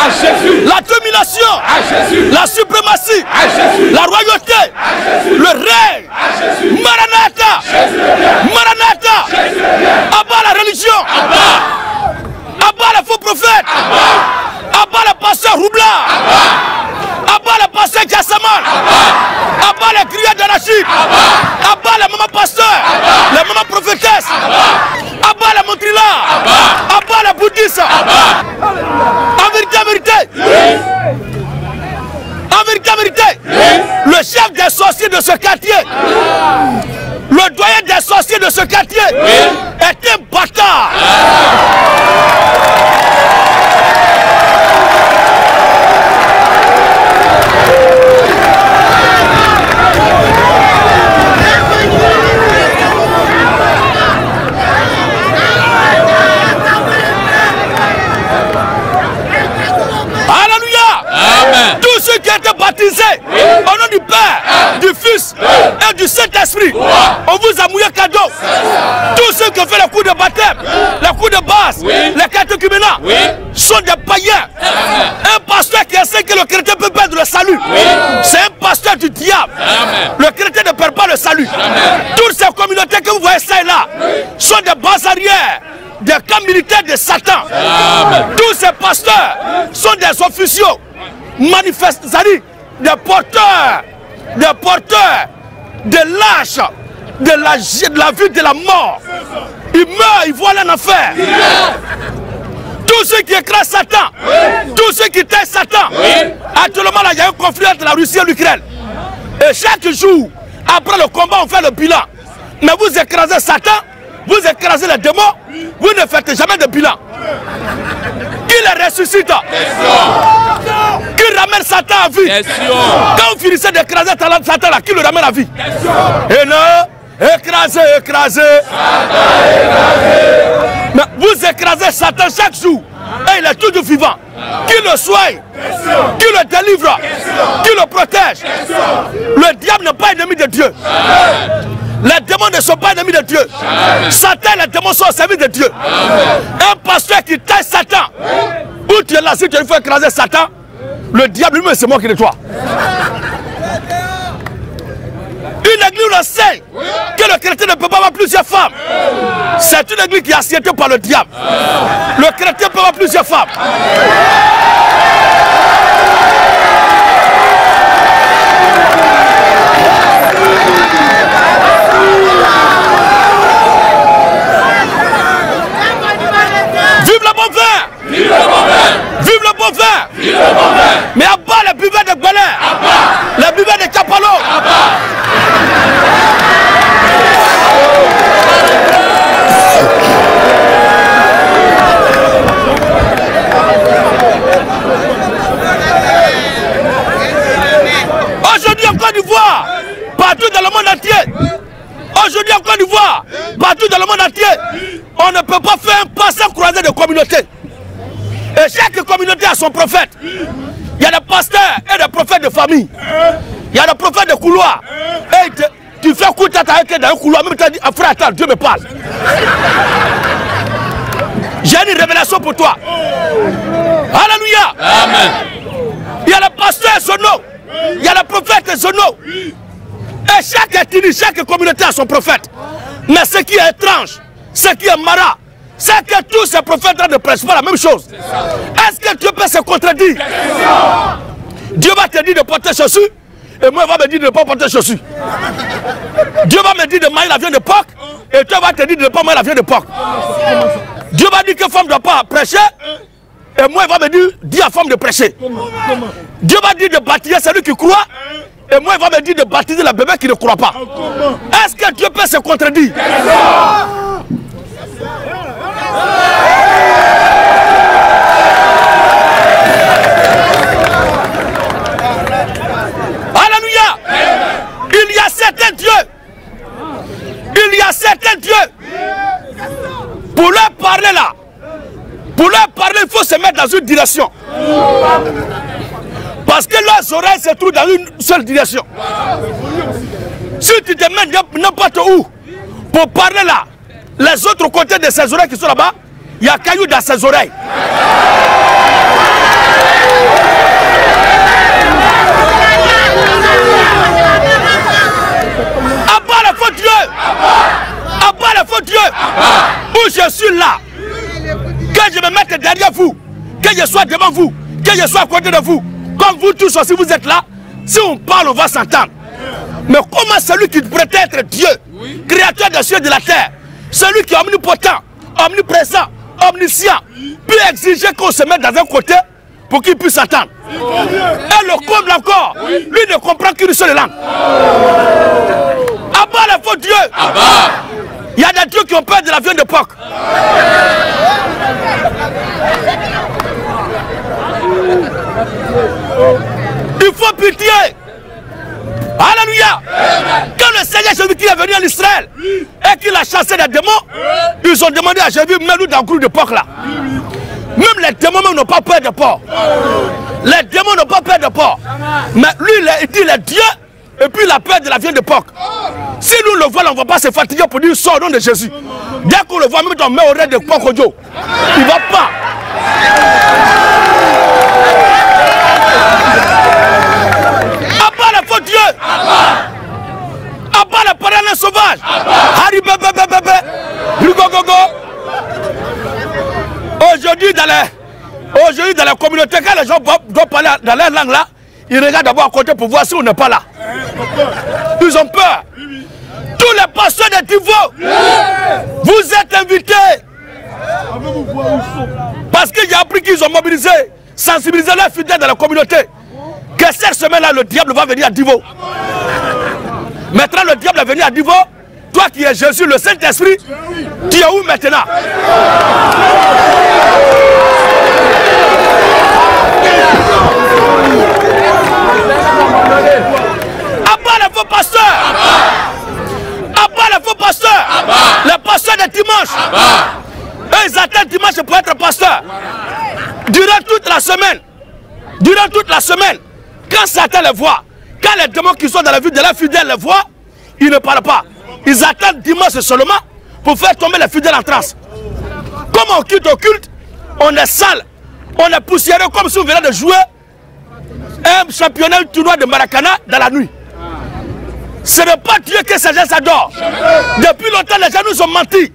À Jésus. La domination. À Jésus. La suprématie. À Jésus. La royauté. À Jésus. Le règne. À Jésus. Maranatha. Jésus. Maranatha. Jésus. Abat la religion. Abat. Abat les faux prophètes. Abat. Abat le pasteur Roubla. Abat le pasteur Kassaman. Abat les crieurs d'Anachid. Abat les mamans pasteurs. Les mamans prophétesses. Abat les montrila. Abat les bouddhistes. En vérité, en vérité. En vérité, en vérité. Le chef des sorciers de ce quartier. Le doyen des sorciers de ce quartier est un bâtard. Alléluia. Amen. Tous ceux au nom du Père, du Fils et du Saint-Esprit, on vous a mouillé cadeau. Tous ceux qui ont fait le coup de baptême, le coup de base, les catéchuménats, Oui. sont des païens. Un pasteur qui essaie que le chrétien peut perdre le salut, c'est un pasteur du diable. Le chrétien ne perd pas le salut. Toutes ces communautés que vous voyez ça et là sont des bases arrières, des camps militaires de Satan. Amen. Tous ces pasteurs sont des officiaux, manifestants, des porteurs, des porteurs de l'âge, de la, de la vie de la mort. Ils meurent, ils aller en enfer. Tous ceux qui écrasent Satan, tous ceux qui taisent Satan. Actuellement, là, il y a un conflit entre la Russie et l'Ukraine. Et chaque jour, après le combat, on fait le bilan. Mais vous écrasez Satan, vous écrasez les démons, vous ne faites jamais de bilan. Qui les ressuscite Qui ramène Satan à vie. Quand vous finissez d'écraser Satan, là, qui le ramène à vie? Et non, écrasez, écrasez. Mais vous écrasez Satan chaque jour. Et il est toujours vivant. Qui le soigne Qui le délivre Qui le protège Le diable n'est pas ennemi de Dieu. Les démons ne sont pas ennemis de Dieu. Satan et les démons sont au service de Dieu. Un pasteur qui taille Satan, où tu es là, si tu veux écraser Satan, le diable lui-même se moque de toi. Une église le sait que le chrétien ne peut pas avoir plusieurs femmes. C'est une église qui est assiétée par le diable. Le chrétien peut avoir plusieurs femmes. Vive le bon vin Vive le bon vin. Vive le bon vin Vive le bon. Mais à bas les buveurs de Belin Les buveurs de Capalo Aujourd'hui en Côte d'Ivoire, partout dans le monde entier, aujourd'hui en Côte d'Ivoire, partout dans le monde entier, on ne peut pas faire un pas sans croiser de communauté. Et chaque communauté a son prophète. Il y a des pasteurs et des prophètes de famille. Il y a des prophètes de couloir. Et te- tu fais coup de tête avec dans un couloir, même tu as dit, ah, frère, attends, Dieu me parle. J'ai une révélation pour toi. Alléluia. Amen. Il y a le pasteur Zono. Il y a le prophète Zono. Et chaque ethnie, chaque communauté a son prophète. Mais ce qui est étrange, ce qui est marrant, c'est que tous ces prophètes ne prêchent pas la même chose. Est-ce que Dieu peut se contredire? Dieu va te dire de porter chaussures et moi il va me dire de ne pas porter chaussures. Dieu va me dire de manger la viande de porc et toi va te dire de ne pas manger la viande de porc. Dieu va dire que femme ne doit pas prêcher et moi il va me dire dis à femme de prêcher. Dieu va dire de baptiser celui qui croit et moi il va me dire de baptiser le bébé qui ne croit pas. Est-ce que Dieu peut se contredire? Alléluia. Il y a certains dieux. Il y a certains dieux. Pour leur parler là, pour leur parler, il faut se mettre dans une direction. Parce que leurs oreilles se trouvent dans une seule direction. Si tu te mets n'importe où pour parler là, les autres côtés de ses oreilles qui sont là-bas, il y a cailloux dans ses oreilles. À part le faux Dieu À part le faux Dieu Où je suis là Que je me mette derrière vous Que je sois devant vous Que je sois à côté de vous Comme vous tous aussi vous êtes là Si on parle, on va s'entendre. Mais comment celui qui pourrait être Dieu, créateur des cieux et de la terre, celui qui est omnipotent, omniprésent, omniscient, peut exiger qu'on se mette dans un côté pour qu'il puisse s'entendre Et le comble encore, lui ne comprend qu'une seule langue. À bas le faux Dieu. Il y a des dieux qui ont peur de la viande de porc. Il faut pitié. Alléluia. Quand le Seigneur Jésus-Christ est venu en Israël et qu'il a chassé les démons, ils ont demandé à Jésus, mets-nous dans le groupe de porc là. Même les démons n'ont pas peur de porc. Les démons n'ont pas peur de porc. Mais lui, il, dit, il est Dieu et puis il a peur de la viande de porc. Si nous le voyons, on ne va pas se fatiguer pour dire sort au nom de Jésus. Dès qu'on le voit, même dans met oreille de porc au. Il ne va pas. À bas le faux Dieu. Bas le sauvage. Aujourd'hui, dans les, aujourd'hui, dans la communauté, quand les gens doivent parler dans leur langue là, ils regardent d'abord à côté pour voir si on n'est pas là. Ils ont peur. Tous les pasteurs des Tivos, vous êtes invités. Parce y a appris qu'ils ont mobilisé, sensibilisé leurs fidèles dans la communauté. Que cette semaine-là, le diable va venir à Divo. Maintenant, le diable est venu à Divo. Toi qui es Jésus, le Saint-Esprit, tu es où maintenant? À bas les faux pasteurs À bas les faux pasteurs Les pasteurs de dimanche Eux, ils attendent dimanche pour être pasteurs. Durant toute la semaine, durant toute la semaine, quand Satan les voit, quand les démons qui sont dans la vie de leurs fidèles les voient, ils ne parlent pas. Ils attendent dimanche seulement pour faire tomber les fidèles en transe. Comme on quitte au culte, on est sale, on est poussiéreux comme si on venait de jouer un championnat un tournoi de Maracana dans la nuit. Ce n'est pas Dieu que ces gens s'adorent. Depuis longtemps, les gens nous ont menti.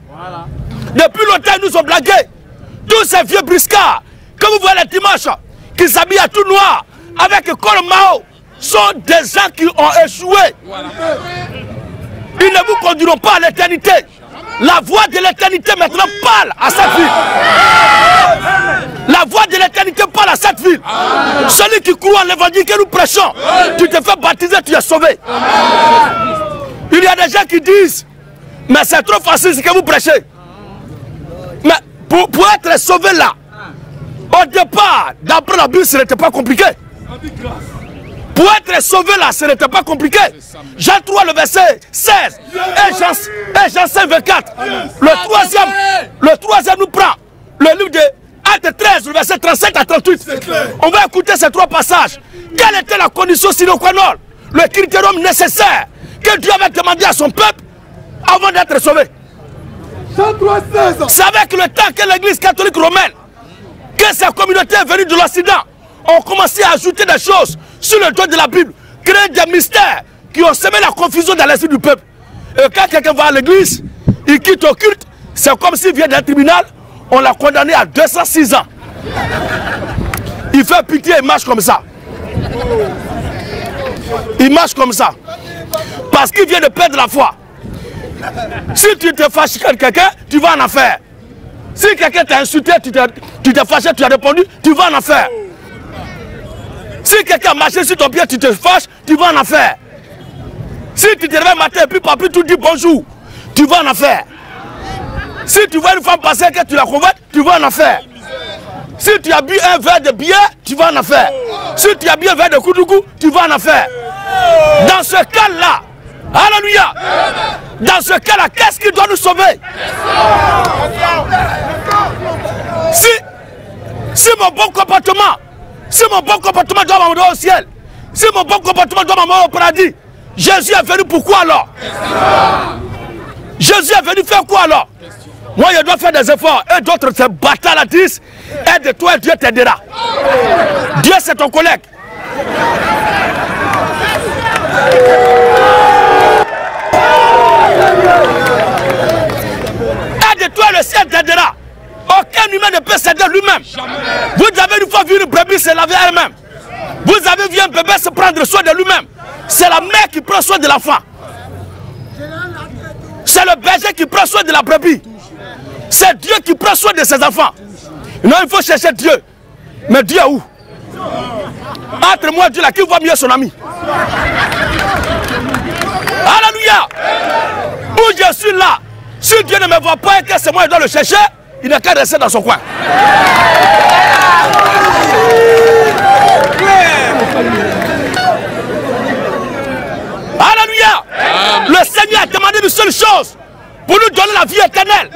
Depuis longtemps, ils nous ont blagué. Tous ces vieux briscards que vous voyez les dimanches, qui s'habillent à tout noir, avec le col Mao, sont des gens qui ont échoué. Ils ne vous conduiront pas à l'éternité. La voix de l'éternité maintenant parle à cette ville. La voix de l'éternité parle à cette ville. Celui qui croit en l'évangile que nous prêchons, tu te fais baptiser, tu es sauvé. Il y a des gens qui disent, mais c'est trop facile ce que vous prêchez. Mais pour, pour être sauvé là, au départ, d'après la Bible, ce n'était pas compliqué. Pour être sauvé là, ce n'était pas compliqué. Jean 3, le verset 16. Et Jean, et Jean 5, 24. Le troisième, le troisième nous prend le livre de Acte 13, le verset 37 à 38. On va écouter ces trois passages. Quelle était la condition sine qua non, le critérium nécessaire que Dieu avait demandé à son peuple avant d'être sauvé? C'est avec le temps que l'église catholique romaine, que sa communauté est venue de l'Occident, ont commencé à ajouter des choses sur le dos de la Bible, créer des mystères qui ont semé la confusion dans l'esprit du peuple. Et quand quelqu'un va à l'église, il quitte au culte, c'est comme s'il vient d'un tribunal, on l'a condamné à 206 ans. Il fait pitié, il marche comme ça. Il marche comme ça. Parce qu'il vient de perdre la foi. Si tu te fâches contre quelqu'un, tu vas en affaire. Si quelqu'un t'a insulté, tu t'es fâché, tu as répondu, tu vas en affaire. Si quelqu'un a marché sur ton pied, tu te fâches, tu vas en affaire. Si tu te réveilles matin et puis papi tout dit bonjour, tu vas en affaire. Si tu vois une femme passer que tu la convoites, tu vas en affaire. Si tu as bu un verre de bière, tu vas en affaire. Si tu as bu un verre de koudoukou, tu vas en affaire. Dans ce cas-là, Alléluia. Dans ce cas-là, qu'est-ce qui doit nous sauver? Si, si mon bon comportement, si mon bon comportement doit m'amener au ciel, si mon bon comportement doit m'amener au paradis, Jésus est venu pour quoi alors? Jésus est venu faire quoi alors? Moi, je dois faire des efforts. Et d'autres se battent à la 10. Aide-toi et Dieu t'aidera. Dieu, c'est ton collègue. toi le ciel t'aidera. Aucun humain ne peut s'aider lui-même. Vous avez une fois vu une brebis se laver elle-même. Vous avez vu un bébé se prendre soin de lui-même. C'est la mère qui prend soin de l'enfant. C'est le berger qui prend soin de la brebis. C'est Dieu qui prend soin de ses enfants. Non, il faut chercher Dieu. Mais Dieu où? Entre moi et Dieu, là, qui voit mieux son ami? Alléluia Où je suis là, si Dieu ne me voit pas et que c'est moi qui dois le chercher, il n'a qu'à rester dans son coin. Alléluia Le Seigneur a demandé une seule chose pour nous donner la vie éternelle.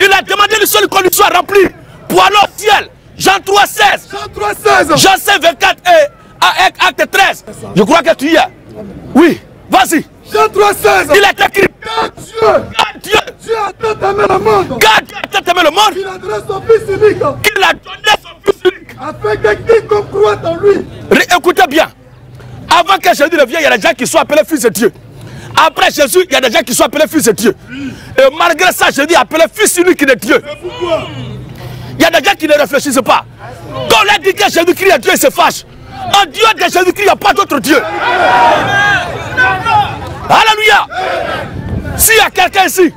Il a demandé une seule condition à remplir pour aller au ciel. Jean 3, 16. Jean 3, 16. Jean 5, 24 et acte 13. Je crois que tu y es. Oui, vas-y. Jean 3, 16. Il est écrit. Dieu, Dieu, Dieu a tant aimé le monde car Dieu a tant aimé le monde qu'il a donné son Fils unique qu'il a donné son fils unique. afin que quiconque croit en lui Écoutez bien. Avant que Jésus ne vienne, il y a des gens qui sont appelés fils de Dieu. Après Jésus, il y a des gens qui sont appelés fils de Dieu. Et malgré ça, Jésus est appelé fils unique de Dieu. Il y a des gens qui ne réfléchissent pas. Quand on leur dit que Jésus-Christ est Dieu, ils se fâchent. En Dieu de Jésus-Christ, il n'y a pas d'autre Dieu. Alléluia. S'il y a quelqu'un ici,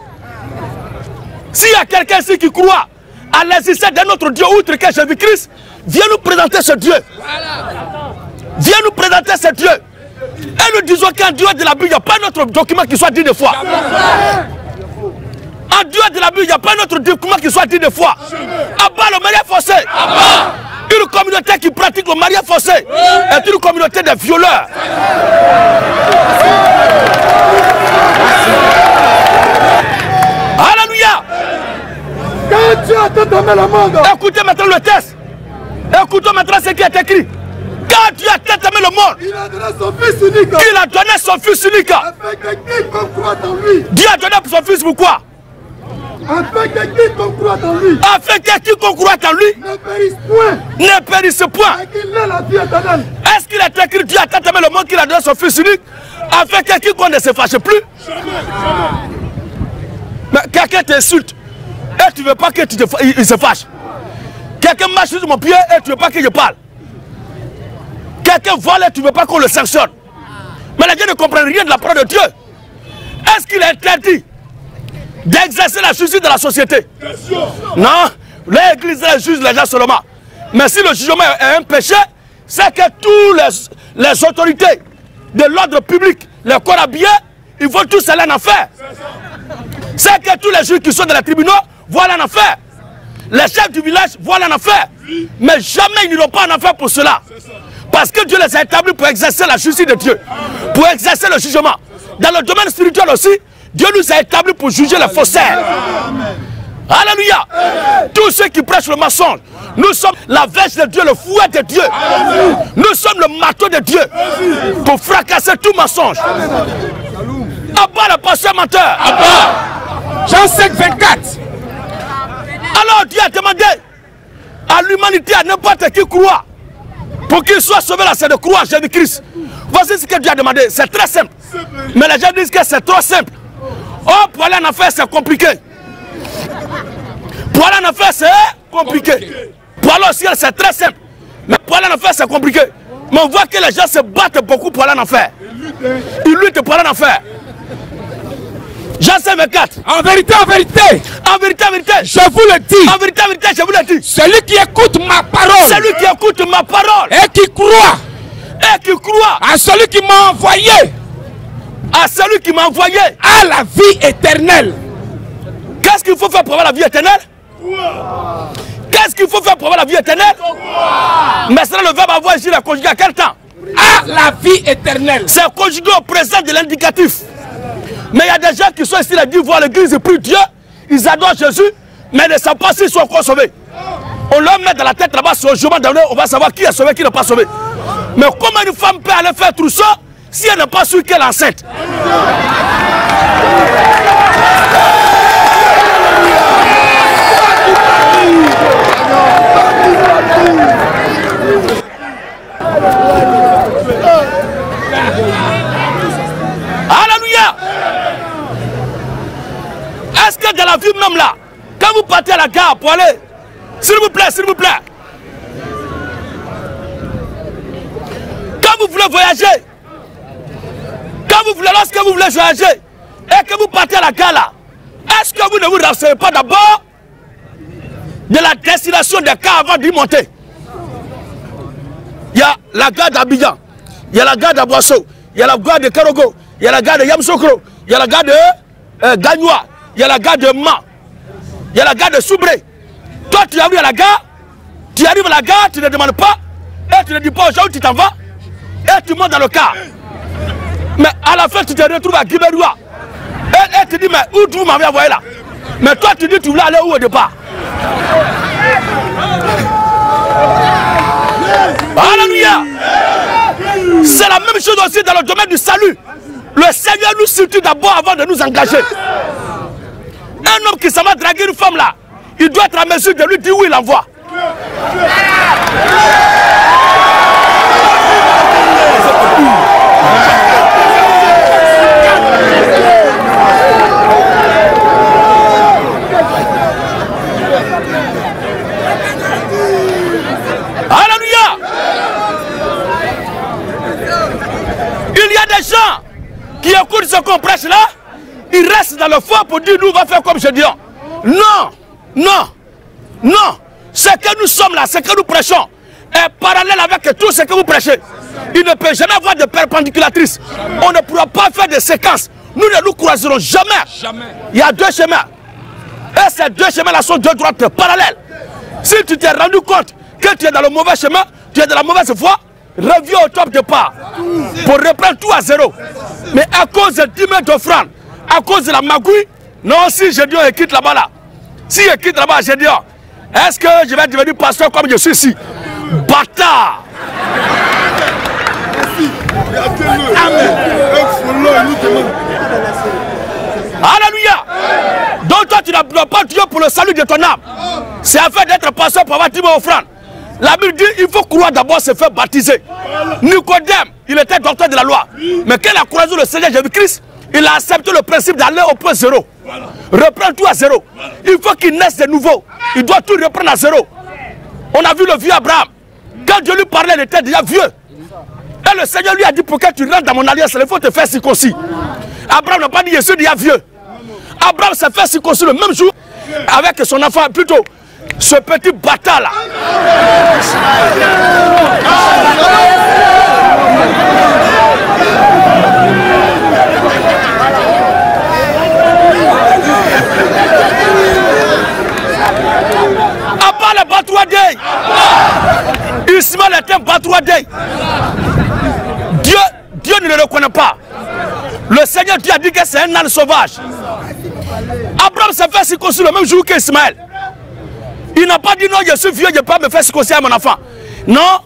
s'il y a quelqu'un ici qui croit à l'existence d'un autre Dieu outre que Jésus-Christ, viens nous présenter ce Dieu. Viens nous présenter ce Dieu. Et nous disons qu'en Dieu de la Bible, il n'y a pas un autre document qui soit dit de foi. En Dieu de la Bible, il n'y a pas un autre document qui soit dit de foi. Abat le mariage forcé. Une communauté qui pratique le mariage forcé est une communauté de violeurs. Alléluia. Car Dieu a tant aimé le monde Écoutez maintenant le texte. Écoutez maintenant ce qui est écrit. Car Dieu a tant aimé le monde Il a donné son Fils unique qu'il a donné son fils unique. afin que quiconque croit en lui Dieu a donné son fils pourquoi afin que quiconque croit en lui Afin que quiconque croit en lui ne périsse point ne périsse point. qu'il. Est-ce qu'il est écrit Dieu a tant aimé le monde qu'il a donné son fils unique? Afin que quiconque ne se fâche plus Mais quelqu'un t'insulte et tu ne veux pas que tu te fa- il, il se fâche. Quelqu'un marche sur mon pied et tu ne veux pas que je parle. Quelqu'un vole et tu ne veux pas qu'on le sanctionne. Mais les gens ne comprennent rien de la parole de Dieu. Est-ce qu'il est interdit d'exercer la justice de la société Non, l'église juge les gens seulement. Mais si le jugement est un péché, c'est que tous les, autorités de l'ordre public, les corps ils vont tous aller en enfer. C'est que tous les juges qui sont dans les tribunaux vont aller en. Les chefs du village vont aller en. Mais jamais ils n'iront pas en enfer pour cela. Parce que Dieu les a établis pour exercer la justice de Dieu, pour exercer le jugement. Dans le domaine spirituel aussi, Dieu nous a établis pour juger les faussaires. Alléluia. Tous ceux qui prêchent le mensonge, nous sommes la verge de Dieu, le fouet de Dieu. Nous sommes le marteau de Dieu pour fracasser tout mensonge. Abat le pasteur menteur. Jean 5, 24. Alors Dieu a demandé à l'humanité, à n'importe qui croit, pour qu'il soit sauvé là, c'est de croire Jésus-Christ. Voici ce que Dieu a demandé. C'est très simple. Mais les gens disent que c'est trop simple. Oh, pour aller en enfer, c'est compliqué. Pour aller en enfer, c'est compliqué. Pour aller au ciel, c'est très simple. Mais pour aller en enfer, c'est compliqué. Mais on voit que les gens se battent beaucoup pour aller en enfer. Ils luttent pour aller en enfer. Jean 5, 24. En vérité, en vérité, En vérité, en vérité, je vous le dis, en vérité, en vérité, je vous l'ai dit. celui qui écoute ma parole Celui qui écoute ma parole et qui croit et qui croit à celui qui m'a envoyé à celui qui m'a envoyé, a la vie éternelle. qu'est-ce qu'il faut faire pour avoir la vie éternelle? Qu'est-ce qu'il faut faire pour avoir la vie éternelle? Mais c'est le verbe avoir ici, la conjugué à quel temps? A la vie éternelle. C'est conjugué au présent de l'indicatif. Mais il y a des gens qui sont ici, ils voir l'église et plus Dieu, ils adorent Jésus, mais ils ne savent pas s'ils sont encore sauvés. On leur met dans la tête là-bas, c'est au jugement dernier, on va savoir qui est sauvé, qui n'est pas sauvé. Mais comment une femme peut aller faire tout ça? Si elle n'a pas su qu'elle enceinte Alléluia. Est-ce que dans la vie même là, quand vous partez à la gare pour aller, s'il vous plaît, s'il vous plaît, quand vous voulez voyager, quand vous voulez, lorsque vous voulez voyager, et que vous partez à la gare là, est-ce que vous ne vous renseignez pas d'abord de la destination des cas avant d'y monter? Il y a la gare d'Abidjan, il y a la gare d'Aboisseau, il y a la gare de Karogo, il y a la gare de Yamsokro, il y a la gare de euh, il y a la gare de Ma, il y a la gare de Soubré. Toi, tu arrives à la gare, tu arrives à la gare, tu ne demandes pas, et tu ne dis pas aux gens où tu t'en vas, et tu montes dans le car. Mais à la fin, tu te retrouves à Guiberoua. Et, et tu dis, mais où vous m'avez envoyé là? Mais toi, tu dis, tu voulais aller où au départ? Alléluia C'est la même chose aussi dans le domaine du salut. Le Seigneur nous situe d'abord avant de nous engager. Un homme qui s'en va draguer une femme là, il doit être à mesure de lui dire où il envoie. Alléluia Il y a des gens qui écoutent ce qu'on prêche là, ils restent dans le foie pour dire nous on va faire comme je dis. Non, non, non. Ce que nous sommes là, ce que nous prêchons est parallèle avec tout ce que vous prêchez. Il ne peut jamais avoir de perpendiculatrice. On ne pourra pas faire de séquences. Nous ne nous croiserons jamais. Jamais. Il y a deux chemins. Et ces deux chemins-là sont deux droites parallèles. Si tu t'es rendu compte que tu es dans le mauvais chemin, tu es dans la mauvaise voie, reviens au top départ pour reprendre tout à zéro. Mais à cause de 10 mètres d'offrande, à cause de la magouille, non, si je dis on quitte là-bas là, si je quitte là-bas, je dis est-ce que je vais devenir pasteur comme je suis ici? Bâtard Alléluia Donc toi tu n'as pas Dieu pour le salut de ton âme. C'est afin d'être pasteur pour avoir 10 000 offrandes. La Bible dit il faut croire d'abord se faire baptiser. Nicodème, il était docteur de la loi. Mais quand il a croisé le Seigneur Jésus-Christ, il a accepté le principe d'aller au point zéro. Reprendre tout à zéro. Il faut qu'il naisse de nouveau. Il doit tout reprendre à zéro. On a vu le vieux Abraham. Quand Dieu lui parlait, il était déjà vieux. Et le Seigneur lui a dit pour que tu rentres dans mon alliance, il faut te faire circoncis. Abraham n'a pas dit je suis déjà vieux. Abraham s'est fait circoncis le même jour avec son enfant, plutôt ce petit bâtard là. Abba le Batouadei. Ismaël est un Batouadei. Dieu, Dieu ne le reconnaît pas. Le Seigneur Dieu a dit que c'est un âne sauvage. Abraham s'est fait circoncire le même jour qu'Ismaël. Il n'a pas dit non, je suis vieux, je ne peux pas me faire circoncire à mon enfant. Non,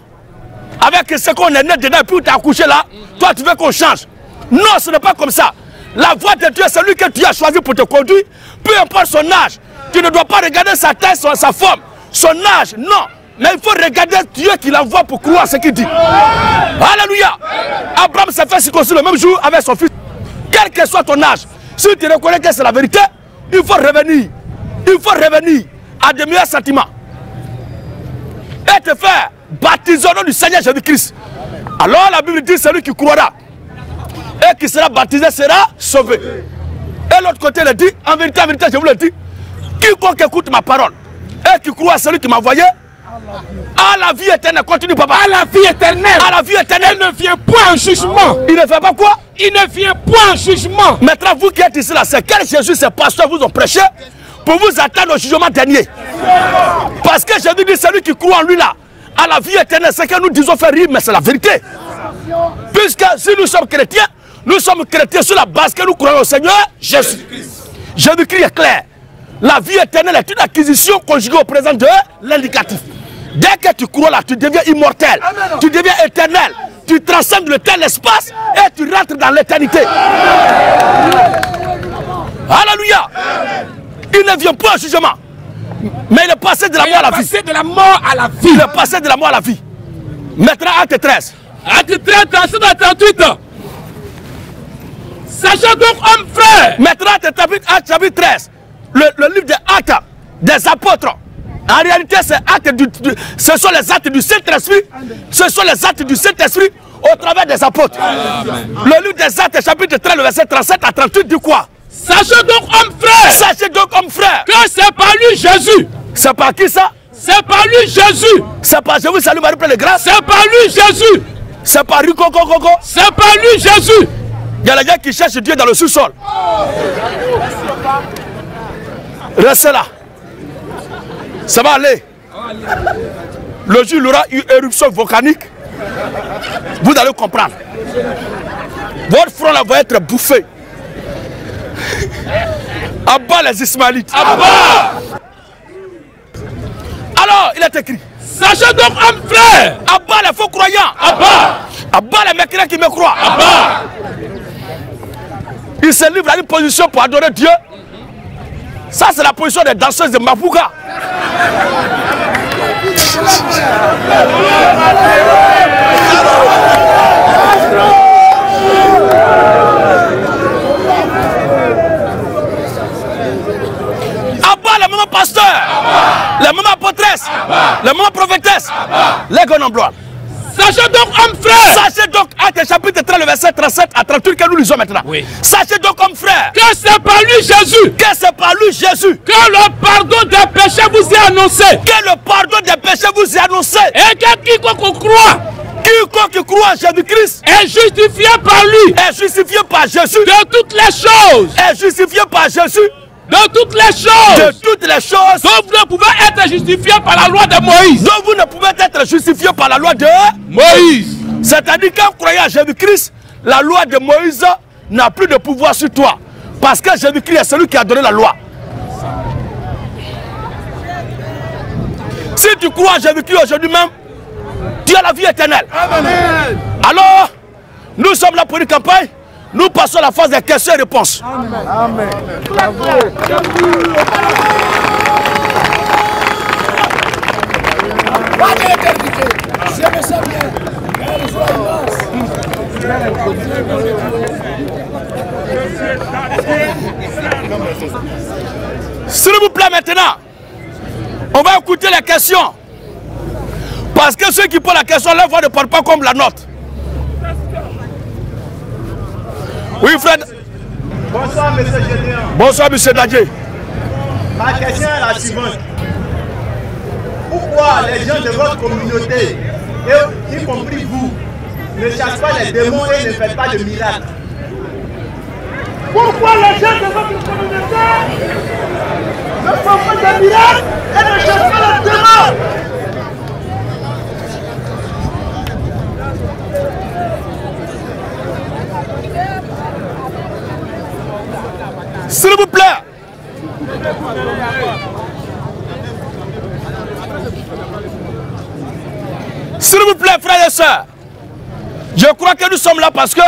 avec ce qu'on est né dedans et puis tu as accouché là, toi tu veux qu'on change. Non, ce n'est pas comme ça. La voix de Dieu, c'est lui que tu as choisi pour te conduire, peu importe son âge. Tu ne dois pas regarder sa tête, sa forme, son âge, non. Mais il faut regarder Dieu qui l'envoie pour croire ce qu'il dit. Alléluia. Abraham s'est fait circoncire le même jour avec son fils. Quel que soit ton âge, si tu reconnais que c'est la vérité, il faut revenir. Il faut revenir à de meilleurs sentiments. Et te faire baptiser au nom du Seigneur Jésus-Christ. Alors la Bible dit celui qui croira et qui sera baptisé sera sauvé. Et l'autre côté, il dit, en vérité, en vérité, je vous le dis, quiconque écoute ma parole et qui croit à celui qui m'a envoyé, à la vie éternelle, continue papa, À la vie éternelle. à la vie éternelle, Il ne vient point en jugement. il ne fait pas quoi? Il ne vient point en jugement. Maintenant, vous qui êtes ici là, c'est quel Jésus, ces pasteurs vous ont prêché? Pour vous attendre au jugement dernier. Parce que Jésus dit, celui qui croit en lui là, à la vie éternelle, c'est que nous disons faire rire, mais c'est la vérité. Puisque si nous sommes chrétiens, nous sommes chrétiens sur la base que nous croyons au Seigneur Jésus. Jésus-Christ est clair. La vie éternelle est une acquisition conjuguée au présent de l'indicatif. Dès que tu crois là, tu deviens immortel, tu deviens éternel, tu transcendes le temps, l'espace et tu rentres dans l'éternité. Alléluia. Il ne vient pas au jugement. Mais il est passé de la mort à la vie. passé de la mort à la vie. Il est passé de la mort à la vie. Maintenant, acte 13. Acte 13, verset 38. Sachant donc, homme frère, Maintenant, acte chapitre, acte chapitre 13. Le, le livre de Actes. des apôtres. En réalité, c'est acte du- du- ce sont les actes du Saint-Esprit. Ce sont les actes du Saint-Esprit au travers des apôtres. Le livre des actes, chapitre 13, le verset 37 à 38 dit quoi? Sachez donc, homme frère, Sachez donc, comme frère, que c'est par lui Jésus. c'est par qui ça? C'est par lui Jésus. C'est par Jésus, salut Marie, plein de grâce? C'est par lui Jésus. C'est par Rico, Coco, Coco. C'est par lui Jésus. Il y a les gens qui cherchent Dieu dans le sous-sol. Restez là. Ça va aller. Le jour où il y aura une éruption volcanique, vous allez comprendre. Votre front là va être bouffé. Abat les Ismaélites. Abba. Alors, il est écrit Sachez donc, homme frère. Abat les faux croyants. Abba. Abat les mécréants qui me croient. Abba. Il se livre à une position pour adorer Dieu. Ça, c'est la position des danseuses de Mapuga. Abat les mamans pasteurs, les mamans apôtresses, les en blois. Sachez donc, homme frère, Sachez donc, acte chapitre 13, le verset 37 à 38 que nous lisons maintenant. Oui. Sachez donc, comme frère, que c'est par lui Jésus que c'est par lui Jésus que le pardon des péchés vous est annoncé. que le pardon des péchés vous est annoncé. Et que quiconque croit Quiconque croit en Jésus-Christ est justifié par lui est justifié par Jésus. de toutes les choses. Est justifié par Jésus De toutes les de choses. toutes les choses Donc vous ne pouvez être justifié par la loi de Moïse. dont vous ne pouvez être justifié par la loi de... Moïse. C'est-à-dire qu'en croyant en Jésus-Christ, la loi de Moïse n'a plus de pouvoir sur toi. Parce que Jésus-Christ est celui qui a donné la loi. Si tu crois en Jésus-Christ aujourd'hui même, tu as la vie éternelle. Alors, nous sommes là pour une campagne. Nous passons à la phase des questions et réponses. S'il vous plaît maintenant, on va écouter les questions. Parce que ceux qui posent la question, leur voix ne parle pas comme la nôtre. Oui, Fred. Bonsoir, monsieur Gédéon. Bonsoir, monsieur Dadje. Ma question est la suivante. Pourquoi les gens de votre communauté, et y compris vous, ne chassent pas les démons et ne faites pas de miracles? Pourquoi les gens de votre communauté ne font pas de miracles et ne chassent pas les démons? S'il vous plaît. S'il vous plaît, frères et sœurs. Je crois que nous sommes là parce que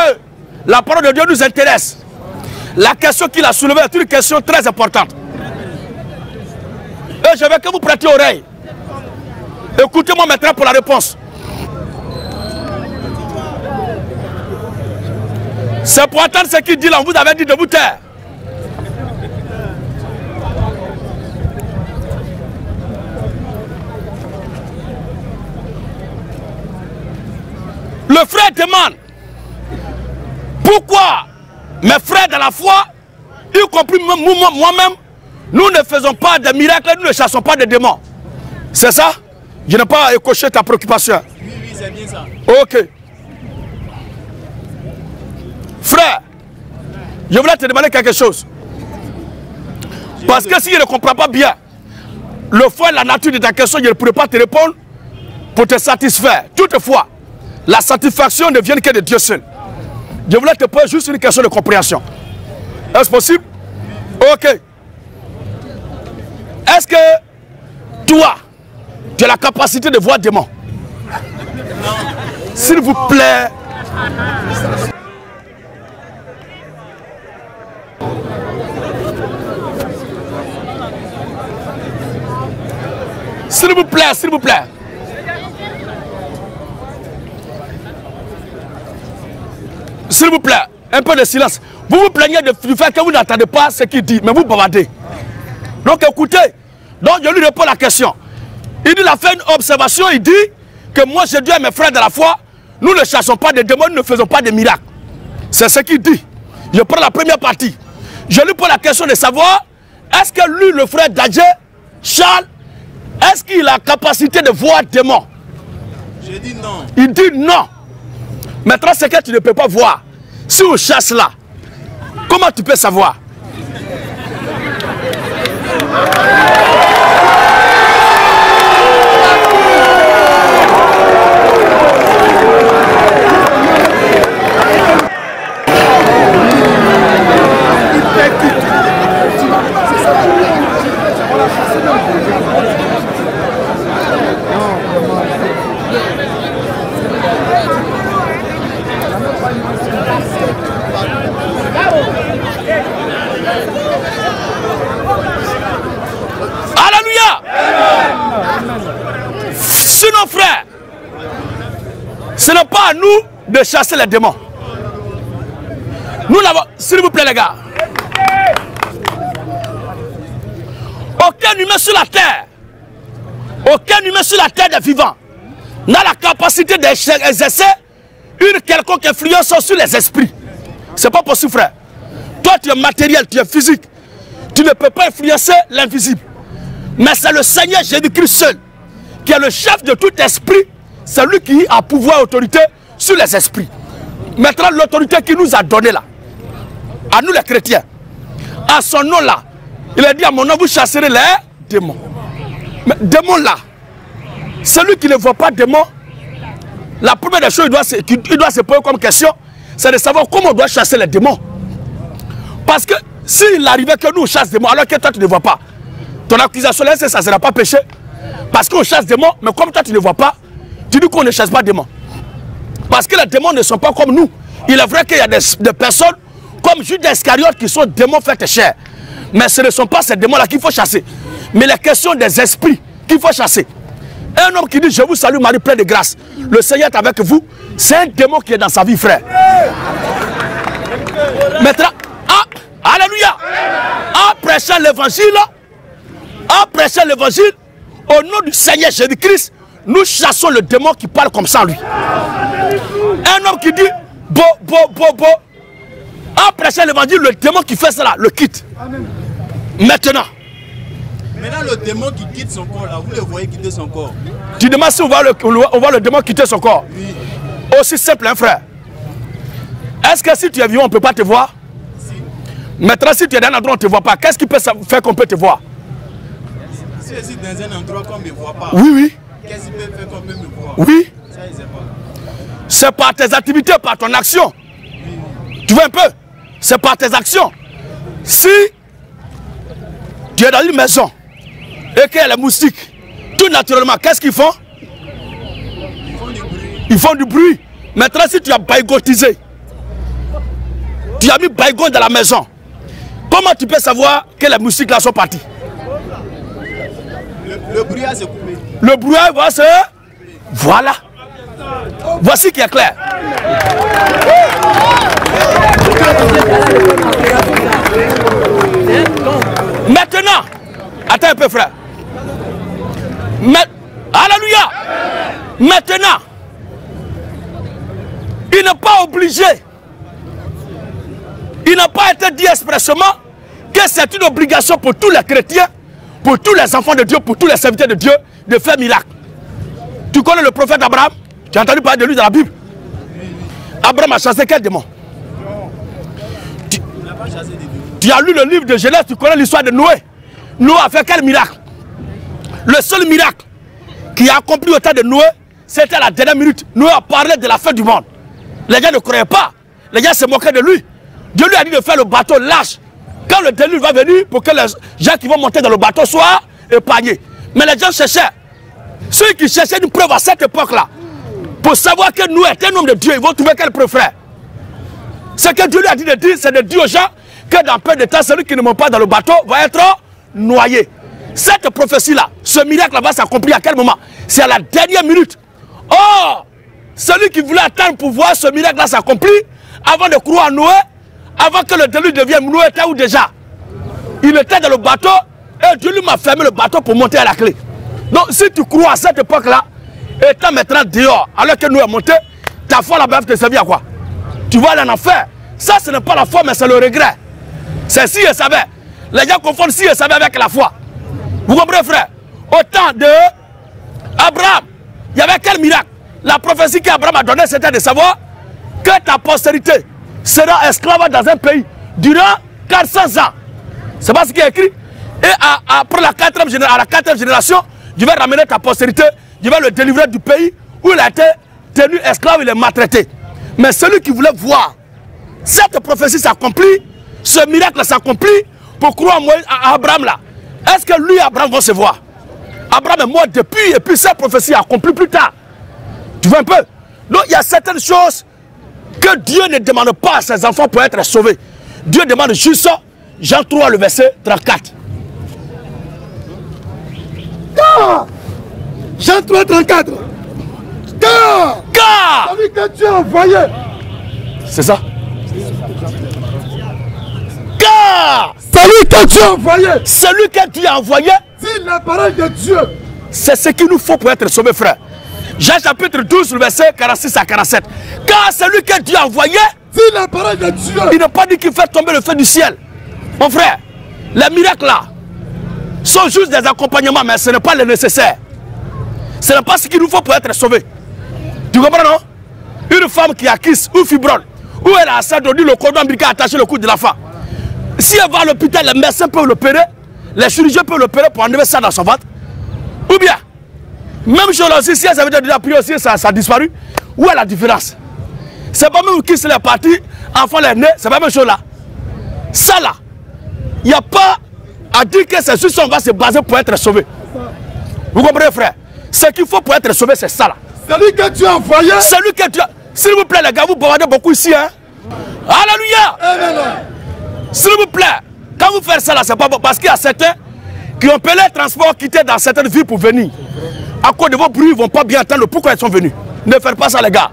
la parole de Dieu nous intéresse. La question qu'il a soulevée est une question très importante. Et je veux que vous prêtiez oreille. Écoutez-moi maintenant pour la réponse. C'est entendre ce qu'il dit là. Vous avait dit de vous taire. Le frère demande pourquoi mes frères de la foi, y compris moi- moi- moi-même, nous ne faisons pas de miracles, nous ne chassons pas de démons. C'est ça? Je n'ai pas écoché ta préoccupation. Oui, oui, c'est bien ça. Ok. Frère, je voulais te demander quelque chose. Parce que si je ne comprends pas bien le fond et la nature de ta question, je ne pourrais pas te répondre pour te satisfaire. Toutefois, la satisfaction ne vient que de Dieu seul. Je voulais te poser juste une question de compréhension. Est-ce possible? Ok. Est-ce que toi, tu as la capacité de voir des démons S'il vous plaît. S'il vous plaît, s'il vous plaît. S'il vous plaît, un peu de silence. Vous vous plaignez de- du fait que vous n'entendez pas ce qu'il dit, mais vous bavardez. Donc écoutez, Donc je lui réponds la question. Il dit, il a fait une observation, il dit que moi je dis à mes frères de la foi, nous ne chassons pas des démons, nous ne faisons pas de miracles. C'est ce qu'il dit. Je prends la première partie. Je lui pose la question de savoir, est-ce que lui, le frère d'Adjé, Charles, est-ce qu'il a la capacité de voir des démons J'ai dit non. Il dit non. Maintenant, c'est que tu ne peux pas voir. Si on chasse là, comment tu peux savoir Alléluia. Sinon, frère, ce n'est pas à nous de chasser les démons. Nous l'avons, s'il vous plaît, les gars. Aucun humain sur la terre, aucun humain sur la terre des vivants n'a la capacité d'exercer une quelconque influence sur les esprits. C'est pas possible, frère. Toi, tu es matériel, tu es physique. Tu ne peux pas influencer l'invisible. Mais c'est le Seigneur Jésus-Christ seul qui est le chef de tout esprit. C'est lui qui a pouvoir autorité sur les esprits. Maintenant, l'autorité qu'il nous a donnée là, à nous les chrétiens, à son nom là, il a dit à mon nom, vous chasserez les démons. Mais démons là, celui qui ne voit pas démons, la première des choses qu'il doit, doit se poser comme question, c'est de savoir comment on doit chasser les démons. Parce que s'il arrivait que nous on chasse démons, alors que toi tu ne vois pas, ton accusation là, ça ne sera pas péché. Parce qu'on chasse des démons, mais comme toi tu ne vois pas, tu dis qu'on ne chasse pas des démons. Parce que les démons ne sont pas comme nous. Il est vrai qu'il y a des, personnes comme Judas Iscariote qui sont démons faits chair. Mais ce ne sont pas ces démons-là qu'il faut chasser. Mais les questions des esprits qu'il faut chasser. Un homme qui dit Je vous salue, Marie, pleine de grâce. Le Seigneur est avec vous. C'est un démon qui est dans sa vie, frère. Maintenant, ah, Alléluia. En prêchant l'évangile, en prêchant l'évangile, au nom du Seigneur Jésus-Christ, nous chassons le démon qui parle comme ça, lui. Un homme qui dit Bo, bo, bo, bo. En prêchant l'évangile, le démon qui fait cela le quitte. Maintenant, Maintenant, le démon qui quitte son corps, là, vous le voyez quitter son corps. tu demandes si on voit le, on voit le démon quitter son corps. Aussi simple, hein, frère. Est-ce que si tu es vivant, on ne peut pas te voir? Maintenant, si tu es dans un endroit où on ne te voit pas, qu'est-ce qui peut faire qu'on peut te voir? Si je suis dans un endroit qu'on ne me voit pas, Oui, oui, qu'est-ce qu'il peut faire qu'on peut me voir? Oui. C'est par tes activités, par ton action. Tu vois un peu? C'est par tes actions. Si tu es dans une maison et qu'il y a les moustiques, tout naturellement, qu'est-ce qu'ils font? Ils font du bruit. Ils font du bruit. Maintenant, si tu as baïgotisé, tu as mis baïgon dans la maison, comment tu peux savoir que les moustiques là sont partis? Le, a se coupé. Le bruit va se... Voilà. Voici qui est clair. Maintenant, attends un peu frère. Alléluia. Maintenant, il n'est pas obligé, il n'a pas été dit expressément que c'est une obligation pour tous les chrétiens, pour tous les enfants de Dieu, pour tous les serviteurs de Dieu, de faire miracle. Tu connais le prophète Abraham? Tu as entendu parler de lui dans la Bible? Abraham a chassé quel démon? Démons. Tu as lu le livre de Genèse, tu connais l'histoire de Noé. Noé a fait quel miracle? Le seul miracle qui a accompli au temps de Noé, c'était à la dernière minute. Noé a parlé de la fin du monde. Les gens ne croyaient pas. Les gens se moquaient de lui. Dieu lui a dit de faire le bateau large. Quand le déluge va venir, pour que les gens qui vont monter dans le bateau soient épargnés. Mais les gens cherchaient. Ceux qui cherchaient une preuve à cette époque-là, pour savoir que Noé est un homme de Dieu, ils vont trouver quelle preuve, frère Ce que Dieu lui a dit de dire, c'est de dire aux gens que dans peu de temps, celui qui ne monte pas dans le bateau va être noyé. Cette prophétie-là, ce miracle va s'accomplir à quel moment? C'est à la dernière minute. Or, celui qui voulait attendre pour voir ce miracle-là s'accomplir, avant de croire en Noé, avant que le déluge devienne Noé était où déjà Il était dans le bateau Et Dieu lui m'a fermé le bateau pour monter à la clé. Donc si tu crois à cette époque-là, étant maintenant dehors, alors que nous est monté, ta foi là-bas te servir à quoi? Tu vas aller en enfer. Ça, ce n'est pas la foi, mais c'est le regret. C'est si je savais. Les gens confondent si je savais avec la foi. Vous comprenez, frère? Au temps de Abraham, il y avait quel miracle? La prophétie qu'Abraham a donnée, c'était de savoir que ta postérité sera esclave dans un pays durant 400 ans. C'est pas ce qui est écrit. Et à- la quatrième, à la quatrième génération, je vais ramener ta postérité, je vais le délivrer du pays où il a été tenu esclave, il est maltraité. Mais celui qui voulait voir cette prophétie s'accomplit, ce miracle s'accomplit pour croire à Abraham là. Est-ce que lui, Abraham, va se voir? Abraham est mort depuis et puis cette prophétie accomplie plus tard. Tu vois un peu? Donc il y a certaines choses que Dieu ne demande pas à ses enfants pour être sauvés. Dieu demande juste Jean 3, le verset 34. Car, Jean 3, 34. Car, Car, celui que Dieu a envoyé, c'est ça Car, celui que Dieu a envoyé, celui que Dieu a envoyé, dit la parole de Dieu. c'est ce qu'il nous faut pour être sauvés, frère. Jean chapitre 12, le verset 46 à 47. Car celui que Dieu a envoyé, la parole de Dieu. il n'a pas dit qu'il fait tomber le feu du ciel. Mon frère, les miracles là sont juste des accompagnements, mais ce n'est pas le nécessaire. Ce n'est pas ce qu'il nous faut pour être sauvé. Tu comprends, non? Une femme qui a kiss ou fibrole, ou elle a assez donné le cordon ombilical attaché le cou de la femme. Si elle va à l'hôpital, les médecins peuvent l'opérer, les chirurgiens peuvent l'opérer pour enlever ça dans son ventre. Ou bien, même chose là aussi, si elle avait déjà pris aussi, ça, ça a disparu. Où est la différence? C'est pas même qui se l'est parti, enfant est né, c'est pas même chose là. Ça là, il n'y a pas à dire que c'est sur ça qu'on va se baser pour être sauvé. Vous comprenez, frère? Ce qu'il faut pour être sauvé, c'est ça là. Celui que Dieu a envoyé. Celui que tu as. S'il vous plaît, les gars, vous bavardez beaucoup ici, hein. Alléluia Amen. S'il vous plaît, quand vous faites ça là, c'est pas bon. Parce qu'il y a certains qui ont payé les transports, quitté dans certaines villes pour venir. À cause de vos bruits, ils ne vont pas bien entendre pourquoi ils sont venus. Ne faites pas ça, les gars.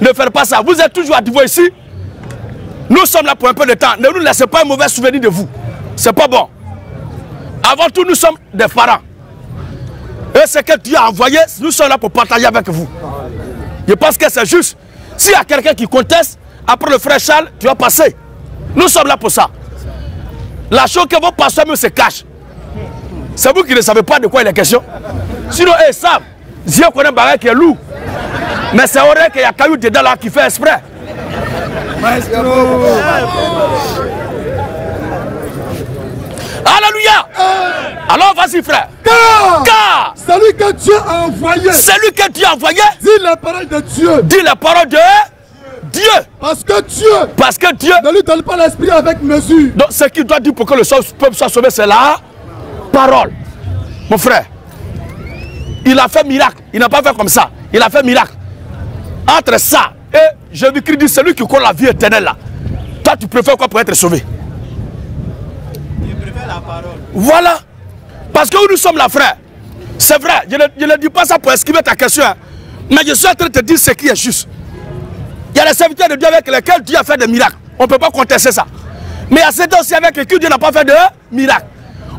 Ne faites pas ça. Vous êtes toujours à niveau ici. Nous sommes là pour un peu de temps. Ne nous laissez pas un mauvais souvenir de vous. C'est pas bon. Avant tout, nous sommes des parents. Et ce que Dieu a envoyé, nous sommes là pour partager avec vous. Je pense que c'est juste. S'il y a quelqu'un qui conteste, après le frère Charles, tu vas passer. Nous sommes là pour ça. La chose que vos pasteurs se cachent, c'est vous qui ne savez pas de quoi il est question. Sinon, eux ils savent. Dieu connaît Barret qui est loup. Mais c'est vrai qu'il y a caillou dedans là qui fait exprès. Alléluia. Alors vas-y frère. Car, Car celui que Dieu a envoyé. celui que Dieu a envoyé Dit la parole de Dieu. dit la parole de Dieu. Parce que Dieu Parce que Dieu ne lui donne pas l'esprit avec mesure. Donc, ce qu'il doit dire pour que le peuple soit sauvé, c'est la parole. Mon frère, il a fait miracle. Il n'a pas fait comme ça. Il a fait miracle. Entre ça et Jésus-Christ dit celui qui croit la vie éternelle là. Toi, tu préfères quoi pour être sauvé? Je préfère la parole. Voilà. Parce que nous sommes là, frère. C'est vrai, je ne, dis pas ça pour esquiver ta question. hein. Mais je suis en train de te dire ce qui est juste. Il y a les serviteurs de Dieu avec lesquels Dieu a fait des miracles. On ne peut pas contester ça. Mais il y a ceux aussi avec qui Dieu n'a pas fait de miracles.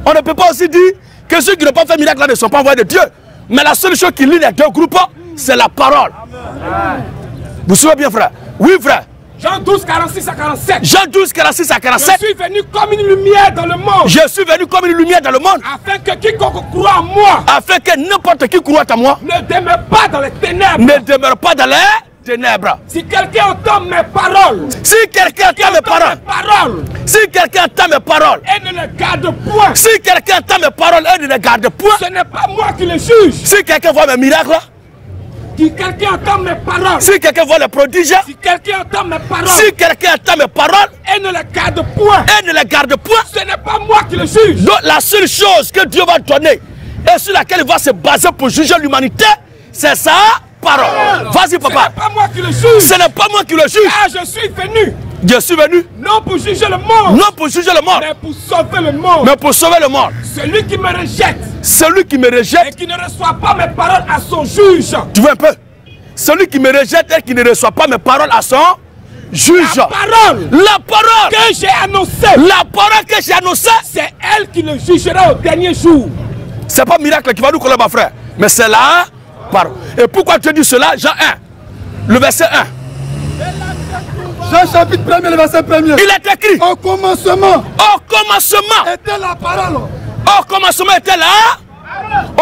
On ne peut pas aussi dire que ceux qui n'ont pas fait de miracle là ne sont pas envoyés de Dieu. Mais la seule chose qui lie les deux groupes, c'est la parole. Vous suivez bien, frère? Oui, frère. Jean 12, 46 à 47. Jean 12, 46 à Je 47. suis venu comme une lumière dans le monde, Je suis venu comme une lumière dans le monde afin que quiconque croit en moi afin que n'importe qui croit en moi ne demeure pas dans les ténèbres. ne demeure pas dans les ténèbres. Si quelqu'un entend mes paroles, Si quelqu'un entend mes paroles, si quelqu'un entend mes paroles, et ne les garde point, si quelqu'un entend mes paroles et ne les garde point, ce n'est pas moi qui les juge. si quelqu'un voit mes miracles, Si quelqu'un entend mes paroles, si quelqu'un voit les prodiges, si quelqu'un entend mes paroles. Si quelqu'un entend mes paroles. Et ne les garde point, et ne les garde point, ce n'est pas moi qui le juge. donc la seule chose que Dieu va donner et sur laquelle il va se baser pour juger l'humanité, c'est sa parole. Vas-y, Ce n'est papa. pas moi qui le juge. Ce n'est pas moi qui le juge. Ah, je suis venu Je suis venu non pour juger le monde, non pour juger le monde, mais pour sauver le monde. mais pour sauver le monde. Celui qui me rejette Celui qui me et rejette, qui ne reçoit pas mes paroles à son juge tu vois un peu Celui qui me rejette et qui ne reçoit pas mes paroles à son juge. La parole La parole, que j'ai annoncée, la parole que j'ai annoncée, c'est elle qui le jugera au dernier jour. c'est pas miracle qui va nous coller, ma frère. Mais c'est la Et pourquoi tu dis cela Jean 1, le verset 1. Jean chapitre 1er, le verset 1er. Il est écrit Au commencement Au commencement, était la parole. au commencement était là.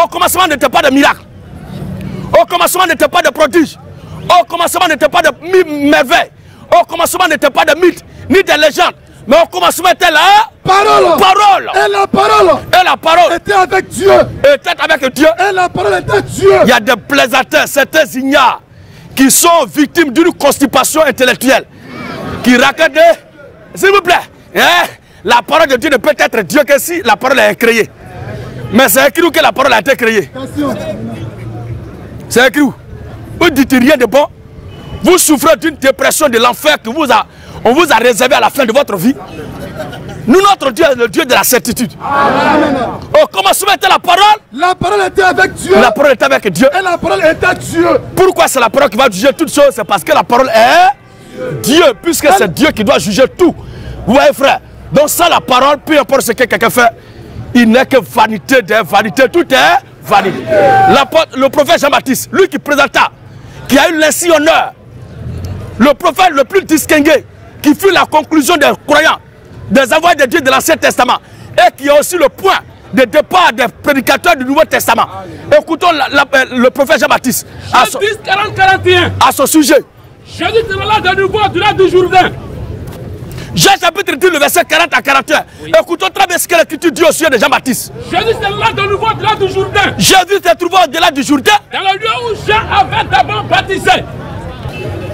Au commencement n'était pas de miracle. Au commencement n'était pas de prodige. Au commencement n'était pas de merveille. Au commencement n'était pas de mythe, ni de légende. Mais au commencement était là. Parole. Parole. Et la parole Et la parole était avec Dieu. était avec Dieu. Et la parole était Dieu. Il y a des plaisantins, certains ignares, qui sont victimes d'une constipation intellectuelle. Qui racontent des- S'il vous plaît, hein, la parole de Dieu ne peut être Dieu que si la parole est créée. Mais c'est écrit où que la parole a été créée. C'est écrit où Vous ne dites rien de bon. Vous souffrez d'une dépression de l'enfer que vous a, on vous a réservé à la fin de votre vie. Nous, notre Dieu est le Dieu de la certitude. Au commencement était la parole, La parole était avec Dieu. la parole était avec Dieu. Et la parole était Dieu. Pourquoi c'est la parole qui va juger toutes choses? C'est parce que la parole est Dieu, puisque c'est Dieu qui doit juger tout. Vous voyez, frère Donc, sans la parole, peu importe ce que quelqu'un fait, il n'est que vanité des vanités. Tout est vanité. L'apôtre- Le prophète Jean-Baptiste, lui qui présenta, qui a eu l'insigne honneur, le prophète le plus distingué, qui fut la conclusion des croyants, des envoyés de Dieu de l'Ancien Testament, et qui est aussi le point de départ des prédicateurs du Nouveau Testament. Écoutons la- la- euh, le prophète Jean-Baptiste à son- Jean 10, 40, 41. à son sujet. Jésus sera là de nouveau du lac du Jourdain. Jean chapitre 10, le verset 40 à 41. Écoutons très bien ce que l'Écriture dit au sujet de Jean-Baptiste. Jésus sera là de nouveau lac du Jourdain. Jésus s'est trouvé au-delà du Jourdain. Dans le lieu où Jean avait d'abord baptisé.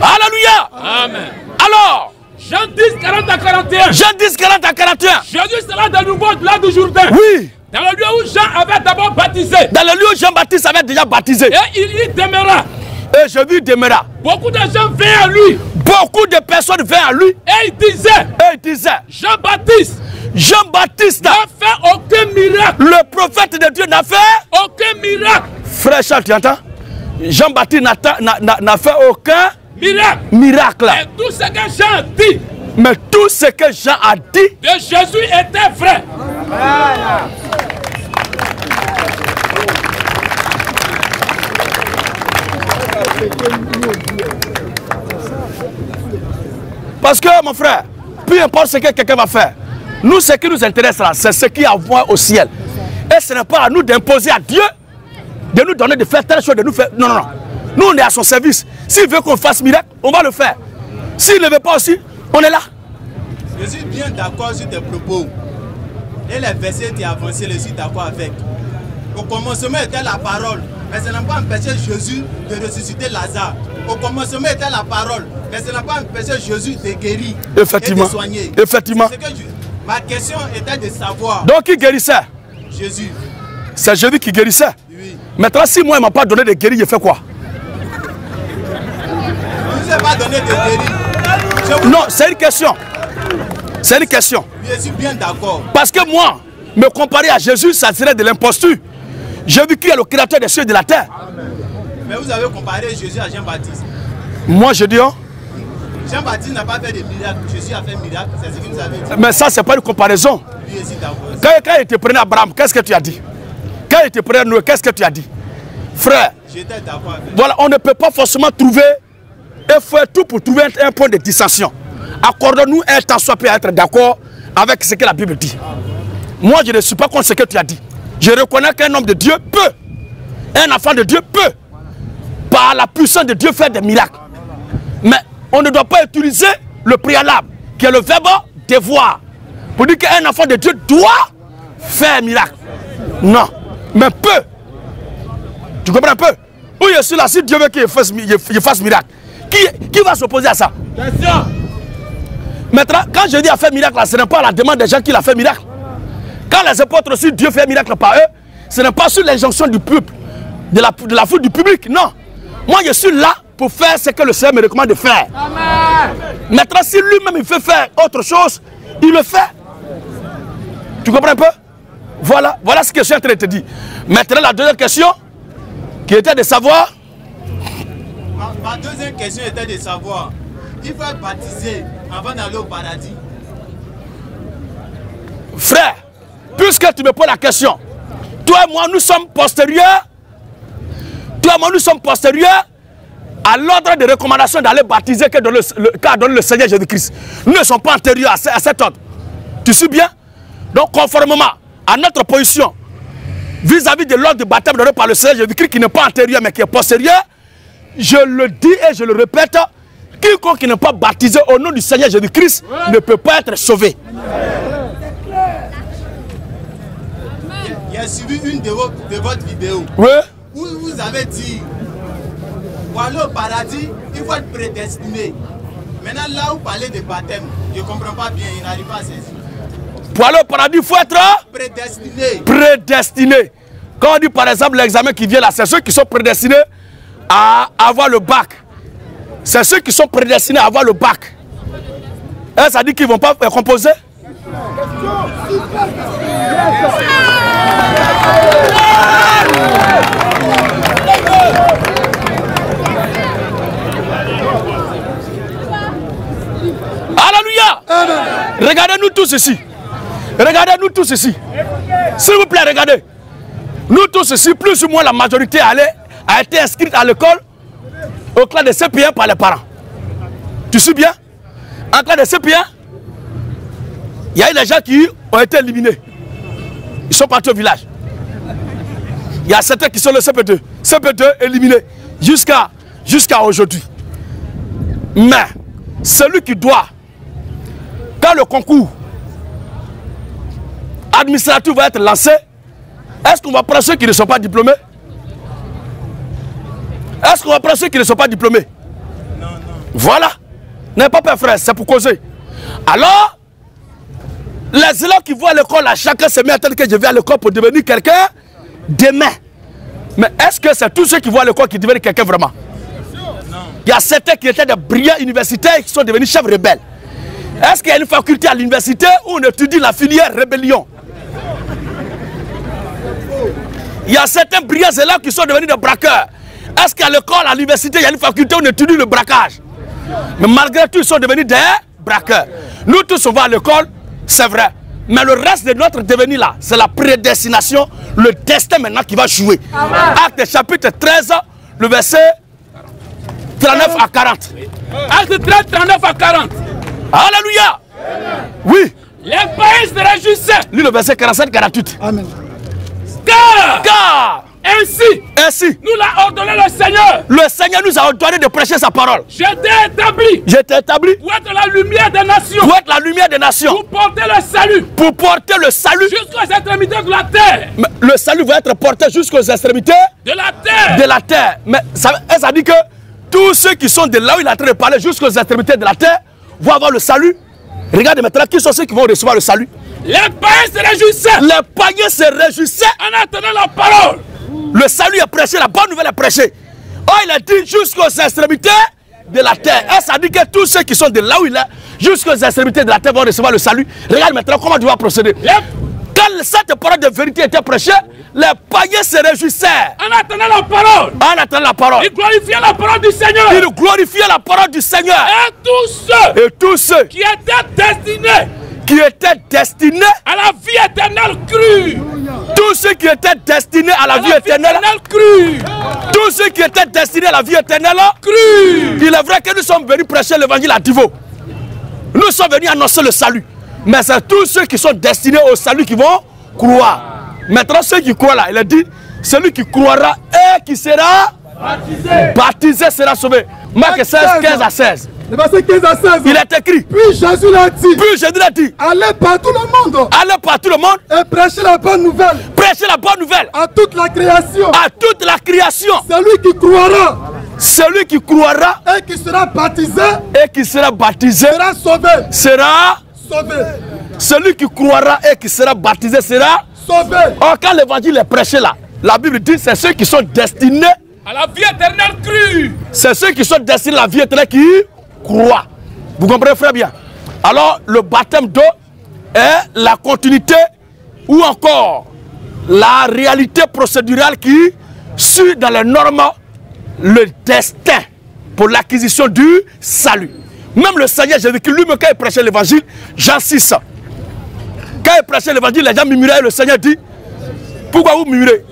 Alléluia. Amen. Alors, Jean 10, 40 à 41. Jean 10, 40 à 41. Jésus sera de nouveau lac du Jourdain. Oui, Dans le lieu où Jean avait d'abord baptisé. dans le lieu où Jean-Baptiste avait déjà baptisé. Et il y demeura. Et Jésus demeura. Beaucoup de gens vinrent à lui. Beaucoup de personnes vinrent à lui Et il disait et ils disaient Jean-Baptiste Jean-Baptiste, n'a fait aucun miracle. le prophète de Dieu, n'a fait. Aucun miracle. Frère Charles, tu entends? Jean-Baptiste n'a fait aucun Miracle. miracle. Et tout ce que Jean a dit Mais tout ce que Jean a dit de Jésus était vrai. Parce que, mon frère, peu importe ce que quelqu'un va faire, nous, ce qui nous intéresse là, c'est ce qui a voix au ciel. Et ce n'est pas à nous d'imposer à Dieu de nous donner de faire telle chose, de nous faire. Non, non, non. Nous, on est à son service. S'il veut qu'on fasse miracle, on va le faire. S'il ne veut pas aussi, on est là. Je suis bien d'accord sur tes propos. Et les versets qui avancés, je suis d'accord avec. Au commencement était la parole, mais ça n'a pas empêché Jésus de ressusciter Lazare. Au commencement était la parole, mais ça n'a pas empêché Jésus de guérir Effectivement. et de soigner. Effectivement. Que je- Ma question était de savoir, Donc, qui guérissait? Jésus, C'est Jésus qui guérissait. oui, Maintenant, si moi, il ne m'a pas donné de guérir, il fait quoi? Vous ai pas donné de vous- Non, c'est une question. C'est une question. je suis bien d'accord. Parce que moi, me comparer à Jésus, ça serait de l'imposture. Jésus qui est le créateur des cieux et de la terre. Mais vous avez comparé Jésus à Jean-Baptiste. Moi, je dis, oh, Jean-Baptiste n'a pas fait de miracle, Jésus a fait miracle, c'est ce qu'il nous avait dit. mais ça, c'est pas une comparaison. Lui aussi d'accord. Quand, quand il te prenait Abraham, qu'est-ce que tu as dit? Quand il te prenait Noé, qu'est-ce que tu as dit? Frère, J'étais d'accord avec. voilà, on ne peut pas forcément trouver et faire tout pour trouver un, point de dissension. Accordons-nous un temps soit à être d'accord avec ce que la Bible dit. Moi, je ne suis pas contre ce que tu as dit. Je reconnais qu'un homme de Dieu peut, un enfant de Dieu peut, par la puissance de Dieu, faire des miracles. Mais on ne doit pas utiliser le préalable, qui est le verbe devoir, pour dire qu'un enfant de Dieu doit faire un miracle. Non, mais peut. Tu comprends un peu? Où je suis là, si Dieu veut qu'il fasse, fasse miracle, qui, qui va s'opposer à ça? Question. Maintenant, quand je dis à faire miracle, ce n'est pas à la demande des gens qui l'a fait miracle. Quand les apôtres aussi, Dieu fait miracle par eux, ce n'est pas sur l'injonction du peuple, de la, de la foule du public, non. Moi, je suis là pour faire ce que le Seigneur me recommande de faire. Maintenant, si lui-même il veut faire autre chose, il le fait. Tu comprends un peu? Voilà, voilà ce que je suis en train de te dire. Maintenant, la deuxième question, qui était de savoir, Ma, deuxième question était de savoir, il faut être baptisé avant d'aller au paradis? Frère, puisque tu me poses la question, toi et moi, nous sommes postérieurs. Toi et moi, nous sommes postérieurs à l'ordre de recommandation d'aller baptiser que le, donné le Seigneur Jésus-Christ. Nous ne sommes pas antérieurs à, ce- à cet ordre. Tu suis bien? Donc, conformément à notre position vis-à-vis de l'ordre de baptême donné par le Seigneur Jésus-Christ qui n'est pas antérieur mais qui est postérieur, je le dis et je le répète, quiconque qui n'est pas baptisé au nom du Seigneur Jésus-Christ ne peut pas être sauvé. J'ai suivi une de, vos, de votre vidéo Oui où vous avez dit pour aller au paradis, il faut être prédestiné. Maintenant, là où vous parlez de baptême, je ne comprends pas bien, il n'arrive pas à saisir. Pour aller au paradis, il faut être Prédestiné. prédestiné. Quand on dit par exemple l'examen qui vient là, c'est ceux qui sont prédestinés à avoir le bac. C'est ceux qui sont prédestinés à avoir le bac. Hein, ça dit qu'ils ne vont pas composer? Alléluia Regardez-nous tous ici. Regardez-nous tous ici. S'il vous plaît, regardez. Nous tous ici, plus ou moins la majorité allait- a été inscrite à l'école au classe de CP1 par les parents. Tu suis bien? En classe de CP1, il y a eu des gens qui ont été éliminés. Ils sont partis au village. Il y a certains qui sont le CP2. CP2 éliminés jusqu'à aujourd'hui. Mais celui qui doit, dans le concours administratif va être lancé, est-ce qu'on va prendre ceux qui ne sont pas diplômés? Est-ce qu'on va prendre ceux qui ne sont pas diplômés? Voilà. N'ayez pas peur, frère, c'est pour causer. Alors, les élèves qui vont à l'école, à chacun se met à tête que je vais à l'école pour devenir quelqu'un demain. Mais est-ce que c'est tous ceux qui vont à l'école qui deviennent quelqu'un vraiment? Il y a certains qui étaient des brillants universitaires et qui sont devenus chefs rebelles. Est-ce qu'il y a une faculté à l'université où on étudie la filière rébellion? Il y a certains brillants élèves qui sont devenus des braqueurs. Est-ce qu'à l'école, à l'université, il y a une faculté où on étudie le braquage? Mais malgré tout, ils sont devenus des braqueurs. Nous tous, on va à l'école, c'est vrai. Mais le reste de notre devenir là, c'est la prédestination, le destin maintenant qui va jouer. Acte chapitre 13, le verset 39 à 40. Acte 13, 39 à 40. Alléluia. Oui. Les pays se réjouissaient. Lis le verset 47-48. Amen. Car Car, ainsi, ainsi, nous l'a ordonné le Seigneur. le Seigneur nous a ordonné de prêcher sa parole. J'étais établi J'étais établi pour être la lumière des nations. pour être la lumière des nations, Pour porter le salut pour porter le salut. jusqu'aux extrémités de la terre. Mais Le salut va être porté jusqu'aux extrémités De la terre. de la terre. Mais ça, ça dit que tous ceux qui sont de là où il est en train de parler jusqu'aux extrémités de la terre vont avoir le salut? Regardez maintenant qui sont ceux qui vont recevoir le salut? Les pays se réjouissaient Les païens se réjouissaient. en attendant la parole. Le salut est prêché, la bonne nouvelle est prêchée. Oh, il a dit jusqu'aux extrémités de la terre. Et ça dit que tous ceux qui sont de là où il est, jusqu'aux extrémités de la terre vont recevoir le salut? Regarde maintenant comment tu vas procéder. Quand cette parole de vérité était prêchée, les païens se réjouissaient En attendant la parole. en attendant la parole. Ils glorifiaient la parole du Seigneur. Ils glorifiaient la parole du Seigneur. Et tous ceux Et tous ceux qui étaient destinés qui étaient destinés, à la vie éternelle crue. Tous ceux qui étaient destinés à la À vie la vie éternelle, crue. tous ceux qui étaient destinés à la vie éternelle, Crue. il est vrai que nous sommes venus prêcher l'évangile à Divo. Nous sommes venus annoncer le salut. Mais c'est tous ceux qui sont destinés au salut qui vont croire. Maintenant, ceux qui croient là, il a dit, celui qui croira et qui sera baptisé sera sauvé. Marc 16, 15 à 16. Le verset 15 à 16. Il est écrit. Puis Jésus l'a dit Puis Jésus a dit, Allez par tout le monde allez par tout le monde, et prêchez la bonne nouvelle prêchez la bonne nouvelle à toute la création. à toute la création. Celui qui croira Celui qui croira et qui sera baptisé et qui sera baptisé sera sauvé. sera. Sauvé. Celui qui croira et qui sera baptisé sera. Sauvé. Or, quand l'évangile est prêché là, la Bible dit c'est ceux qui sont destinés, À la vie éternelle crue. c'est ceux qui sont destinés à la vie éternelle qui croient. Vous comprenez, frère bien? Alors, le baptême d'eau est la continuité ou encore la réalité procédurale qui suit dans les normes le destin pour l'acquisition du salut. Même le Seigneur Jésus-Christ, lui-même, quand il prêchait l'évangile, Jean 6, quand il prêchait l'évangile, les gens murmuraient le Seigneur dit Pourquoi vous murmurez?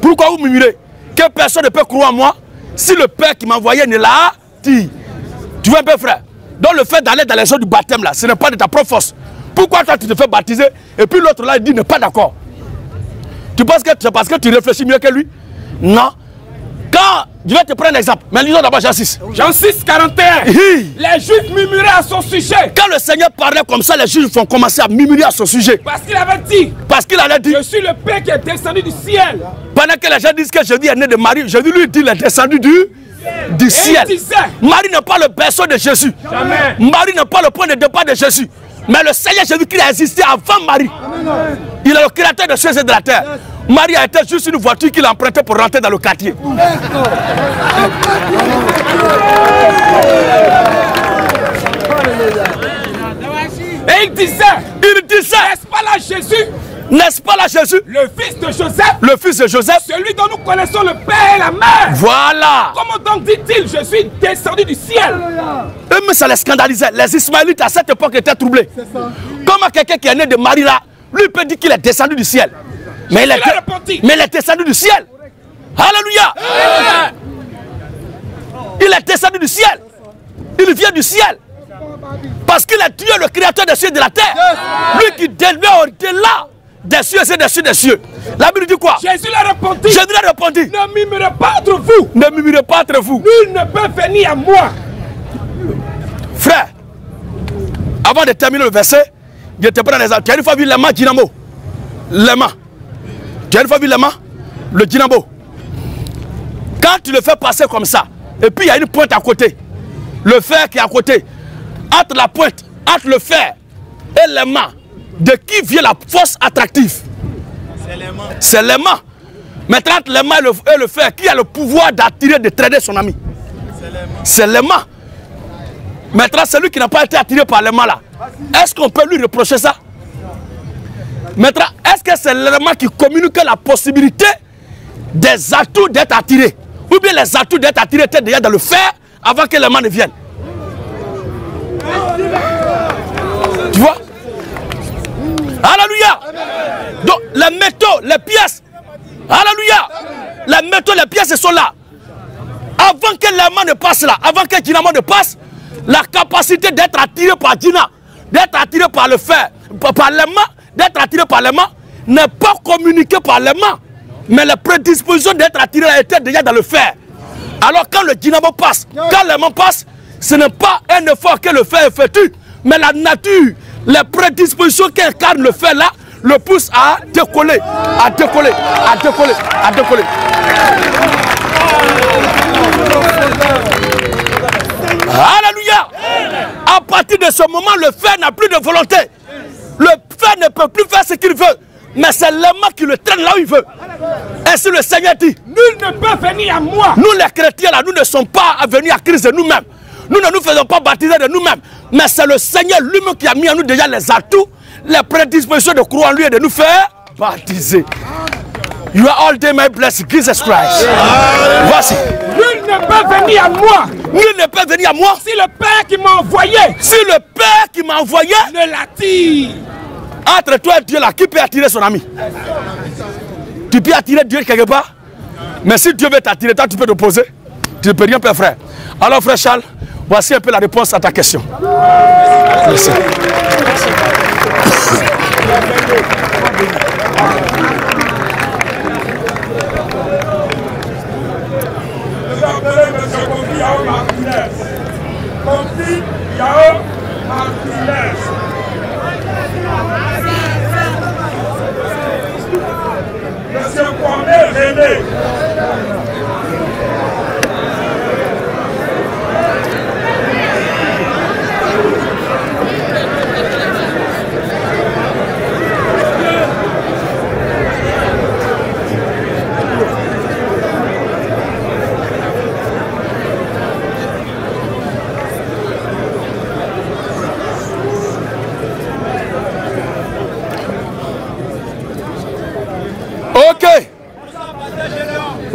Pourquoi vous murmurez? Que personne ne peut croire en moi si le Père qui m'a envoyé ne l'a dit? Tu vois un peu, frère? Donc, le fait d'aller dans les eaux du baptême, là, ce n'est pas de ta propre force. Pourquoi toi, tu te fais baptiser et puis l'autre, là, il dit n'est pas d'accord? Tu penses que c'est parce que tu réfléchis mieux que lui? Non. Quand, je vais te prendre un exemple, mais lisons d'abord Jean 6. Jean 6, 41. Hi. Les Juifs murmuraient à son sujet. Quand le Seigneur parlait comme ça, les juges vont commencer à murmurer à son sujet. Parce qu'il avait dit Parce qu'il allait dire, Je suis le Père qui est descendu du ciel. pendant que les gens disent que Jésus est né de Marie, Jésus lui dit, il est descendu du, du ciel. Marie n'est pas le berceau de Jésus. Jamais. Marie n'est pas le point de départ de Jésus. Mais le Seigneur Jésus-Christ a existé avant Marie. Il est le créateur des cieux et de la terre. Marie a été juste une voiture qu'il a empruntée pour rentrer dans le quartier. Et il disait Il disait, N'est-ce pas là Jésus, n'est-ce pas là Jésus, le fils de Joseph, le fils de Joseph celui dont nous connaissons le Père et la Mère Voilà. Comment donc dit-il Je suis descendu du ciel? Eux-mêmes, ça les scandalisait. Les Ismaélites à cette époque étaient troublés. Comment quelqu'un qui est né de Marie là, lui peut dire qu'il est descendu du ciel? Mais il, est, mais il est descendu du ciel. Alléluia. Il est descendu du ciel. Il vient du ciel. Parce qu'il a tué le créateur des cieux et de la terre. Lui qui demeure au-delà des cieux et des cieux des cieux. La Bible dit quoi? Jésus leur répondit Jésus lui a répondu Ne murmurez pas entre vous. Ne murmurez pas entre vous. Nul ne peut venir à moi. Frère, avant de terminer le verset, je te prends un exemple. Tu as une fois vu l'aimant dynamo? L'aimant. Tu as une fois vu l'aimant? Le dynamo. Quand tu le fais passer comme ça, et puis il y a une pointe à côté, le fer qui est à côté, entre la pointe, entre le fer et l'aimant, de qui vient la force attractive. C'est l'aimant. Maintenant, l'aimant et le, fer, qui a le pouvoir d'attirer, de traiter son ami. C'est l'aimant. Maintenant, celui qui n'a pas été attiré par l'aimant là, est-ce qu'on peut lui reprocher ça? Maintenant, est-ce que c'est l'aimant qui communique la possibilité des atouts d'être attiré? Ou bien les atouts d'être attiré étaient déjà dans le fer avant que l'aimant ne vienne Tu vois? Alléluia Donc, les métaux, les pièces, Alléluia Les métaux, les pièces, sont là avant que l'aimant ne passe là, avant que Dynamo ne passe, la capacité d'être attiré par Dina, d'être attiré par le fer, par, l'aimant, d'être attiré par l'aimant, n'est pas communiquée par l'aimant. Mais la prédisposition d'être attiré était déjà dans le fer. Alors quand le dynamo passe, quand l'aimant passe, ce n'est pas un effort que le fer effectue, mais la nature, les prédispositions qu'incarne le fer là, le pousse à décoller, à décoller, à décoller, à décoller. Alléluia. À partir de ce moment, le fer n'a plus de volonté. Le fer ne peut plus faire ce qu'il veut. Mais c'est l'aimant qui le traîne là où il veut. Ainsi le Seigneur dit, Nul ne peut venir à moi. nous les chrétiens là, nous ne sommes pas venus à Christ de nous-mêmes. Nous ne nous faisons pas baptiser de nous-mêmes. Mais c'est le Seigneur lui-même qui a mis en nous déjà les atouts, les prédispositions de croire en lui et de nous faire baptiser. You are all day my blessed Jesus Christ. Voici. Nul ne peut venir à moi. Nul ne peut venir à moi Si le Père qui m'a envoyé si le Père qui m'a envoyé, ne l'attire. entre toi et Dieu là, qui peut attirer son ami? Tu peux attirer Dieu quelque part? Mais si Dieu veut t'attirer, toi tu peux te poser. Tu ne peux rien faire, frère. Alors, frère Charles, voici un peu la réponse à ta question. Merci.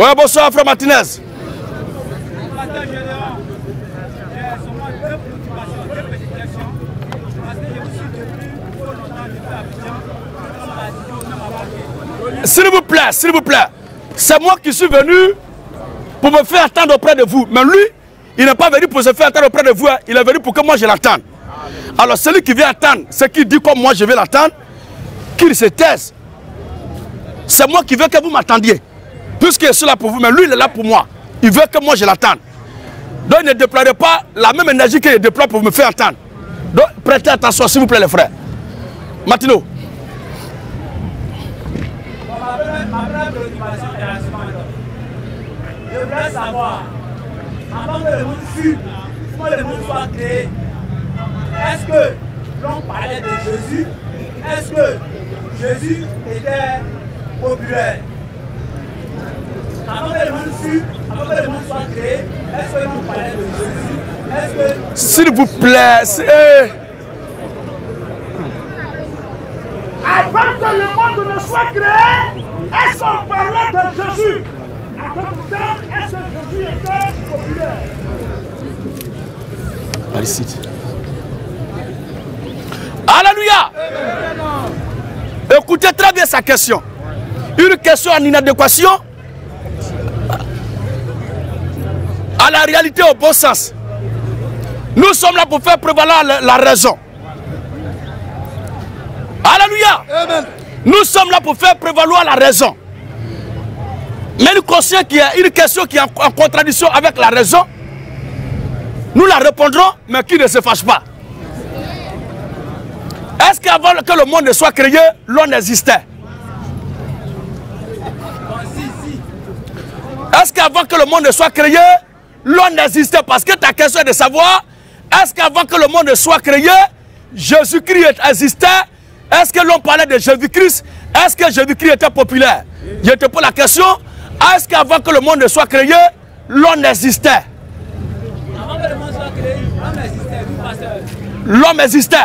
Ouais, bonsoir, frère Martinez. S'il vous plaît, s'il vous plaît. C'est moi qui suis venu pour me faire attendre auprès de vous. Mais lui, il n'est pas venu pour se faire attendre auprès de vous. Hein. Il est venu pour que moi je l'attende. Alors celui qui vient attendre, c'est qui dit comme moi je vais l'attendre, qu'il se taise. C'est moi qui veux que vous m'attendiez. Puisque je suis là pour vous, mais lui il est là pour moi. Il veut que moi je l'attende. Donc il ne déploierez pas la même énergie qu'il déploie pour me faire attendre. Donc prêtez attention s'il vous plaît les frères. Martino. Ma première, ma première préoccupation est la suivante. Je voudrais savoir, avant que le monde fût, que le monde soit créé, est-ce que l'on parlait de Jésus? Est-ce que Jésus était populaire? S'il vous plaît. c'est- eh, Avant que le monde ne soit créé, est-ce qu'on parlait de Jésus? Quel temps est-ce que Jésus était populaire? Aristide. Alléluia. Écoutez très bien sa question. Une question en inadéquation à la réalité au bon sens. Nous sommes là pour faire prévaloir la, raison. Alléluia. Nous sommes là pour faire prévaloir la raison. Mais une question qui est, une question qui est en, en contradiction avec la raison, nous la répondrons, mais qui ne se fâche pas. Est-ce qu'avant que le monde ne soit créé, l'homme existait? Est-ce qu'avant que le monde ne soit créé, l'homme existait Parce que ta question est de savoir, est-ce qu'avant que le monde soit créé, Jésus-Christ existait? Est-ce que l'on parlait de Jésus-Christ? Est-ce que Jésus-Christ était populaire? Je te pose la question, est-ce qu'avant que le monde soit créé, l'homme existait? Avant que le monde soit créé, l'homme existait, L'homme existait.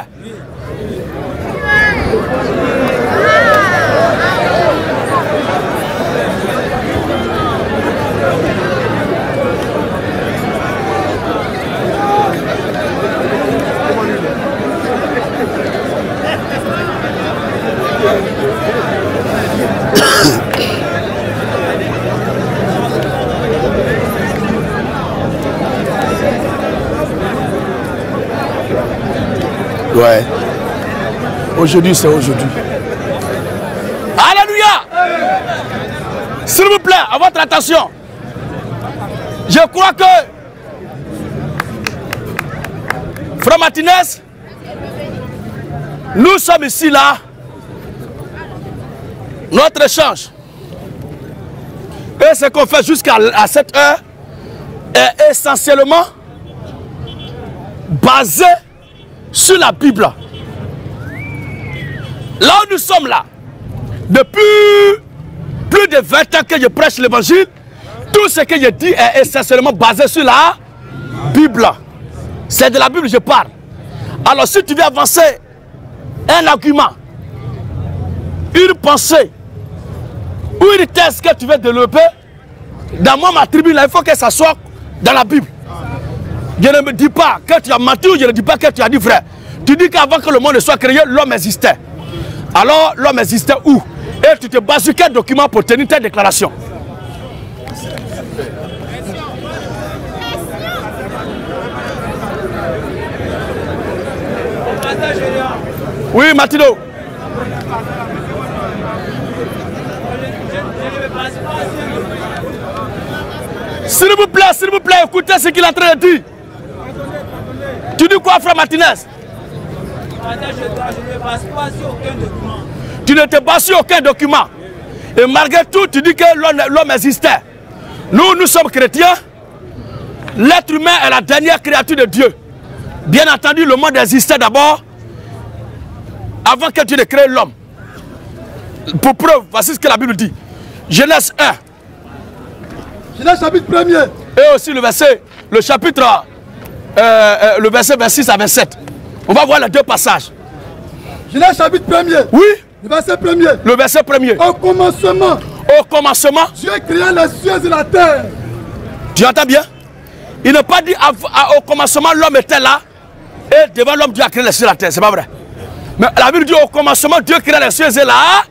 Ouais. Aujourd'hui, c'est aujourd'hui. Alléluia. S'il vous plaît, à votre attention. Je crois que Frère Martinez, nous sommes ici là. Notre échange et ce qu'on fait jusqu'à à cette heure est essentiellement basé sur la Bible. Là où nous sommes là, depuis plus de 20 ans que je prêche l'évangile, tout ce que je dis est essentiellement basé sur la Bible. C'est de la Bible que je parle. Alors si tu veux avancer un argument, une pensée ou une thèse que tu veux développer, dans moi, ma tribu, là, il faut que ça soit dans la Bible. Je ne me dis pas que tu as menti ou je ne dis pas que tu as dit frère. Tu dis qu'avant que le monde soit créé, l'homme existait. Alors, l'homme existait où? Et tu te bases sur quel document pour tenir ta déclaration Oui, sur S'il vous plaît, s'il vous plaît, écoutez ce qu'il en train de dire. Tu dis quoi, frère Martinez? Pasteur Gélion, je ne me passe pas sur aucun document. Tu ne te bases sur aucun document. Et malgré tout, tu dis que l'homme l'homme existait. Nous, nous sommes chrétiens. L'être humain est la dernière créature de Dieu. Bien entendu, le monde existait d'abord avant que Dieu ne crée l'homme. Pour preuve, voici ce que la Bible dit. Genèse 1 Genèse chapitre 1er. et aussi le verset, le chapitre, euh, euh, le verset 26 à 27. On va voir les deux passages. Genèse chapitre 1er. Oui, Le verset 1er. le verset premier. Au commencement, Au commencement, Dieu créa les cieux et la terre. Tu entends bien? Il n'a pas dit à- au commencement l'homme était là et devant l'homme Dieu a créé les cieux et la terre. C'est pas vrai. Mais la Bible dit au commencement Dieu créa les cieux et la terre.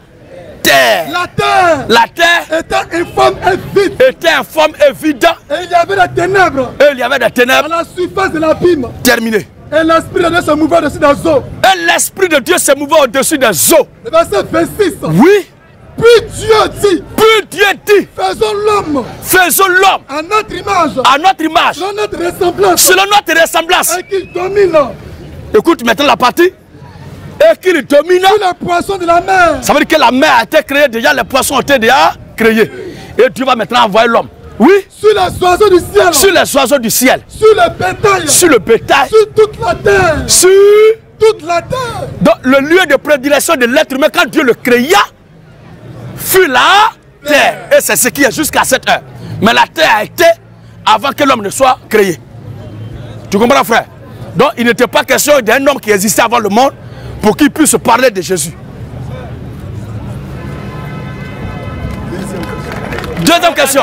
La terre La terre était informe et vide. était informe et vide. Et il y avait des ténèbres Et il y avait des à ténèbres la surface de l'abîme. terminées. Et l'Esprit de Dieu se mouvait dessus des eaux. Et l'Esprit de Dieu se mouvait au-dessus des eaux. Le verset 26. Oui. Puis Dieu dit Puis Dieu dit Faisons l'homme Faisons l'homme à notre image, à notre image, selon notre ressemblance, selon notre ressemblance. et qu'il domine Écoute maintenant la partie. Et qu'il domine. tous les poissons de la mer, Ça veut dire que la mer a été créée déjà, les poissons ont été déjà créés. Et Dieu va maintenant envoyer l'homme. Oui. sur les oiseaux du ciel, Sur les oiseaux du ciel, sur le bétail, sur le bétail, sur toute la terre, sur toute la terre. dans le lieu de prédilection de l'être humain, quand Dieu le créa, fut la terre. Et c'est ce qui est jusqu'à cette heure. Mais la terre a été avant que l'homme ne soit créé. Tu comprends, frère? Donc, il n'était pas question d'un homme qui existait avant le monde pour qu'il puisse parler de Jésus. Deuxième question.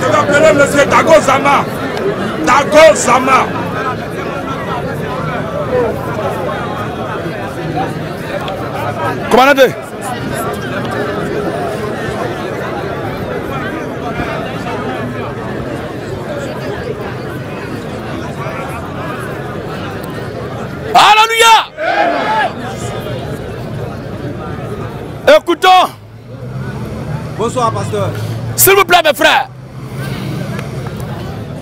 Je appeler monsieur Dago Zama. Dago Zama. Commandant. Alléluia. Écoutons, Bonsoir, pasteur. s'il vous plaît mes frères.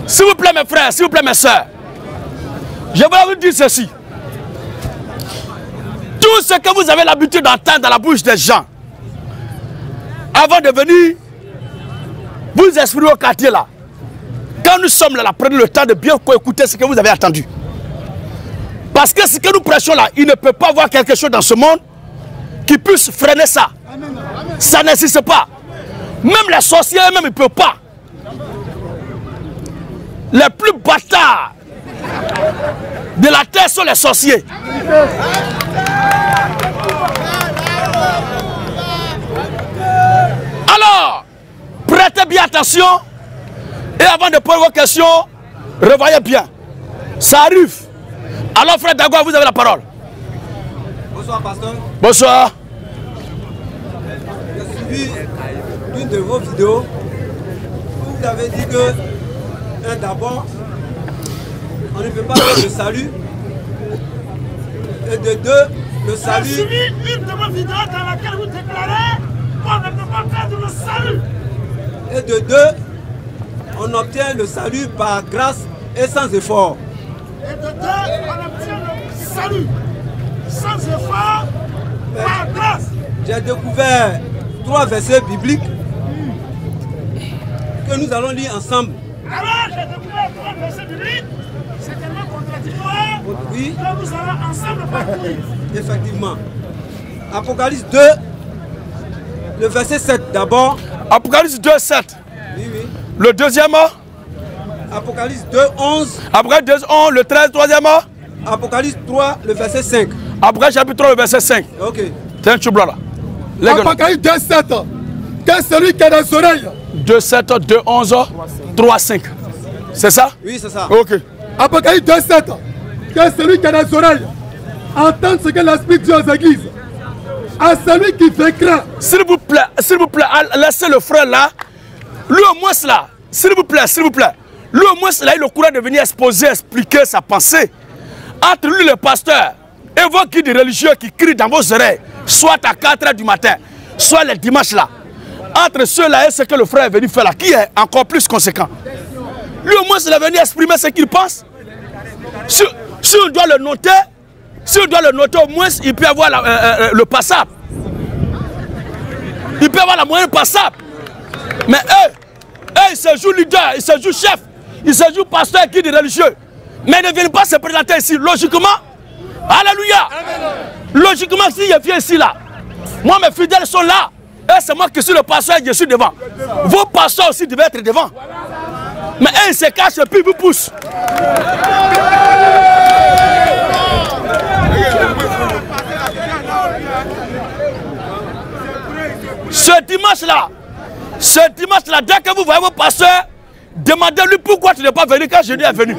S'il vous plaît mes frères, s'il vous plaît mes soeurs. Je vais vous dire ceci. Tout ce que vous avez l'habitude d'entendre dans la bouche des gens, avant de venir vous exprimer au quartier là, quand nous sommes là, prenez le temps de bien écouter ce que vous avez entendu. Parce que ce que nous prêchons là, il ne peut pas avoir quelque chose dans ce monde qui puisse freiner ça. Ça n'existe pas. Même les sorciers eux-mêmes, ils ne peuvent pas. Les plus bâtards de la terre sont les sorciers. Alors, prêtez bien attention et avant de poser vos questions, revoyez bien. Ça arrive. Alors, frère Dagua, vous avez la parole. Bonsoir, pasteur. Bonsoir. J'ai suivi une de vos vidéos où vous avez dit que, un, d'abord, on ne peut pas faire le salut. Et de deux, le J'ai salut, suivi une de vos vidéos dans laquelle vous déclarez qu'on ne peut pas perdre le salut. et de deux, on obtient le salut par grâce et sans effort. Et de deux, on obtient le salut sans effort, par grâce. J'ai découvert trois versets bibliques que nous allons lire ensemble. Alors, j'ai découvert trois versets bibliques. Oui, que nous allons ensemble parcourir. effectivement. Apocalypse 2, le verset 7 d'abord. Apocalypse 2, 7. Oui, oui. Le deuxième, Apocalypse 2, 11. Apocalypse 2, 11, le 13, troisième, Apocalypse 3, le verset 5. Apocalypse chapitre 3, le verset 5. Ok. Un choublon là. Apocalypse 2, 7. Que celui qui a des oreilles 2, 7, 2, 11, 3, 5. C'est ça? Oui, c'est ça. Ok. Apocalypse 2, 7. Que celui qui a des oreilles entende ce que l'Esprit dit aux églises. À celui qui craindre, S'il vous plaît, s'il vous plaît, laissez le frère là. Lui au moins là, s'il vous plaît, s'il vous plaît. Lui au moins là, il a le courage de venir exposer, expliquer sa pensée. Entre lui le pasteur et vos guides religieux qui crient dans vos oreilles, soit à 4 h du matin, soit les dimanches là. Entre ceux-là et ce que le frère est venu faire là, qui est encore plus conséquent. Lui au moins il est venu exprimer ce qu'il pense. Si on doit le noter, si on doit le noter, au moins il peut avoir la- euh, euh, le passable. Il peut avoir la moyenne passable. Mais eux, eux, ils se jouent leader, ils se jouent chef, ils se jouent pasteur, guide religieux. Mais ils ne viennent pas se présenter ici. Logiquement, Alléluia. Logiquement, si je viens ici là, moi mes fidèles sont là. Et c'est moi qui suis le pasteur et je suis devant. Vos pasteurs aussi devaient être devant. Mais ils se cachent et puis vous poussent. Ce dimanche-là, Ce dimanche-là, dès que vous voyez vos pasteurs, demandez-lui pourquoi tu n'es pas venu quand Jésus est venu.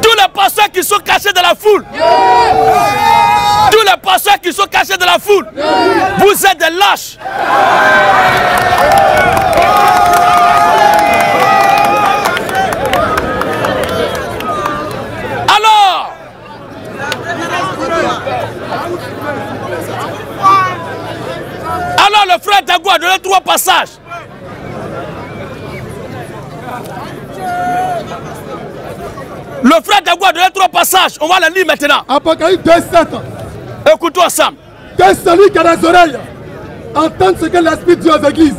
Tous les qui sont cachés dans la foule, tous les pasteurs qui sont cachés dans la foule, vous êtes des lâches. Alors, alors le frère Dago a donné trois passages. Le frère Dago a donné trois passages. On va les lire maintenant. Apocalypse 2, 7. Écoutons ensemble. Que celui qui a des oreilles entende ce que l'Esprit dit aux églises?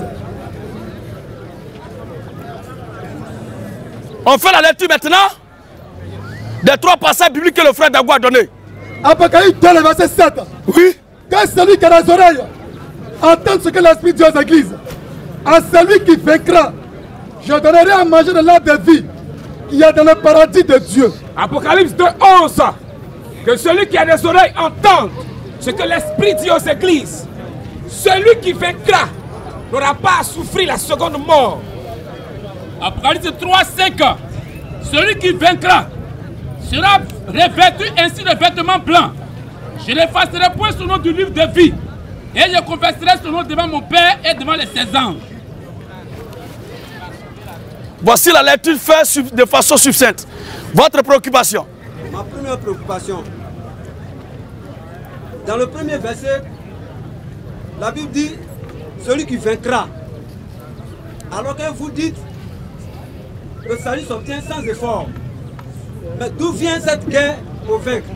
On fait la lecture maintenant des trois passages bibliques que le frère Dago a donnés. Apocalypse 2, le verset 7. Oui. Que celui qui a des oreilles entende ce que l'Esprit dit aux églises? À celui qui vaincra, je donnerai à manger de l'arbre de vie qui est dans le paradis de Dieu. Apocalypse 2, 11. Que celui qui a des oreilles entende ce que l'Esprit dit aux églises. Celui qui vaincra n'aura pas à souffrir la seconde mort. Apocalypse 3, 5. Celui qui vaincra sera revêtu ainsi de vêtements blancs. Je n'effacerai point son nom du livre de vie. Et je confesserai son nom devant mon Père et devant les ses anges. Voici la lecture faite de façon succincte. Votre préoccupation. Ma première préoccupation, dans le premier verset, la Bible dit celui qui vaincra. Alors que vous dites le salut s'obtient sans effort. Mais d'où vient cette guerre pour vaincre?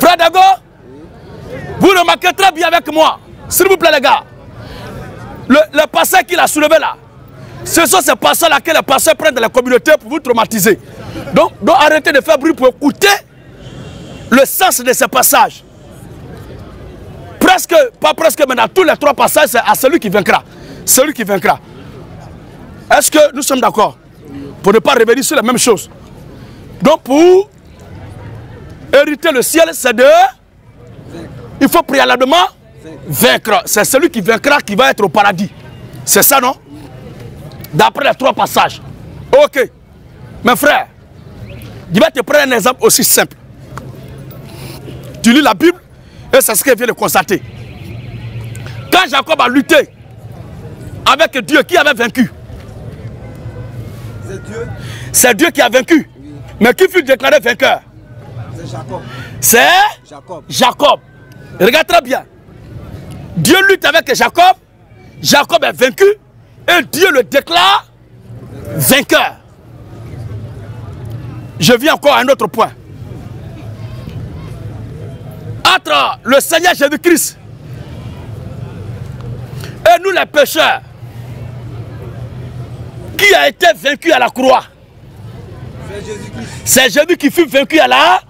Frère Dago, vous remarquez très avec moi. S'il vous plaît, les gars. Le, le passage qu'il a soulevé là, ce sont ces passages-là que les pasteurs prennent dans la communauté pour vous traumatiser. Donc, donc arrêtez de faire bruit pour écouter le sens de ces passages. Presque, pas presque maintenant, tous les trois passages, c'est à celui qui vaincra. Celui qui vaincra. Est-ce que nous sommes d'accord Pour ne pas revenir sur la même chose? Donc, pour hériter le ciel, c'est de. Il faut préalablement vaincre. C'est celui qui vaincra qui va être au paradis. C'est ça, non? D'après les trois passages. Ok. Mes frères, je vais te prendre un exemple aussi simple. Tu lis la Bible et c'est ce qu'elle vient de constater. Quand Jacob a lutté avec Dieu, qui avait vaincu? C'est Dieu, C'est Dieu qui a vaincu. Mais qui fut déclaré vainqueur? C'est Jacob. C'est Jacob. Jacob. Regarde très bien. Dieu lutte avec Jacob. Jacob est vaincu. Et Dieu le déclare vainqueur. Je viens encore à un autre point. Entre le Seigneur Jésus-Christ et nous les pécheurs, qui a été vaincu à la croix? C'est Jésus qui fut vaincu à la,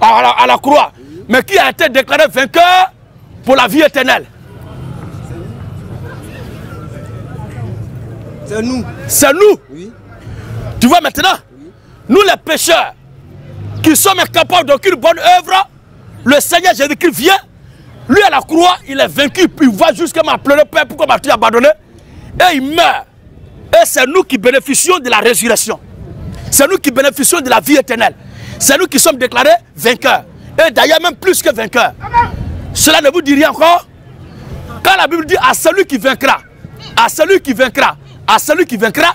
à la, à la croix, mais qui a été déclaré vainqueur pour la vie éternelle? C'est nous. C'est nous. Oui. Tu vois maintenant, nous les pécheurs, qui sommes incapables d'aucune bonne œuvre, le Seigneur Jésus-Christ vient, lui à la croix, il est vaincu, puis il va jusqu'à m'a pleurer, Père, pourquoi m'as-tu abandonné? Et il meurt. Et c'est nous qui bénéficions de la résurrection. C'est nous qui bénéficions de la vie éternelle. C'est nous qui sommes déclarés vainqueurs. Et d'ailleurs même plus que vainqueurs. Cela ne vous dit rien encore? Quand la Bible dit à celui qui vaincra, à celui qui vaincra, à celui qui vaincra,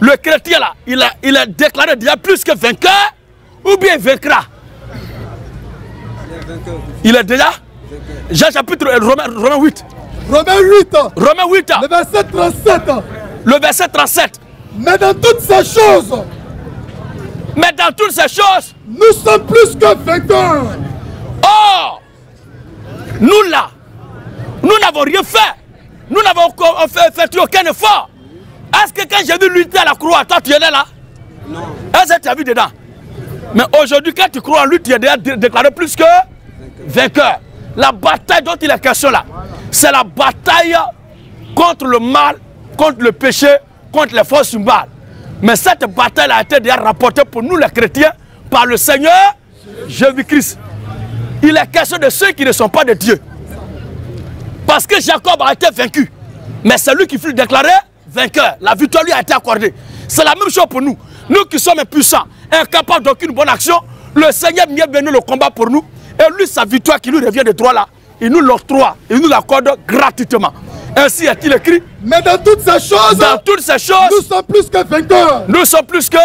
le chrétien là, il, a, il est déclaré déjà plus que vainqueur ou bien vaincra? Il est vainqueur. Déjà? Jean chapitre Romain, Romain 8. Romains 8, Romain 8, le verset 37. le verset 37. Mais dans toutes ces choses, Mais dans toutes ces choses, nous sommes plus que vainqueurs. Or, nous là, nous n'avons rien fait. Nous n'avons fait, fait aucun effort. Est-ce que quand j'ai vu lutté à la croix, toi tu étais là? Non. Est-ce que tu as vu dedans? Mais aujourd'hui, quand tu crois en lui, tu es déjà dé- déclaré plus que vainqueur. La bataille dont il est question là, c'est la bataille contre le mal, contre le péché, contre les forces du mal. Mais cette bataille a été déjà rapportée pour nous les chrétiens par le Seigneur Jésus-Christ. Il est question de ceux qui ne sont pas de Dieu. Parce que Jacob a été vaincu. Mais c'est lui qui fut déclaré vainqueur. La victoire lui a été accordée. C'est la même chose pour nous. Nous qui sommes impuissants, incapables d'aucune bonne action, le Seigneur vient venir le combat pour nous. Et lui, sa victoire qui lui revient de droit là, il nous l'octroie, il nous l'accorde gratuitement. Ainsi est-il écrit. Mais dans toutes ces choses, Dans toutes ces choses, nous sommes plus que vainqueurs. nous sommes plus que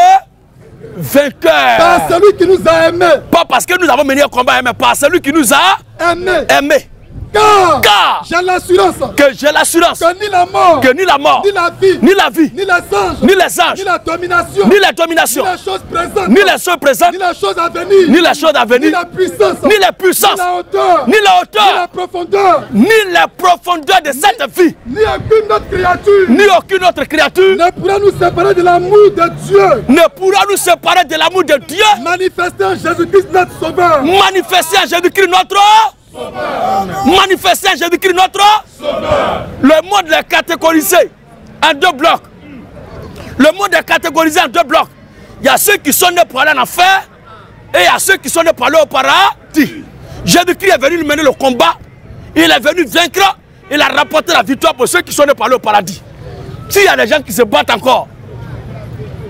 vainqueurs. Par celui qui nous a aimés. Pas parce que nous avons mené un combat, mais par celui qui nous a Aimés. aimés. Car, Car j'ai l'assurance que j'ai l'assurance que ni la mort, que ni la mort, ni la vie, ni la vie, ni les anges, ni les anges, ni la domination, ni la ni domination, les choses présentes, ni les choses présentes, ni les choses à venir, ni les choses à ni venir, la puissance, ni les puissances, ni la hauteur, ni la ni la hauteur, profondeur, ni la profondeur de cette vie, ni aucune autre créature ni aucune autre créature ne pourra nous séparer de l'amour de Dieu ne pourra nous séparer de l'amour de Dieu manifesté en Jésus-Christ notre Sauveur. manifesté en Jésus-Christ notre manifesté en Jésus-Christ notre le monde est catégorisé en deux blocs. Le monde est catégorisé en deux blocs. Il y a ceux qui sont nés pour aller en enfer et il y a ceux qui sont nés pour aller au paradis. Jésus-Christ est venu mener le combat. Il est venu vaincre. Il a rapporté la victoire pour ceux qui sont nés pour aller au paradis. S'il y a des gens qui se battent encore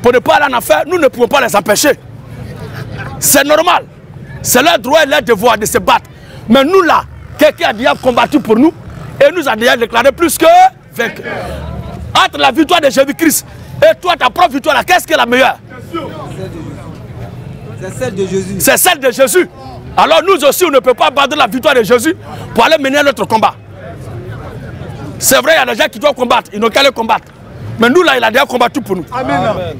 pour ne pas aller en enfer nous ne pouvons pas les empêcher. C'est normal. C'est leur droit et leur devoir de se battre. Mais nous là, quelqu'un a déjà combattu pour nous et nous a déjà déclaré plus que vainqueur. Entre la victoire de Jésus-Christ et toi, ta propre victoire, là, qu'est-ce qui est la meilleure? C'est celle de Jésus. C'est celle de Jésus. Alors nous aussi, on ne peut pas battre la victoire de Jésus pour aller mener notre combat. C'est vrai, il y a des gens qui doivent combattre, ils n'ont qu'à le combattre. Mais nous là, il a déjà combattu pour nous. Amen.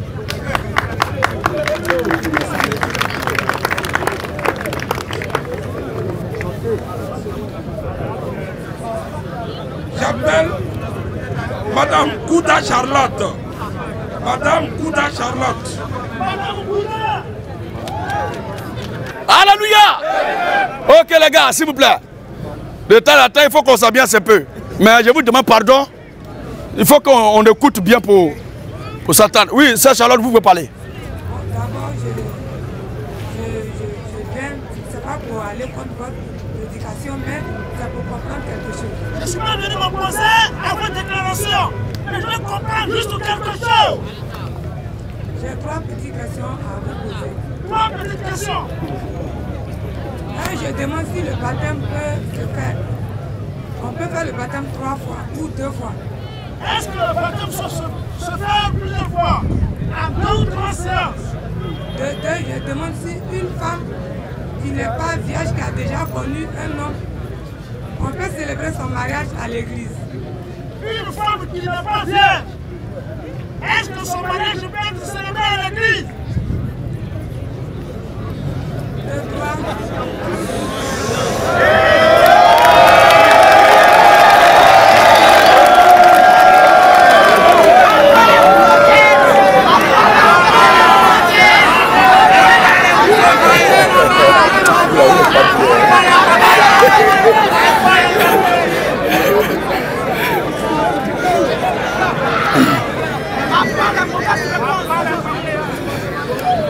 Madame Kouda Charlotte. Madame Kouda Charlotte. Alléluia Ok les gars, s'il vous plaît. De temps en temps, il faut qu'on s'ambiance un peu. Mais je vous demande pardon. Il faut qu'on on écoute bien pour, pour. Oui, c'est Charlotte, vous pouvez parler. D'abord, je, je, je, je viens, c'est pas pour aller contre votre prédication, mais c'est pour comprendre quelque chose. Je suis pas venu m'opposer à votre déclaration? Mais je veux comprendre juste quelque chose. J'ai trois petites questions à vous poser. Trois petites questions. Un, je demande si le baptême peut se faire. On peut faire le baptême trois fois ou deux fois. Est-ce que le baptême se, se, se fait plusieurs fois? À deux ou trois séances De deux, je demande si une femme qui n'est pas vierge, qui a déjà connu un homme, on peut célébrer son mariage à l'église. Une femme qui n'est pas vierge. Est-ce que son mariage peut être célébré à l'église Deux, trois.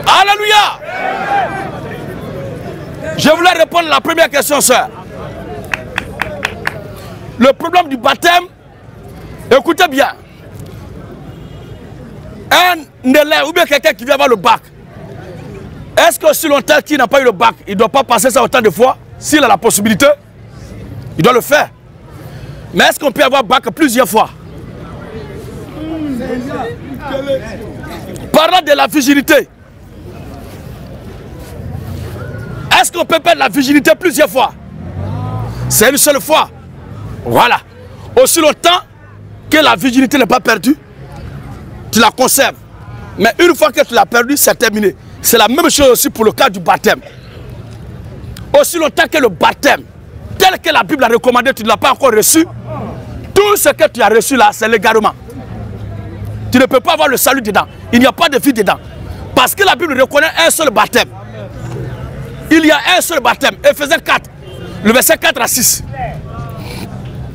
Alléluia Je voulais répondre à Le problème du baptême, écoutez bien. Un élève ou bien quelqu'un qui vient avoir le bac, est-ce que si longtemps qu'il n'a pas eu le bac, il ne doit pas passer ça autant de fois? S'il a la possibilité, il doit le faire. Mais est-ce qu'on peut avoir bac plusieurs fois? Parlant de la virginité, est-ce qu'on peut perdre la virginité plusieurs fois C'est une seule fois. Voilà. Aussi longtemps que la virginité n'est pas perdue, tu la conserves. Mais une fois que tu l'as perdue, c'est terminé. C'est la même chose aussi pour le cas du baptême. Aussi longtemps que le baptême, tel que la Bible a recommandé, tu ne l'as pas encore reçu, tout ce que tu as reçu là, c'est légalement. Tu ne peux pas avoir le salut dedans. Il n'y a pas de vie dedans. Parce que la Bible reconnaît un seul baptême. Il y a un seul baptême. Ephésiens 4, le verset 4 à 6.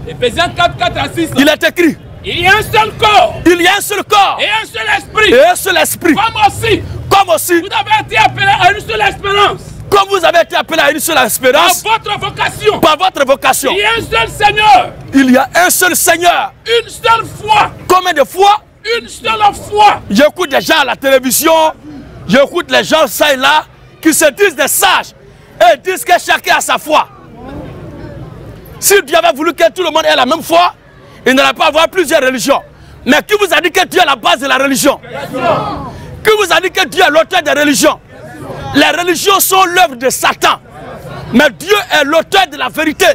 Ephésiens 4, 4 à 6. Il est écrit Il y a un seul corps il y a un seul corps et un seul esprit. et un seul esprit. Comme aussi, Comme aussi, vous avez été appelés à une seule espérance. comme vous avez été appelé à une seule espérance, votre vocation, par votre vocation, il y a un seul Seigneur, il y a un seul Seigneur. une seule foi, Combien de fois? Une seule foi. j'écoute des gens à la télévision, j'écoute les gens ça et là qui se disent des sages et disent que chacun a sa foi. Si Dieu avait voulu que tout le monde ait la même foi, il n'aurait pas avoir plusieurs religions. Mais qui vous a dit que Dieu est la base de la religion? Qui vous a dit que Dieu est l'auteur des religions? Les religions sont l'œuvre de Satan. Mais Dieu est l'auteur de la vérité.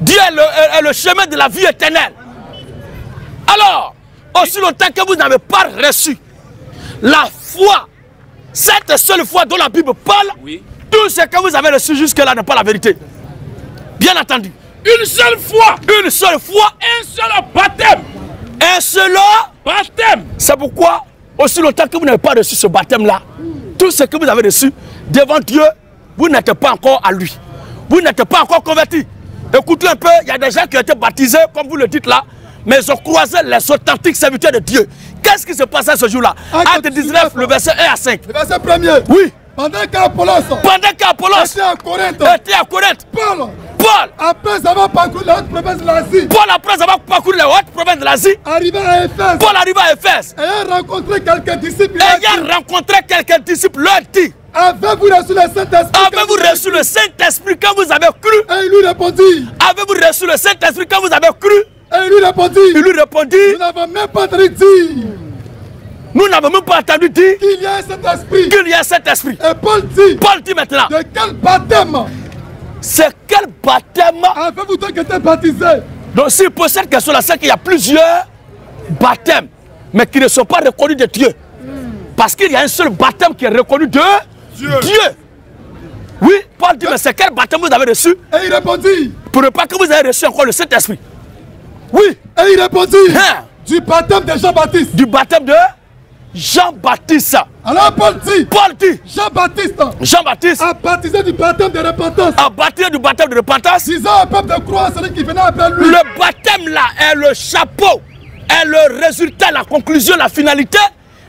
Dieu est le, est- est le chemin de la vie éternelle. Alors, aussi longtemps que vous n'avez pas reçu la foi, cette seule foi dont la Bible parle, Oui. tout ce que vous avez reçu jusque-là n'est pas la vérité. Bien entendu. Une seule foi, Une seule foi, un seul baptême. un seul. Baptême. C'est pourquoi, aussi longtemps que vous n'avez pas reçu ce baptême-là, tout ce que vous avez reçu devant Dieu, vous n'êtes pas encore à lui. Vous n'êtes pas encore converti. Écoutez un peu, il y a des gens qui ont été baptisés, comme vous le dites là, mais ils ont croisé les authentiques serviteurs de Dieu. Qu'est-ce qui se passait ce jour-là? Acte Acte 19, le verset 1 à 5. Le verset premier. Oui. Pendant qu'Apollos Pendant qu'Apollos était à Corinthe, était à Corinthe, Paul, Paul, après avoir parcouru la haute province de l'Asie, Paul après avoir parcouru les hautes provinces de l'Asie, arriva à Éphèse, Paul arriva à Éphèse. ayant rencontré quelques disciples, Ayant rencontré quelques disciples, leur dit Avez-vous reçu le Saint-Esprit Avez-vous vous reçu le Saint-Esprit quand vous avez cru? Et il lui répondit, Avez-vous reçu le Saint-Esprit quand vous avez cru? Et il lui répondit, Il lui répondit nous n'avons même pas entendu dire Nous n'avons même pas entendu dire qu'il y a un Saint-Esprit. qu'il y a cet esprit. Et Paul dit, Paul dit maintenant de quel baptême C'est quel baptême avez-vous donc été baptisé? Donc, s'il pose cette question-là, c'est qu'il y a plusieurs baptêmes, mais qui ne sont pas reconnus de Dieu. Parce qu'il y a un seul baptême qui est reconnu de Dieu. Oui, Paul dit Mais c'est quel baptême vous avez reçu? Et il répondit, Pour ne pas que vous ayez reçu encore le Saint-Esprit. Oui, et il répondit, Hein? du baptême de Jean-Baptiste. du baptême de Jean-Baptiste. Alors Paul dit, Paul dit Jean-Baptiste Jean-Baptiste a baptisé du baptême de repentance, a baptisé du baptême de repentance. disant au peuple de croire celui qui venait après lui. Le baptême là est le chapeau, est le résultat, la conclusion, la finalité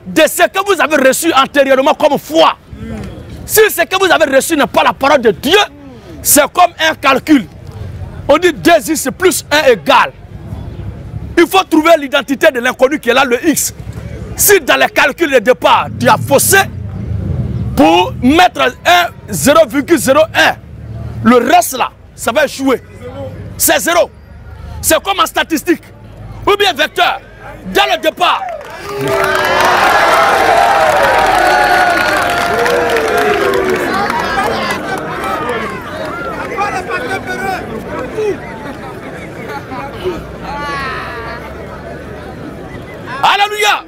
de ce que vous avez reçu antérieurement comme foi. Si ce que vous avez reçu n'est pas la parole de Dieu, c'est comme un calcul. On dit 2x plus 1 égale. Il faut trouver l'identité de l'inconnu qui est là, le X. Si dans les calculs de départ, tu as faussé pour mettre 1, 0,01, le reste là, ça va échouer. C'est zéro. C'est comme en statistique. Ou bien vecteur. Dès le départ. Alléluia.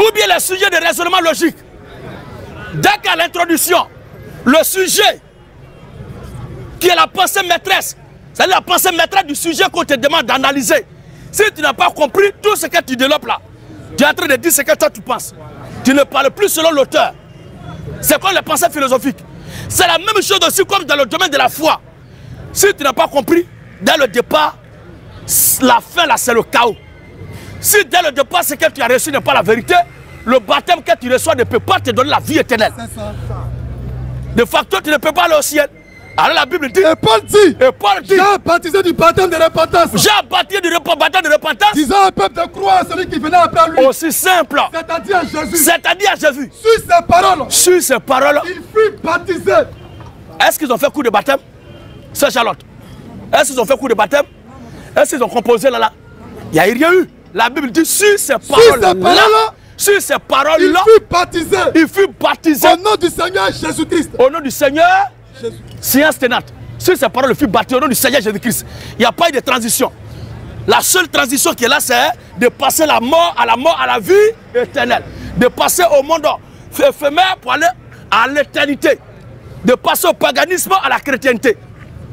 Ou bien le sujet de raisonnement logique. Dès qu'à l'introduction, le sujet qui est la pensée maîtresse, c'est-à-dire la pensée maîtresse du sujet qu'on te demande d'analyser. Si tu n'as pas compris tout ce que tu développes là, tu es en train de dire ce que toi tu penses. Tu ne parles plus selon l'auteur. C'est comme les pensées philosophiques. C'est la même chose aussi comme dans le domaine de la foi. Si tu n'as pas compris, dès le départ, la fin là c'est le chaos. Si dès le départ ce que tu as reçu n'est pas la vérité, le baptême que tu reçois ne peut pas te donner la vie éternelle. De facto, tu ne peux pas aller au ciel. Alors la Bible dit, Et Paul dit, et Paul dit, Jean baptisé du baptême de repentance, j'ai baptisé repentance, baptême de repentance, disant au peuple de croire celui qui venait après lui, aussi simple, c'est-à-dire Jésus. c'est-à-dire à Jésus. Sur ces paroles, Sur ces paroles, il fut baptisé. est-ce qu'ils ont fait coup de baptême? C'est Charlotte. Est-ce qu'ils ont fait coup de baptême? Est-ce qu'ils ont composé là là? Il n'y a rien eu. La Bible dit sur ces paroles-là, sur ces Il paroles-là, fut baptisé il fut baptisé au nom du Seigneur Jésus-Christ. au nom du Seigneur. Jésus. Science ténante. Sur ces paroles, il fut baptisé au nom du Seigneur Jésus-Christ. Il n'y a pas eu de transition. La seule transition qui est là, c'est de passer la mort à la mort à la vie éternelle. De passer au monde éphémère pour aller à l'éternité. De passer au paganisme à la chrétienté.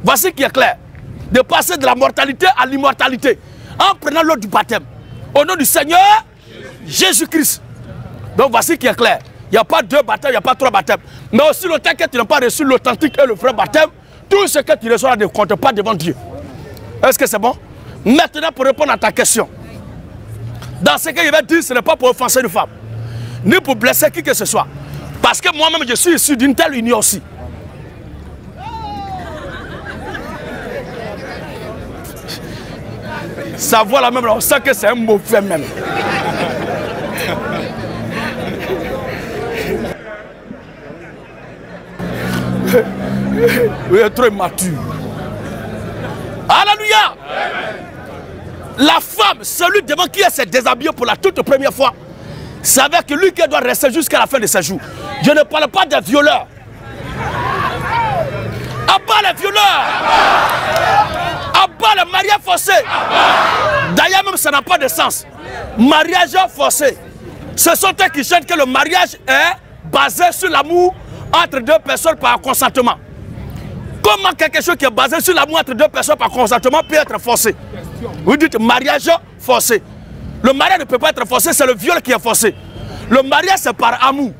Voici qui est clair. De passer de la mortalité à l'immortalité. En prenant l'eau du baptême. Au nom du Seigneur Jésus-Christ. Donc voici qui est clair. Il n'y a pas deux baptêmes, il n'y a pas trois baptêmes. Mais aussi longtemps que tu n'as pas reçu l'authentique et le vrai baptême, tout ce que tu reçois ne compte pas devant Dieu. Est-ce que c'est bon? Maintenant, pour répondre à ta question. Dans ce que je vais dire, ce n'est pas pour offenser une femme, ni pour blesser qui que ce soit. Parce que moi-même, je suis issu d'une telle union aussi. Sa voix là même, là, on sent que c'est un mauvais même. Vous êtes trop immature. Alléluia. La femme, celui devant qui elle s'est déshabillée pour la toute première fois, c'est avec lui qu'elle doit rester jusqu'à la fin de ses jours. Je ne parle pas des violeurs. À part les violeurs. À part les mariages forcés. D'ailleurs, même ça n'a pas de sens. Mariage forcé. Ce sont eux qui chantent que le mariage est basé sur l'amour entre deux personnes par consentement. Comment quelque chose qui est basé sur l'amour entre deux personnes par consentement peut être forcé? Vous dites mariage forcé. Le mariage ne peut pas être forcé, c'est le viol qui est forcé. Le mariage, c'est par amour.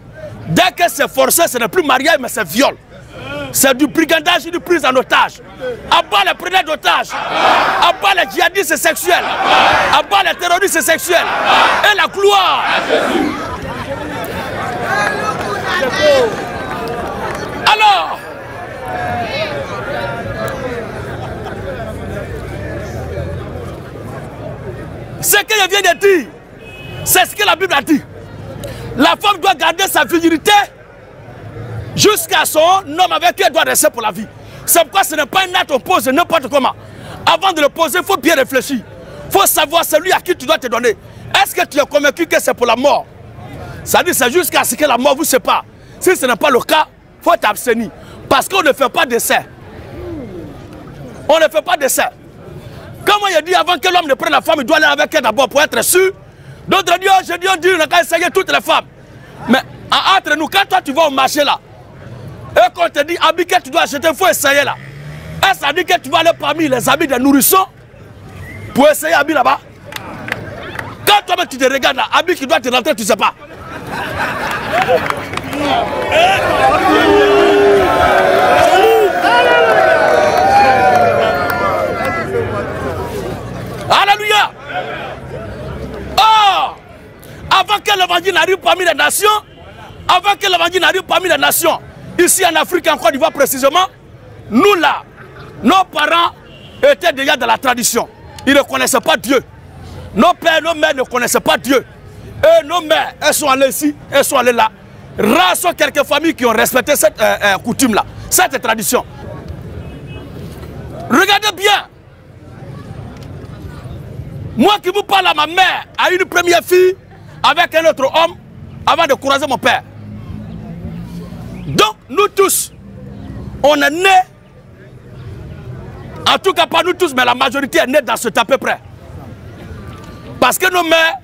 Dès que c'est forcé, ce n'est plus mariage, mais c'est viol. C'est du brigandage et du prise en otage. À bas les preneurs d'otages. À bas les djihadistes sexuels. À bas les terroristes sexuels. Et la gloire. Alors, ce que je viens de dire, c'est ce que la Bible a dit. La femme doit garder sa virginité jusqu'à son homme avec qui elle doit rester pour la vie. C'est pourquoi ce n'est pas un acte opposé n'importe comment. Avant de le poser, il faut bien réfléchir. Il faut savoir celui à qui tu dois te donner. Est-ce que tu es convaincu que c'est pour la mort? Dit c'est jusqu'à ce que la mort vous sépare. Si ce n'est pas le cas, il faut t'abstenir. Parce qu'on ne fait pas d'essai. On ne fait pas d'essai. Comme il dit avant que l'homme ne prenne la femme, il doit aller avec elle d'abord pour être sûr. D'autres disent, oh, je dis, on dit, on a qu'à essayer toutes les femmes. Mais entre nous, quand toi tu vas au marché là, et qu'on te dit, habit que tu dois acheter, il faut essayer là. Est-ce ça dit que tu vas aller parmi les habits des nourrissons pour essayer habit là-bas? Quand toi-même tu te regardes là, habit qui doit te rentrer, tu ne sais pas. Alléluia. Oh, avant que l'évangile n'arrive parmi les nations, avant que l'évangile n'arrive parmi les nations, ici en Afrique, en Côte d'Ivoire précisément, nous là, nos parents étaient déjà dans la tradition. Ils ne connaissaient pas Dieu. Nos pères, nos mères ne connaissaient pas Dieu. Et nos mères, elles sont allées ici, elles sont allées là. Rares sont quelques familles qui ont respecté cette euh, euh, coutume-là, cette tradition. Regardez bien. Moi qui vous parle à ma mère, à une première fille, avec un autre homme, avant de croiser mon père. Donc, nous tous, on est nés, en tout cas pas nous tous, mais la majorité est née dans ce à peu près. Parce que nos mères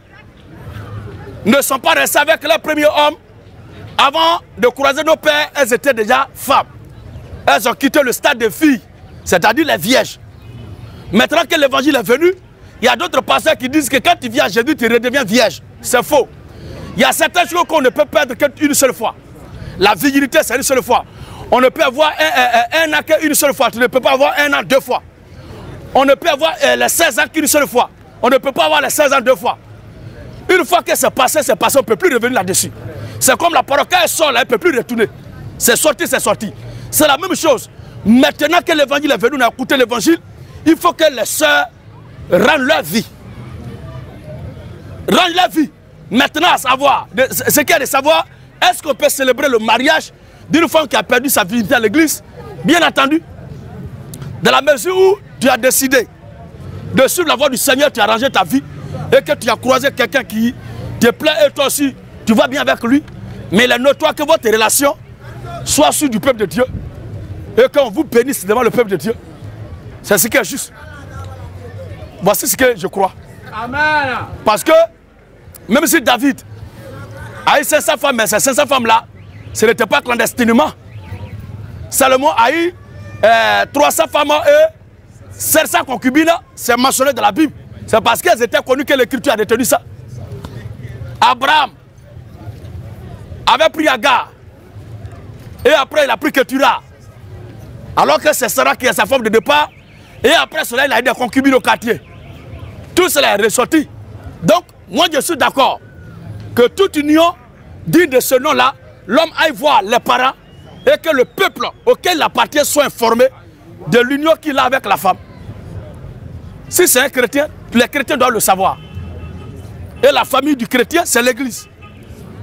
ne sont pas restées avec leur premier homme. Avant de croiser nos pères, elles étaient déjà femmes. Elles ont quitté le stade de filles, c'est-à-dire les vierges. Maintenant que l'évangile est venu, il y a d'autres pasteurs qui disent que quand tu viens à Jésus, tu redeviens vierge. C'est faux. Il y a certaines choses qu'on ne peut perdre qu'une seule fois. La virginité, c'est une seule fois. On ne peut avoir un, an qu'une seule fois. Tu ne peux pas avoir un an deux fois. On ne peut avoir euh, les 16 ans qu'une seule fois. On ne peut pas avoir les 16 ans deux fois. Une fois que c'est passé, c'est passé, on ne peut plus revenir là-dessus. C'est comme la parole, quand elle sort elle ne peut plus retourner. C'est sorti, c'est sorti. C'est la même chose. Maintenant que l'évangile est venu, on a écouté l'évangile, il faut que les sœurs rendent leur vie. Rendent leur vie. Maintenant, à savoir, ce qu'il y a de savoir, est-ce qu'on peut célébrer le mariage d'une femme qui a perdu sa virginité à l'église? Bien entendu. Dans la mesure où tu as décidé de suivre la voie du Seigneur, tu as arrangé ta vie et que tu as croisé quelqu'un qui te plaît et toi aussi, tu vas bien avec lui. Mais il est notoire que votre relation soit sur du peuple de Dieu et qu'on vous bénisse devant le peuple de Dieu. C'est ce qui est juste. Voici ce que je crois. Amen. Parce que même si David a eu 500 femmes, mais ces 500 femmes-là, ce n'était pas clandestinement. Salomon a eu euh, 300 femmes et 700 concubines, c'est mentionné dans la Bible. C'est parce qu'elles étaient connues que l'Écriture a détenu ça. Abraham avait pris Agar. Et après, il a pris Ketura. Alors que c'est Sarah qui est sa femme de départ. Et après cela, il a eu des concubines au quartier. Tout cela est ressorti. Donc, moi, je suis d'accord que toute union digne de ce nom-là, l'homme aille voir les parents et que le peuple auquel il appartient soit informé de l'union qu'il a avec la femme. Si c'est un chrétien, les chrétiens doivent le savoir. Et la famille du chrétien, c'est l'église.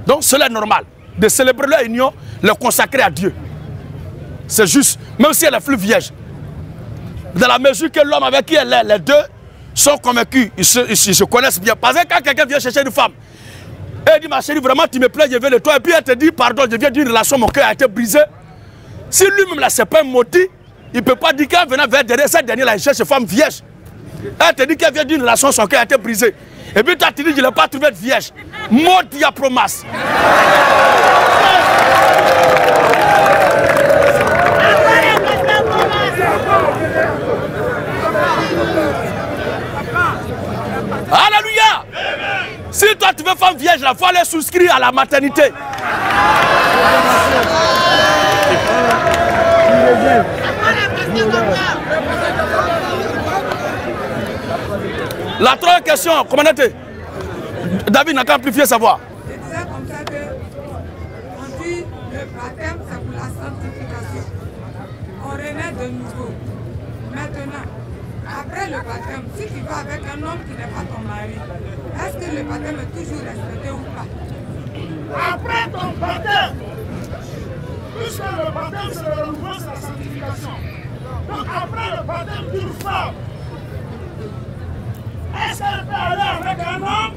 Donc cela est normal de célébrer leur union, le consacrer à Dieu. C'est juste, même si elle est plus vierge. Dans la mesure que l'homme avec qui elle est, les deux sont convaincus, ils ils se connaissent bien. Parce que quand quelqu'un vient chercher une femme, elle dit ma chérie, vraiment tu me plais, je viens de toi. Et puis elle te dit pardon, je viens d'une relation, mon cœur a été brisé. Si lui-même là, c'est pas un maudit, il ne peut pas dire qu'en venant vers derrière, cette dernière là, il cherche une femme vierge. Elle te dit qu'elle vient d'une relation, son cœur a été brisé. Et puis toi tu dis, je ne l'ai pas trouvé de vierge. Maudit à promas. Alléluia. Si toi tu veux femme vierge, il faut aller souscrire à la maternité. La troisième question, commandant, David n'a qu'à amplifier sa voix. Je disais comme ça que on dit le baptême c'est pour la sanctification. On renaît de nouveau. Après le baptême, si tu vas avec un homme qui n'est pas ton mari, est-ce que le baptême est toujours respecté ou pas? Après ton baptême, puisque le baptême c'est le renouveau, c'est la sanctification. Donc après le baptême d'une femme, est-ce qu'elle peut aller avec un homme?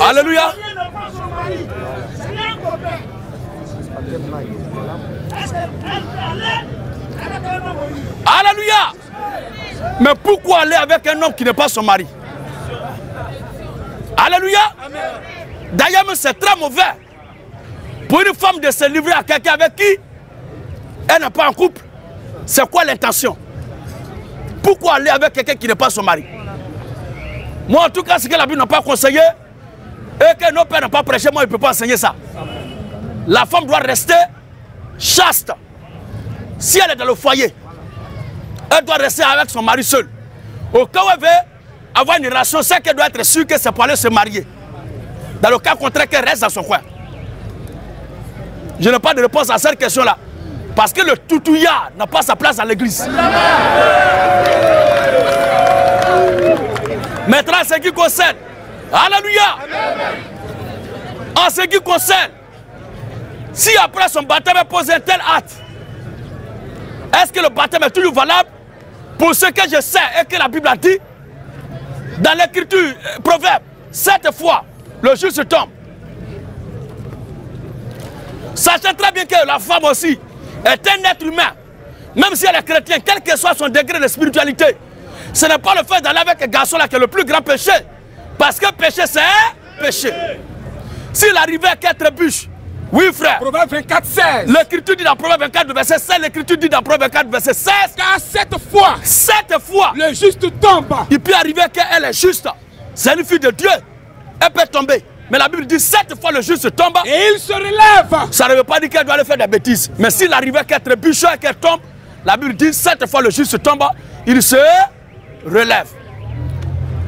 Alléluia. Si n'est pas son mari, c'est un copain. Est-ce qu'elle peut aller Alléluia. Mais pourquoi aller avec un homme qui n'est pas son mari? Alléluia. D'ailleurs, c'est très mauvais pour une femme de se livrer à quelqu'un avec qui elle n'est pas en couple. C'est quoi l'intention? Pourquoi aller avec quelqu'un qui n'est pas son mari? Moi, en tout cas, ce que la Bible n'a pas conseillé et que nos pères n'ont pas prêché, moi, je ne peux pas enseigner ça. La femme doit rester chaste. Si elle est dans le foyer, elle doit rester avec son mari seul. Au cas où elle veut avoir une relation, c'est qu'elle doit être sûre que c'est pour aller se marier. Dans le cas contraire, qu'elle reste dans son coin. Je n'ai pas de réponse à cette question-là. Parce que le toutouillard n'a pas sa place à l'église. Maintenant, en ce qui concerne, Alléluia, en ce qui concerne, si après son baptême elle pose un tel acte, est-ce que le baptême est toujours valable? Pour ce que je sais et que la Bible a dit, dans l'écriture, euh, proverbe, sept fois, le juste tombe. Sachez très bien que la femme aussi est un être humain. Même si elle est chrétienne, quel que soit son degré de spiritualité, ce n'est pas le fait d'aller avec un garçon là qui est le plus grand péché. Parce que péché, c'est péché. S'il arrivait qu'à trébuche, oui frère, Proverbe 24, 16. l'écriture dit dans Proverbe 24, verset 16, l'écriture dit dans Proverbe 24, verset 16, Car cette fois, sept fois, le juste tombe. il peut arriver qu'elle est juste. C'est une fille de Dieu. Elle peut tomber. Mais la Bible dit sept fois le juste tombe. Et il se relève. Ça ne veut pas dire qu'elle doit aller faire des bêtises. Mais s'il arrivait qu'elle trébuche et qu'elle tombe, la Bible dit sept fois le juste tombe, il se relève.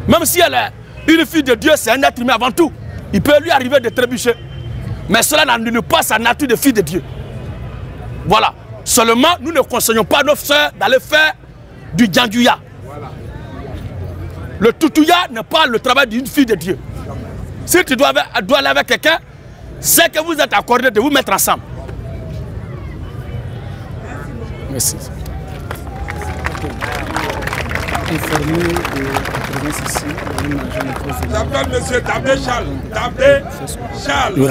Même si elle est une fille de Dieu, c'est un être humain avant tout. Il peut lui arriver de trébucher. Mais cela n'annule pas sa nature de fille de Dieu. Voilà. Seulement, nous ne conseillons pas nos soeurs d'aller faire du djandouya. Le toutouya n'est pas le travail d'une fille de Dieu. Si tu dois, avec- dois aller avec quelqu'un, c'est que vous êtes accordé de vous mettre ensemble. Merci. J'appelle monsieur Tabé Charles. Tabé Charles. Il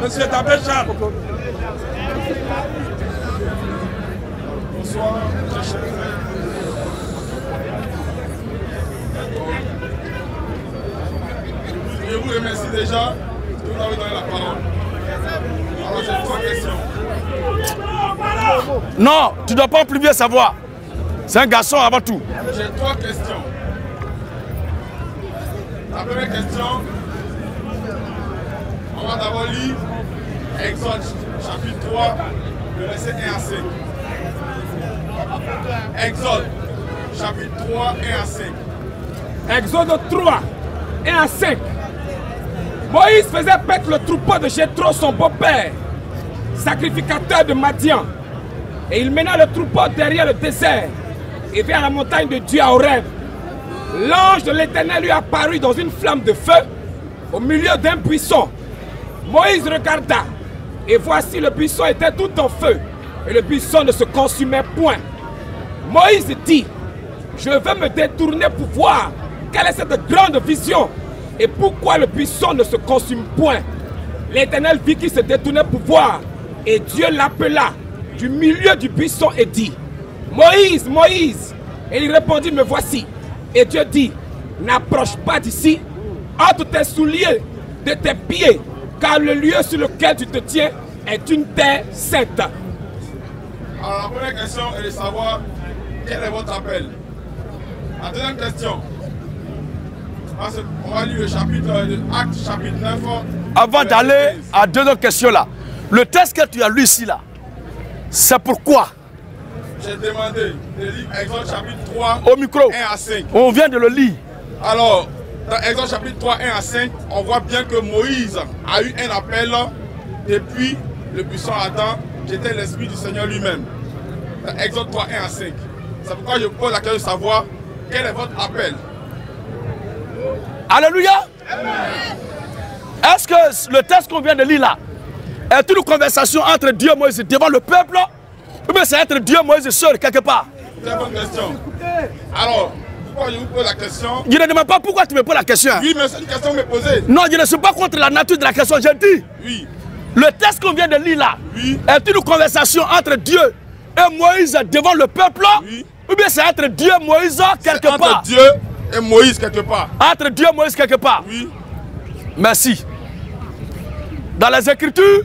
n'y a qu'à faire. Monsieur Tabé Charles. Je vous remercie déjà de nous avoir donné la parole. Alors j'ai trois questions. Non, tu ne dois pas plus bien savoir. C'est un garçon avant tout. J'ai trois questions. La première question, on va d'abord lire Exode chapitre 3, le verset 1 à 5. Exode chapitre 3, 1 à 5. Exode 3, 1 à 5. Moïse faisait paître le troupeau de Jétro, son beau-père, sacrificateur de Madian. Et il mena le troupeau derrière le désert et vers la montagne de Dieu à Horeb. L'ange de l'Éternel lui apparut dans une flamme de feu au milieu d'un buisson. Moïse regarda et voici le buisson était tout en feu et le buisson ne se consumait point. Moïse dit, je vais me détourner pour voir quelle est cette grande vision et pourquoi le buisson ne se consume point. L'Éternel vit qu'il se détournait pour voir et Dieu l'appela du milieu du buisson et dit, Moïse, Moïse. Et il répondit, me voici. Et Dieu dit, n'approche pas d'ici, ôte tes souliers de tes pieds, car le lieu sur lequel tu te tiens est une terre sainte. Alors la première question est de savoir quel est votre appel. La deuxième question, parce qu'on va lire le chapitre de Actes, chapitre 9. Avant d'aller à deux autres questions là, le texte que tu as lu ici là, c'est pourquoi? J'ai demandé de lire Exode chapitre 3, Au micro. 1 à 5. On vient de le lire. Alors, dans Exode chapitre 3, 1 à 5, on voit bien que Moïse a eu un appel depuis le buisson Adam, j'étais l'Esprit du Seigneur lui-même. Dans Exode 3, 1 à 5. C'est pourquoi je pose la question de savoir quel est votre appel. Alléluia. Est-ce que le texte qu'on vient de lire là est une conversation entre Dieu et Moïse devant le peuple? Ou bien c'est entre Dieu et Moïse seul quelque part? Très bonne question. Alors, pourquoi je vous pose la question Je ne demande pas pourquoi tu me poses la question. Oui, mais c'est une question que me posez. Non, je ne suis pas contre la nature de la question. Je dis, Oui. le texte qu'on vient de lire là Oui. est une conversation entre Dieu et Moïse devant le peuple Oui. ou bien c'est entre Dieu et Moïse quelque Entre part? Dieu et Moïse quelque part. Entre Dieu et Moïse quelque part? Oui. Merci. Dans les Écritures,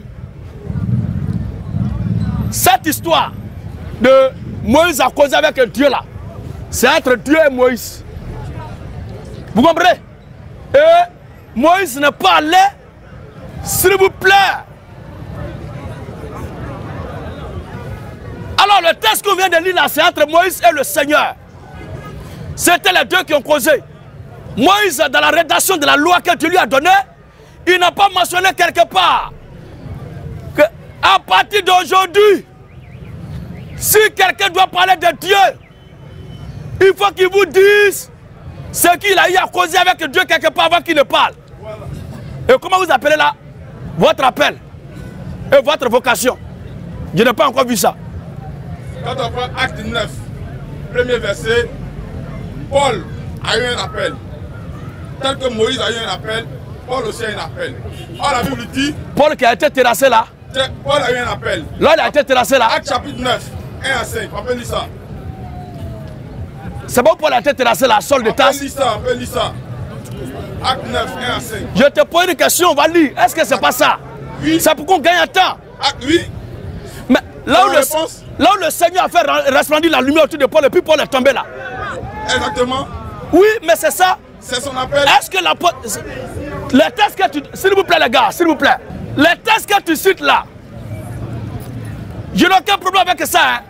cette histoire de Moïse a causé avec Dieu là, c'est entre Dieu et Moïse. Vous comprenez? Et Moïse n'est pas allé, s'il vous plaît. Alors le texte qu'on vient de lire là, c'est entre Moïse et le Seigneur. C'était les deux qui ont causé. Moïse, dans la rédaction de la loi que Dieu lui a donnée, il n'a pas mentionné quelque part que à partir d'aujourd'hui, si quelqu'un doit parler de Dieu, il faut qu'il vous dise ce qu'il a eu à causer avec Dieu quelque part avant qu'il ne parle. Et comment vous appelez là? Votre appel et votre vocation. Je n'ai pas encore vu ça. Quand on prend Acte 9, premier verset, Paul a eu un appel. Tel que Moïse a eu un appel, Paul aussi a eu un appel. Or, la Bible dit, Paul qui a été terrassé là, Paul a eu un appel. là il a été terrassé là. Acte chapitre 9, 1 à 5, on peut lire ça. C'est bon Paul a été terrassé là, sol de On peut tasse. lire ça, on peut lire ça. Acte 9, 1 à 5. Je te pose une question, on va lire. Est-ce que c'est pas ça? Oui. C'est pour qu'on gagne un temps. Acte, oui. Mais là où, La le, là où le Seigneur a fait re- resplendir la lumière autour de Paul et puis Paul est tombé là. Exactement. Oui, mais c'est ça. C'est son appel. Est-ce que la Les tests que tu. S'il vous plaît, les gars, s'il vous plaît. Les tests que tu cites là, je n'ai aucun problème avec ça. hein.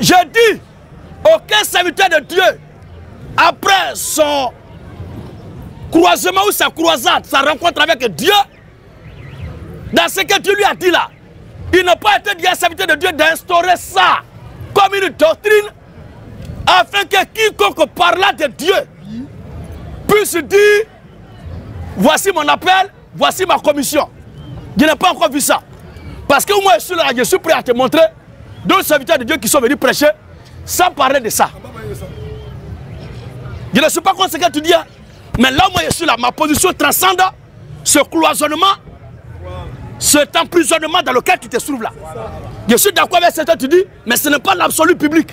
Je dis, aucun serviteur de Dieu, après son croisement ou sa croisade, sa rencontre avec Dieu, dans ce que Dieu lui a dit là, il n'a pas été dit à un serviteur de Dieu d'instaurer ça comme une doctrine afin que quiconque parla de Dieu puisse dire voici mon appel, voici ma commission. Je n'ai pas encore vu ça. Parce que moi, je suis là, je suis prêt à te montrer deux serviteurs de Dieu qui sont venus prêcher sans parler de ça. Je ne suis pas contre ce que tu dis, hein. mais là, moi, je suis là, ma position transcende ce cloisonnement, cet emprisonnement dans lequel tu te trouves là. Je suis d'accord avec ce que tu dis, mais ce n'est pas l'absolu public.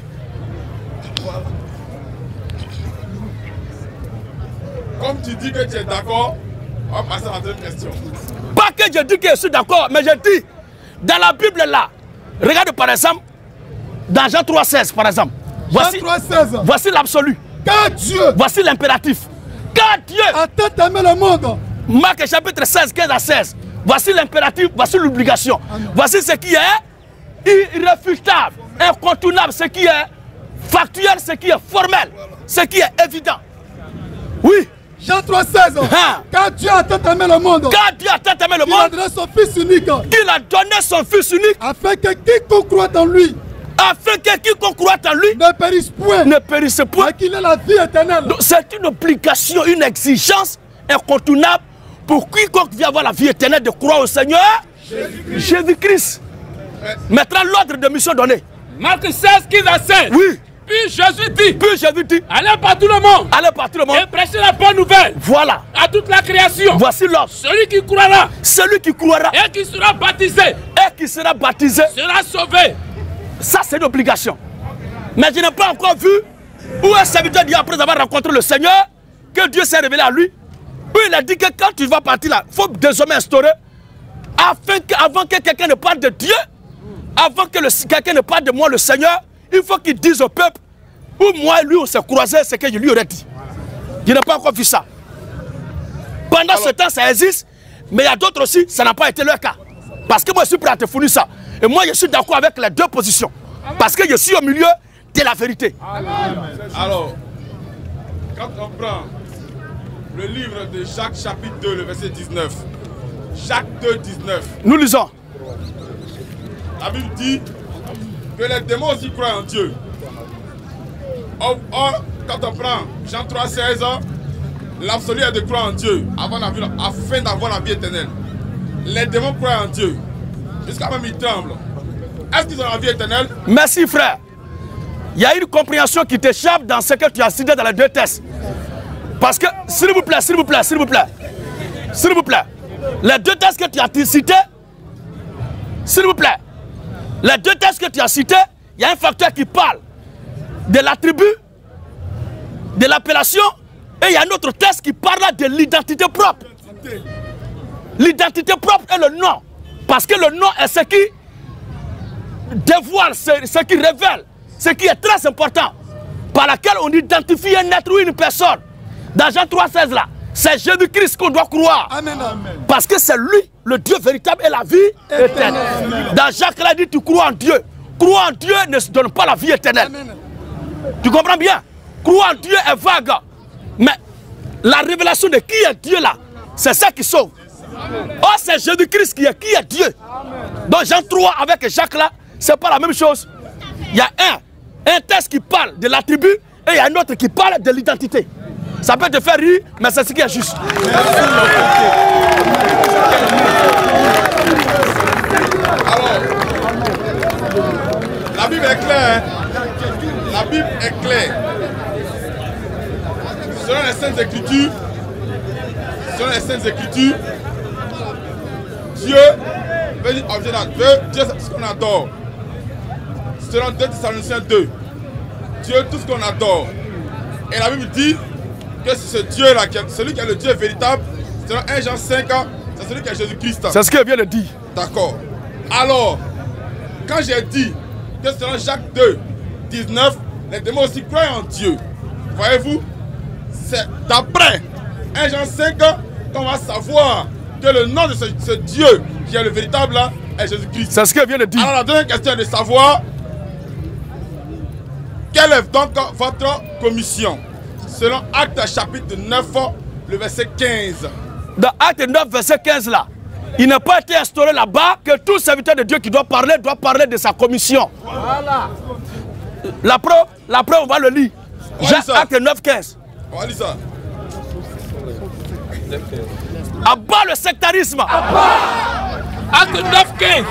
Comme tu dis que tu es d'accord, on va passer à la deuxième question. Pas que je dis que je suis d'accord, mais je dis, dans la Bible là, regarde par exemple, dans Jean 3,16 par exemple, voici, Jean 3,16. voici l'absolu, Car Dieu voici l'impératif. Quand Dieu a tant aimé le monde, Marc chapitre 16, 15 à 16. Voici l'impératif, voici l'obligation. Voici ce qui est irréfutable, incontournable, ce qui est factuel, ce qui est formel, ce qui est évident. Oui. Jean 3, 16. Hein. Quand Dieu a tant aimé le monde, Quand Dieu a tant aimé le il a monde, donné son Fils unique, qu'il a donné son Fils unique, afin que quiconque croit en lui afin que quiconque croit en lui ne périsse point, ne périsse point. mais qu'il ait la vie éternelle. C'est une obligation, une exigence incontournable pour quiconque vient avoir la vie éternelle de croire au Seigneur Jésus-Christ. Maintenant, l'ordre de mission donné. Marc 16, 15 à 16. Oui. Puis Jésus dit Puis Jésus dit Allez par tout le monde Allez partir le monde. et prêchez la bonne nouvelle Voilà. à toute la création. Voici l'ordre. Celui qui croira Celui qui croira et qui sera baptisé et qui sera baptisé, sera sauvé. Ça c'est une obligation. Mais je n'ai pas encore vu où un serviteur dit après avoir rencontré le Seigneur que Dieu s'est révélé à lui. Où il a dit que quand tu vas partir là, il faut désormais instaurer afin que, avant que quelqu'un ne parle de Dieu, avant que quelqu'un ne parle de moi, le Seigneur, il faut qu'il dise au peuple où moi et lui on s'est croisés, ce que je lui aurais dit. Je n'ai pas encore vu ça. Pendant ce temps, ça existe, mais il y a d'autres aussi, ça n'a pas été leur cas. Parce que moi, je suis prêt à te fournir ça. Et moi, je suis d'accord avec les deux positions. Parce que je suis au milieu de la vérité. Alors, quand on prend le livre de Jacques chapitre 2, le verset 19, Jacques 2, 19, Nous lisons. la Bible dit que les démons aussi croient en Dieu. Or, or, quand on prend Jean 3, 16, l'absolu est de croire en Dieu avant la vie- afin d'avoir la vie éternelle. Les démons croient en Dieu. Jusqu'à même ils tremblent. Est-ce qu'ils ont la vie éternelle? Merci, frère. Il y a une compréhension qui t'échappe dans ce que tu as cité dans les deux tests. Parce que, s'il vous plaît, s'il vous plaît, s'il vous plaît, s'il vous plaît, les deux tests que tu as cités, s'il vous plaît, les deux tests que tu as cités, il y a un facteur qui parle de l'attribut, de l'appellation, et il y a un autre test qui parle de l'identité propre. L'identité propre est le nom. Parce que le nom est ce qui dévoile, ce, ce qui révèle, ce qui est très important, par laquelle on identifie un être ou une personne. Dans Jean 3,16 là, c'est Jésus-Christ qu'on doit croire. Amen. Amen. Parce que c'est lui, le Dieu véritable et la vie éternelle. Dans Jacques, il a dit, tu crois en Dieu. Croire en Dieu ne se donne pas la vie éternelle. Tu comprends bien? Croire en Dieu est vague. Mais la révélation de qui est Dieu là, c'est ça qui sauve. Oh, c'est Jésus-Christ qui est, qui est Dieu. Donc Jean 3 avec Jacques là, c'est pas la même chose. Il y a un, un texte qui parle de l'attribut et il y a un autre qui parle de l'identité. Ça peut te faire rire, mais c'est ce qui est juste. La Bible est claire. hein? La Bible est claire. Selon les Saintes Écritures, selon les Saintes Écritures, Dieu veut dire objet d'ad- Dieu, Dieu c'est tout ce qu'on adore. Selon 2 Thessaloniciens 2, Dieu tout ce qu'on adore. Et la Bible dit que c'est ce Dieu-là, celui qui est le Dieu véritable, selon 1 Jean 5 ans, c'est celui qui est Jésus-Christ. C'est ce qu'il vient de dire. D'accord. Alors, quand j'ai dit que selon Jacques 2, 19, les démons aussi croient en Dieu, voyez-vous, c'est d'après 1 Jean 5 qu'on va savoir que le nom de ce, ce Dieu qui est le véritable là, est Jésus-Christ. C'est ce qu'il vient de dire. Alors la deuxième question est de savoir quelle est donc votre commission? Selon Acte chapitre 9, le verset 15. Dans Acte 9, verset 15 là, il n'a pas été instauré là-bas que tout serviteur de Dieu qui doit parler doit parler de sa commission. La preuve, la preuve, on va le lire. Acte 9, 15. On va lire ça. Abat le sectarisme. Acte 9, 15.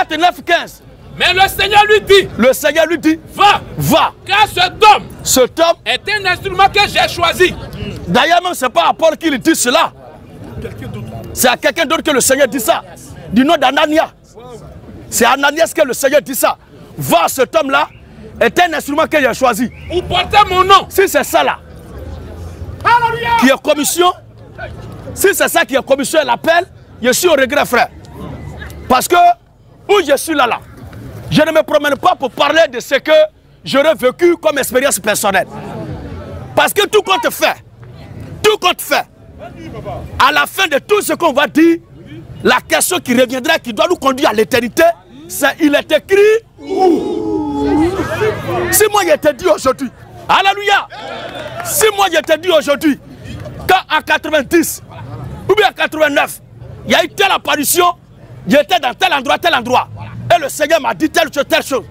Acte 9, 15. Mais le Seigneur lui dit Le Seigneur lui dit Va, Va. car cet homme Cet homme, est un instrument que j'ai choisi. d'ailleurs, même, ce n'est pas à Paul qui lui dit cela. C'est à quelqu'un d'autre que le Seigneur dit ça. Du nom d'Anania. C'est à Ananias que le Seigneur dit ça. Va, cet homme-là est un instrument que j'ai choisi. Pour porter mon nom. Si c'est ça là, qui est commission, si c'est ça qui est commission l'appel, je suis au regret, frère. Parce que où je suis là, là, je ne me promène pas pour parler de ce que j'aurais vécu comme expérience personnelle. Parce que tout compte fait, tout compte fait, à la fin de tout ce qu'on va dire, la question qui reviendra, qui doit nous conduire à l'éternité, c'est il est écrit où? Si moi je te dis aujourd'hui, Alléluia, si moi je te dis aujourd'hui, qu'en 90 ou bien en 89, il y a eu telle apparition, j'étais dans tel endroit, tel endroit, et le Seigneur m'a dit telle chose, telle chose.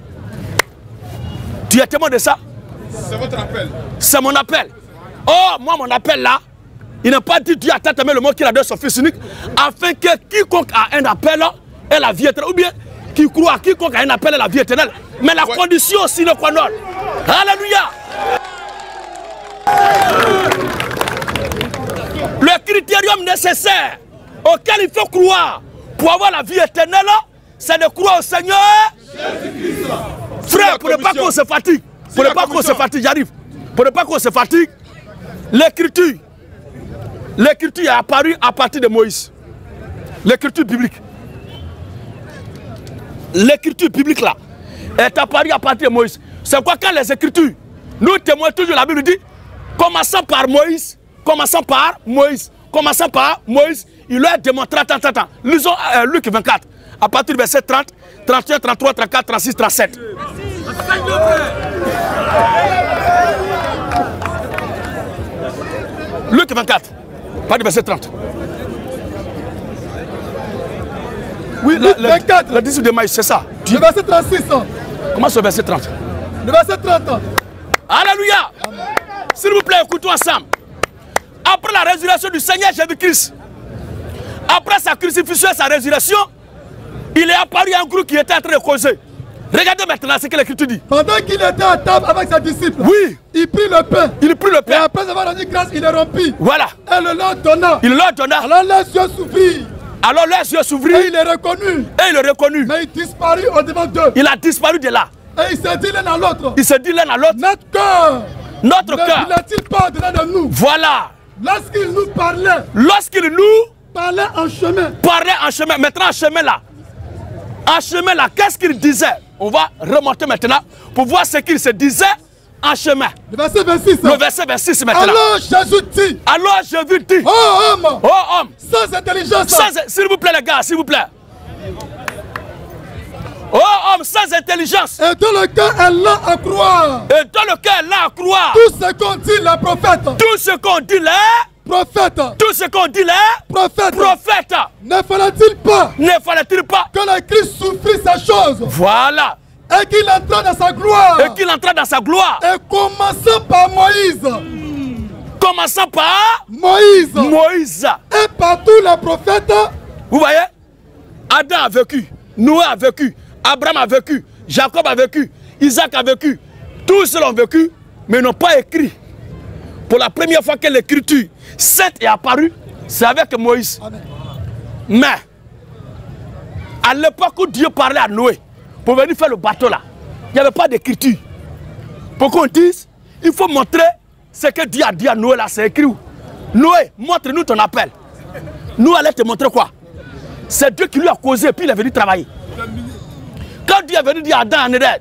Tu es témoin de ça? C'est votre appel. C'est mon appel. Oh, moi, mon appel là, il n'a pas dit Dieu a tant aimé le monde qu'il a donné son fils unique, afin que quiconque a un appel ait la vie éternelle, ou bien qui croit, quiconque a un appel ait la vie éternelle. Mais la Ouais. condition, sine qua non. Alléluia. Le critérium nécessaire auquel il faut croire pour avoir la vie éternelle, c'est de croire au Seigneur. Frère, pour ne pas qu'on se fatigue, pour ne pas qu'on se fatigue, j'arrive. Pour ne pas qu'on se fatigue, l'écriture, l'écriture est apparue à partir de Moïse. L'écriture biblique. L'écriture biblique là est apparue à partir de Moïse. C'est quoi quand les écritures nous témoignent toujours la Bible dit commençant par Moïse, commençant par Moïse, commençant par Moïse, il leur a démontré, attends, attends, attends. Lisons euh, Luc 24, à partir du verset 30, 31, 33, 34, 36, 37. Luc 24, pas du verset 30. Oui, Luc le, le- 24. le 18 de maïs, c'est ça. Le verset 36. hein. Comment ce verset 30 Le verset 30. hein. Alléluia. S'il vous plaît, écoutons ensemble. Après la résurrection du Seigneur Jésus-Christ, après sa crucifixion et sa résurrection, il est apparu un groupe qui était en train de causer. Regardez maintenant ce que l'Écriture dit. Pendant qu'il était à table avec ses disciples, Oui, il prit le pain. il prit le Et pain. après avoir rendu grâce, il le rompit. Voilà. Et le leur donna. Il leur donna. Alors les yeux s'ouvrirent. Alors leurs yeux Et s'ouvrirent il est reconnu. et il le reconnut. Mais il disparut au devant d'eux. Il a disparu de là. Et il s'est dit l'un à l'autre. Il se dit l'un à l'autre, Notre cœur notre ne cœur. voulait-il pas au-delà de nous? Voilà. Lorsqu'il nous parlait, Lorsqu'il nous parlait en chemin. parlait en chemin, maintenant en chemin là, en chemin là, qu'est-ce qu'il disait? On va remonter maintenant pour voir ce qu'il se disait en chemin. Le verset 26. Le verset 26 maintenant. Alors Jésus dit Alors je vous dis, Oh homme, oh homme, sans intelligence, sans- s'il vous plaît les gars, s'il vous plaît. Oh homme sans intelligence. Et dans le cœur est là à croire. et dans le cœur là à croire. Tout ce qu'ont dit les prophètes, tout ce qu'on dit là, prophètes, tout ce qu'on dit là, prophètes, prophète, ne fallait-il pas ne fallait-il pas que le Christ souffrit ces choses Voilà, et qu'il entra dans sa gloire et qu'il entra dans sa gloire, Et commençant par Moïse, commençant par Moïse. Moïse. et par tous les prophètes, Vous voyez? Adam a vécu, Noé a vécu, Abraham a vécu, Jacob a vécu, Isaac a vécu. Tous ceux ont vécu, mais ils n'ont pas écrit. Pour la première fois que l'écriture sainte est apparue, c'est avec Moïse. Mais, à l'époque où Dieu parlait à Noé, pour venir faire le bateau là, il n'y avait pas d'écriture. Pour qu'on dise, il faut montrer ce que Dieu a dit à Noé là, c'est écrit où? Noé, montre-nous ton appel. Nous allons te montrer quoi? C'est Dieu qui lui a causé et puis il est venu travailler. Quand Dieu est venu dire à Adam en Éden,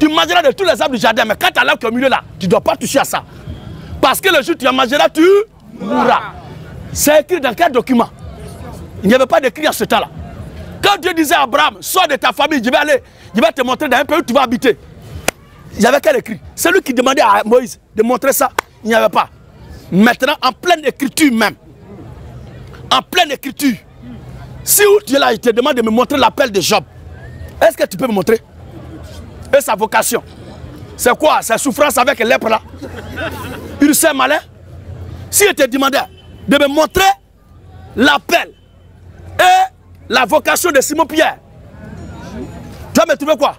tu mangeras de tous les arbres du jardin, mais quand tu as l'arbre qui est au milieu là, tu ne dois pas toucher à ça. Parce que le jour où tu en mangeras, tu mourras. C'est écrit dans quel document? Il n'y avait pas d'écrit en ce temps-là. Quand Dieu disait à Abraham, sors de ta famille, je vais aller, je vais te montrer dans un pays où tu vas habiter. Il n'y avait quel écrit? C'est lui qui demandait à Moïse de montrer ça. Il n'y avait pas. Maintenant, en pleine écriture même, en pleine écriture, si où Dieu là, il te demande de me montrer l'appel de Job, est-ce que tu peux me montrer Et sa vocation? C'est quoi? Sa souffrance avec les lèpres là? Il sait malin? Si il te demandait de me montrer l'appel et la vocation de Simon Pierre, tu vas me trouver quoi?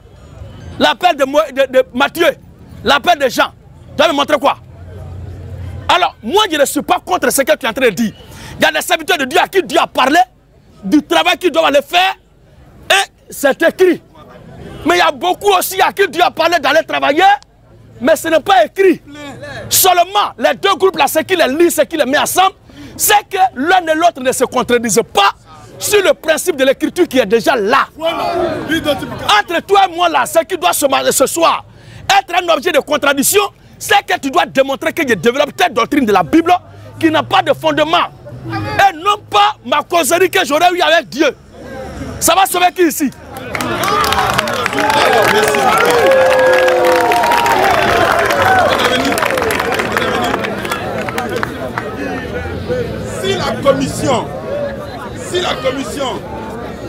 L'appel de, de- de Matthieu, l'appel de Jean, tu vas me montrer quoi? Alors, moi, je ne suis pas contre ce que tu es en train de dire. Il y a des serviteurs de Dieu à qui Dieu a parlé, du travail qu'ils doivent aller faire, c'est écrit. Mais il y a beaucoup aussi à qui Dieu a parlé d'aller travailler, mais ce n'est pas écrit. Seulement, les deux groupes là, ce qui les lit, ce qui les met ensemble, c'est que l'un et l'autre ne se contredisent pas sur le principe de l'écriture qui est déjà là. Entre toi et moi là, ce qui doit se marier ce soir être un objet de contradiction, c'est que tu dois démontrer que je développe telle doctrine de la Bible qui n'a pas de fondement. Et non pas ma causerie que j'aurais eu avec Dieu. Ça va sauver qui ici? Si la commission, si la commission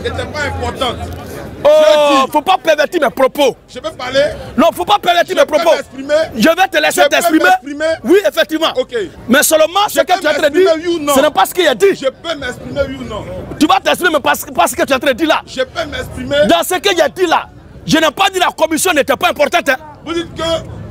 n'était pas importante, Oh, faut pas pervertir mes propos. je peux parler Non, faut pas pervertir mes propos. Je vais te laisser t'exprimer. Oui, effectivement. Ok. Mais seulement ce que tu es peux en train de dire, m'exprimer, oui ou non? ce n'est pas ce qu'il a dit. Je peux m'exprimer oui ou non? Tu vas t'exprimer parce, parce que tu es en train de dire là. Je peux m'exprimer. Dans ce qu'il a dit là, je n'ai pas dit la commission n'était pas importante. hein. Vous dites que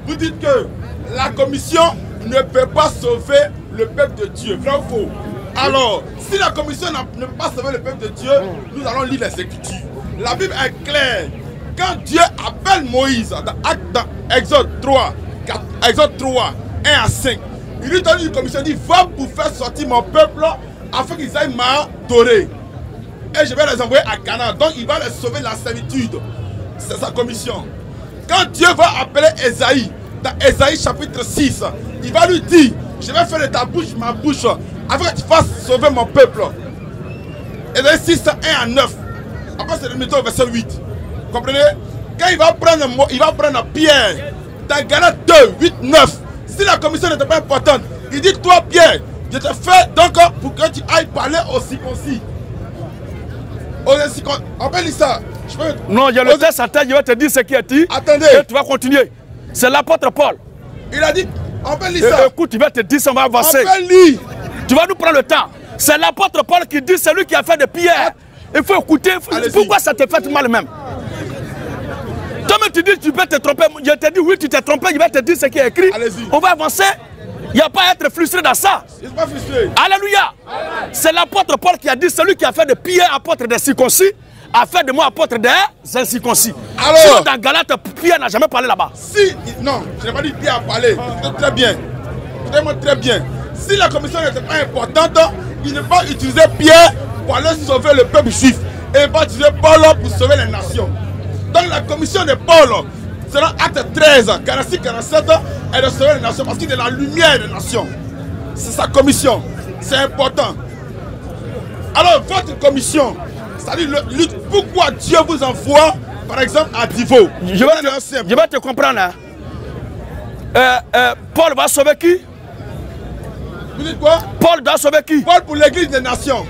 vous dites que la commission ne peut pas sauver le peuple de Dieu. Vrai ou faux? Alors, si la commission ne peut pas sauver le peuple de Dieu, nous allons lire les Écritures. La Bible est claire. Quand Dieu appelle Moïse dans, Exode 3, 4, Exode 3, 1 à 5, il lui donne une commission, il dit Va pour faire sortir mon peuple afin qu'ils aillent m'adorer. Et je vais les envoyer à Canaan. Donc il va les sauver de la servitude. C'est sa commission. Quand Dieu va appeler Esaïe, dans Esaïe chapitre 6, il va lui dire, je vais faire de ta bouche ma bouche, afin que tu fasses sauver mon peuple. Esaïe 6, 1 à 9. Après c'est le au verset 8. Comprenez? Quand il va prendre, il va prendre Pierre, dans Galates 2, 8, 9, si la commission n'était pas importante, il dit, toi Pierre, je te fais donc pour que tu ailles parler aux circoncis. Aux circoncis. Appelle ça. Je peux... Non, a le test à tête, je vais te dire ce qui est dit. Attendez. Et tu vas continuer. C'est l'apôtre Paul. Il a dit, appelle Et- ça. écoute, tu vas te dire, ça on va avancer. Appelle-lui. Tu vas nous prendre le temps. C'est l'apôtre Paul qui dit, c'est lui qui a fait de pierre. Il faut écouter. il. Pourquoi ça te fait mal même? Toi-même, tu dis, tu peux te tromper. Je te dis, oui, tu t'es trompé. Je vais te dire ce qui est écrit. On va avancer. Il n'y a pas à être frustré dans ça. Suis pas frustré. Alléluia. C'est l'apôtre Paul qui a dit, celui qui a fait de Pierre apôtre des circoncis, a fait de moi apôtre des incirconcis. Alors- Sinon, dans Galate, Pierre n'a jamais parlé là-bas. Si, non, je n'ai pas dit Pierre a parlé. C'était très bien. Vraiment très bien. Si la commission n'était pas importante, il ne va utiliser Pierre pour aller sauver le peuple juif. Et utiliser Paul pour sauver les nations. Donc la commission de Paul, selon acte 13, 46, 47, est de sauver les nations parce qu'il est la lumière des nations. C'est sa commission. C'est important. Alors votre commission, c'est-à-dire pourquoi Dieu vous envoie, par exemple, à Divo? Je vais, te, je vais te comprendre. hein. Euh, euh, Paul va sauver qui? Vous dites quoi? Paul doit sauver qui? Paul pour l'église des nations.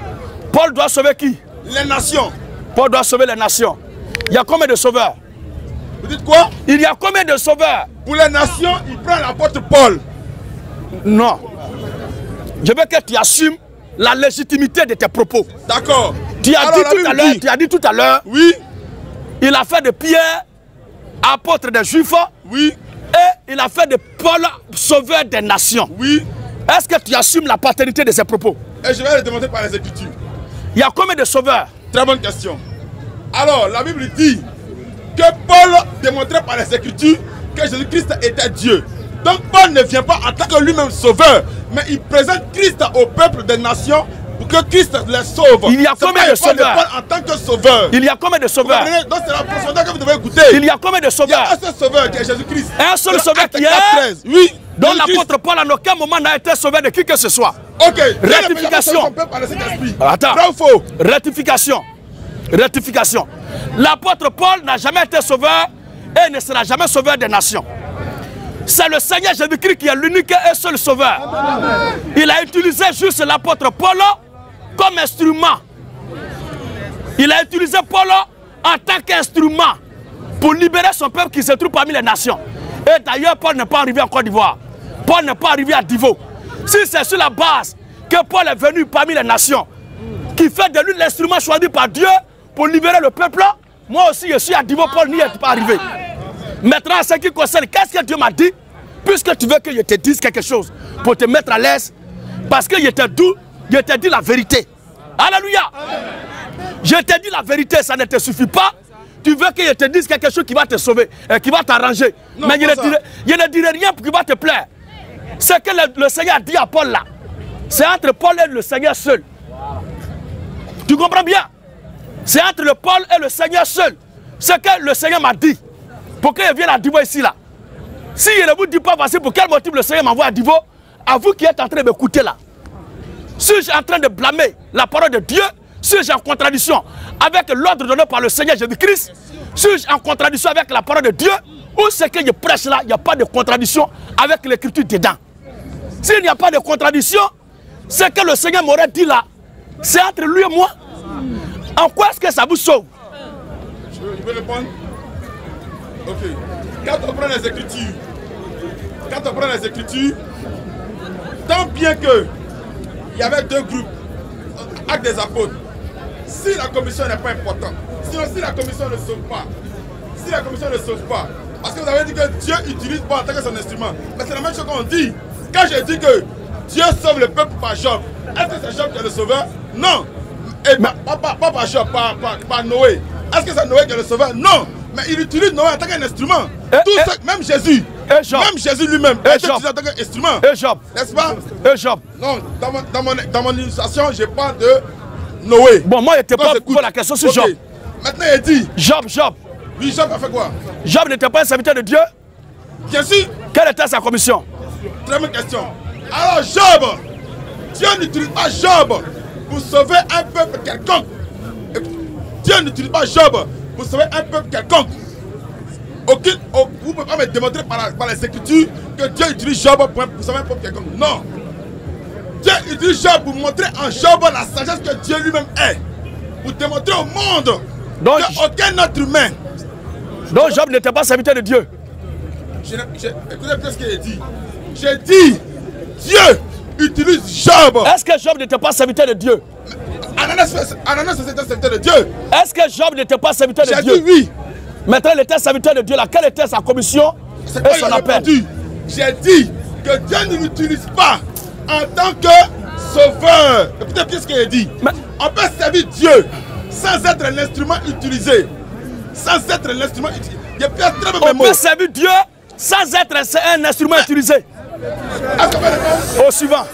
Paul doit sauver qui? Les nations. Paul doit sauver les nations. Il y a combien de sauveurs? Vous dites quoi? Il y a combien de sauveurs? Pour les nations, il prend l'apôtre Paul. Non. Je veux que tu assumes la légitimité de tes propos. D'accord. Tu as, Alors, dit tout à dit- tu as dit tout à l'heure, Oui, il a fait de Pierre apôtre des Juifs oui, et il a fait de Paul sauveur des nations. oui. Est-ce que tu assumes la paternité de ces propos? Et je vais le demander par les Écritures. Il y a combien de sauveurs Très bonne question. Alors, la Bible dit que Paul démontrait par les Écritures que Jésus-Christ était Dieu. Donc, Paul ne vient pas en tant que lui-même sauveur, mais il présente Christ au peuple des nations pour que Christ les sauve. Il y a combien de sauveurs Paul en tant que sauveur. Il y a combien de sauveurs Donc, c'est la profondeur que vous devez écouter. Il y a combien de Il y a sauveurs un seul sauveur qui est Jésus-Christ. Un seul sauveur qui est- 4:13. Oui. Dont Jésus-Christ. l'apôtre Paul en aucun moment n'a été sauvé de qui que ce soit. Ok. Rectification. Saint-Esprit. Attends. Faux Rectification. Rectification. L'apôtre Paul n'a jamais été sauveur et ne sera jamais sauveur des nations. C'est le Seigneur Jésus-Christ qui est l'unique et seul sauveur. Il a utilisé juste l'apôtre Paul comme instrument. Il a utilisé Paul en tant qu'instrument pour libérer son peuple qui se trouve parmi les nations. Et d'ailleurs, Paul n'est pas arrivé en Côte d'Ivoire. Paul n'est pas arrivé à Divo. Si c'est sur la base que Paul est venu parmi les nations, qui fait de lui l'instrument choisi par Dieu pour libérer le peuple, moi aussi je suis à Divo, Paul n'y est pas arrivé. Maintenant, en ce qui concerne, qu'est-ce que Dieu m'a dit? Puisque tu veux que je te dise quelque chose pour te mettre à l'aise, parce que je te dis, je te dis la vérité. Alléluia. Je te dis la vérité, ça ne te suffit pas. Tu veux que je te dise quelque chose qui va te sauver, euh, qui va t'arranger. Mais je ne, dirai, je ne dirai rien qui va te plaire. Ce que le, Seigneur dit à Paul là, c'est entre Paul et le Seigneur seul. Tu comprends bien? C'est entre le Paul et le Seigneur seul. Ce que le Seigneur m'a dit. Pour je vienne à Divo ici là. Si je ne vous dis pas voici pour quel motif le Seigneur m'envoie à Divo, à vous qui êtes en train de m'écouter là. suis-je en train de blâmer la parole de Dieu? Suis-je en contradiction avec l'ordre donné par le Seigneur Jésus-Christ? Suis-je en contradiction avec la parole de Dieu? Ou ce que je prêche là, il n'y a pas de contradiction avec l'écriture dedans? S'il n'y a pas de contradiction, ce que le Seigneur m'aurait dit là, c'est entre lui et moi. En quoi est-ce que ça vous sauve? Je peux, répondre Ok. Quand on prend les Écritures, quand on prend les Écritures, tant bien que il y avait deux groupes, actes des apôtres, si la commission n'est pas importante, sinon si la commission ne sauve pas, si la commission ne sauve pas, parce que vous avez dit que Dieu utilise pas en tant que son instrument, mais c'est la même chose qu'on dit. Quand j'ai dit que Dieu sauve le peuple par Job, est-ce que c'est Job qui est le sauveur Non. Et pas, pas, pas, pas par Job, par, par, par Noé. Est-ce que c'est Noé qui est le sauveur? Non. Mais il utilise Noé en tant qu'instrument. Tout et- ce- même Jésus, Et Job. même Jésus lui-même, utilisé en tant qu'instrument. Et Job N'est-ce pas? Et Job Non, dans mon, dans mon, dans mon illustration, je parle de Noé. Bon, moi, je pas j'écoute. pour la question sur. Job. Maintenant, il dit, Job, Job. lui, Job a fait quoi? Job n'était pas un serviteur de Dieu? Bien sûr, Quelle était sa commission? Très bonne question. Alors, Job, Dieu n'utilise pas Job pour sauver un peuple quelconque. Dieu n'utilise pas Job pour sauver un peuple quelconque. Aucune, vous ne pouvez pas me démontrer par, la- par les Écritures que Dieu utilise Job pour, pour sauver un peuple quelconque. Non. Dieu utilise Job pour montrer en Job la sagesse que Dieu lui-même est. Pour démontrer au monde Donc, qu'aucun autre humain donc Job n'était pas serviteur de Dieu. Je je- écoutez ce qu'il a dit. J'ai dit, Dieu utilise Job. Est-ce que Job n'était pas serviteur de Dieu? Ananas, un serviteur de Dieu. Est-ce que Job n'était pas serviteur de J'ai Dieu? dit oui. Maintenant, il était serviteur de Dieu. Là. Quelle était sa commission? Et son appel? J'ai dit que Dieu ne l'utilise pas en tant que sauveur. Écoutez bien ce qu'il a dit. Mais- On peut servir Dieu sans être un instrument utilisé. Sans être un instrument utilisé. On peut servir Dieu sans être un instrument utilisé. Au suivant.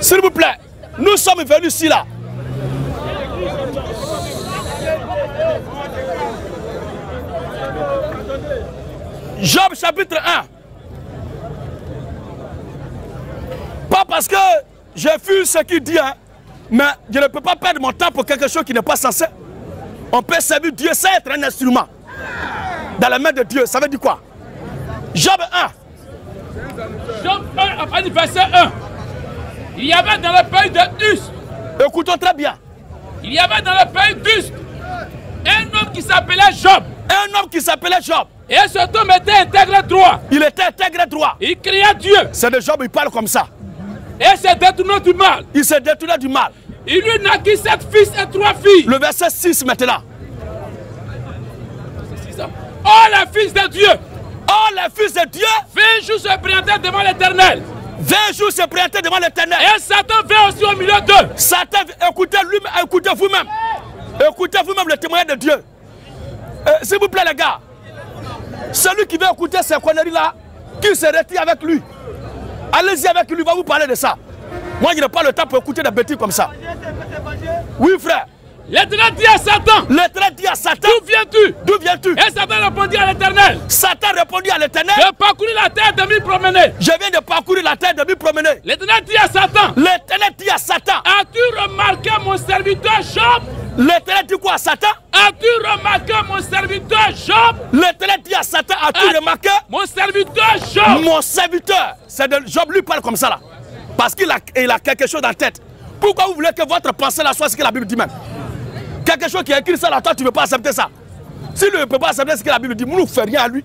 S'il vous plaît, nous sommes venus ici là. Job chapitre 1. Pas parce que j'ai vu ce qu'il dit, hein, mais je ne peux pas perdre mon temps pour quelque chose qui n'est pas censé. On peut servir Dieu sans être un instrument. Dans la main de Dieu, ça veut dire quoi? Job 1. Job 1, à verset 1. Il y avait dans le pays de Us, Écoutons très bien. il y avait dans le pays d'Us un homme qui s'appelait Job. Un homme qui s'appelait Job. Et cet homme était intègre droit. Il était intègre droit. Il criait Dieu C'est de Job, il parle comme ça. Et se détournant du mal. Il s'est détourné du mal. Il lui naquit sept fils et trois filles. Le verset 6 maintenant. Oh les fils de Dieu, Oh, les fils de Dieu, 20 jours se présentaient devant l'éternel. 20 jours se présentaient devant l'éternel. Et Satan vint aussi au milieu d'eux. Satan, écoutez lui, écoutez vous-même. Écoutez vous-même le témoignage de Dieu. Euh, S'il vous plaît, les gars. Celui qui veut écouter ces conneries-là, qui se retire avec lui. Allez-y avec lui, il va vous parler de ça. Moi, je n'ai pas le temps pour écouter des bêtises comme ça. Oui, frère. L'éternel dit à Satan, L'éternel dit à Satan, d'où viens-tu? D'où viens-tu? Et Satan répondit à l'éternel, Satan répondit à l'éternel, de parcourir la terre de m'y promener. je viens de parcourir la terre de m'y promener. L'éternel dit à Satan, L'éternel dit à Satan, as-tu remarqué mon serviteur Job? L'éternel dit quoi à Satan? As-tu remarqué mon serviteur Job? L'éternel dit à Satan, as-tu Ah. remarqué? Mon serviteur Job Mon serviteur, c'est de Job, lui parle comme ça là. Parce qu'il a, il a quelque chose dans la tête. Pourquoi vous voulez que votre pensée là soit ce que la Bible dit même? Quelque chose qui est écrit ça là, toi tu ne veux pas accepter ça. S'il ne peut pas accepter ce que la Bible dit, nous ne fait rien à lui.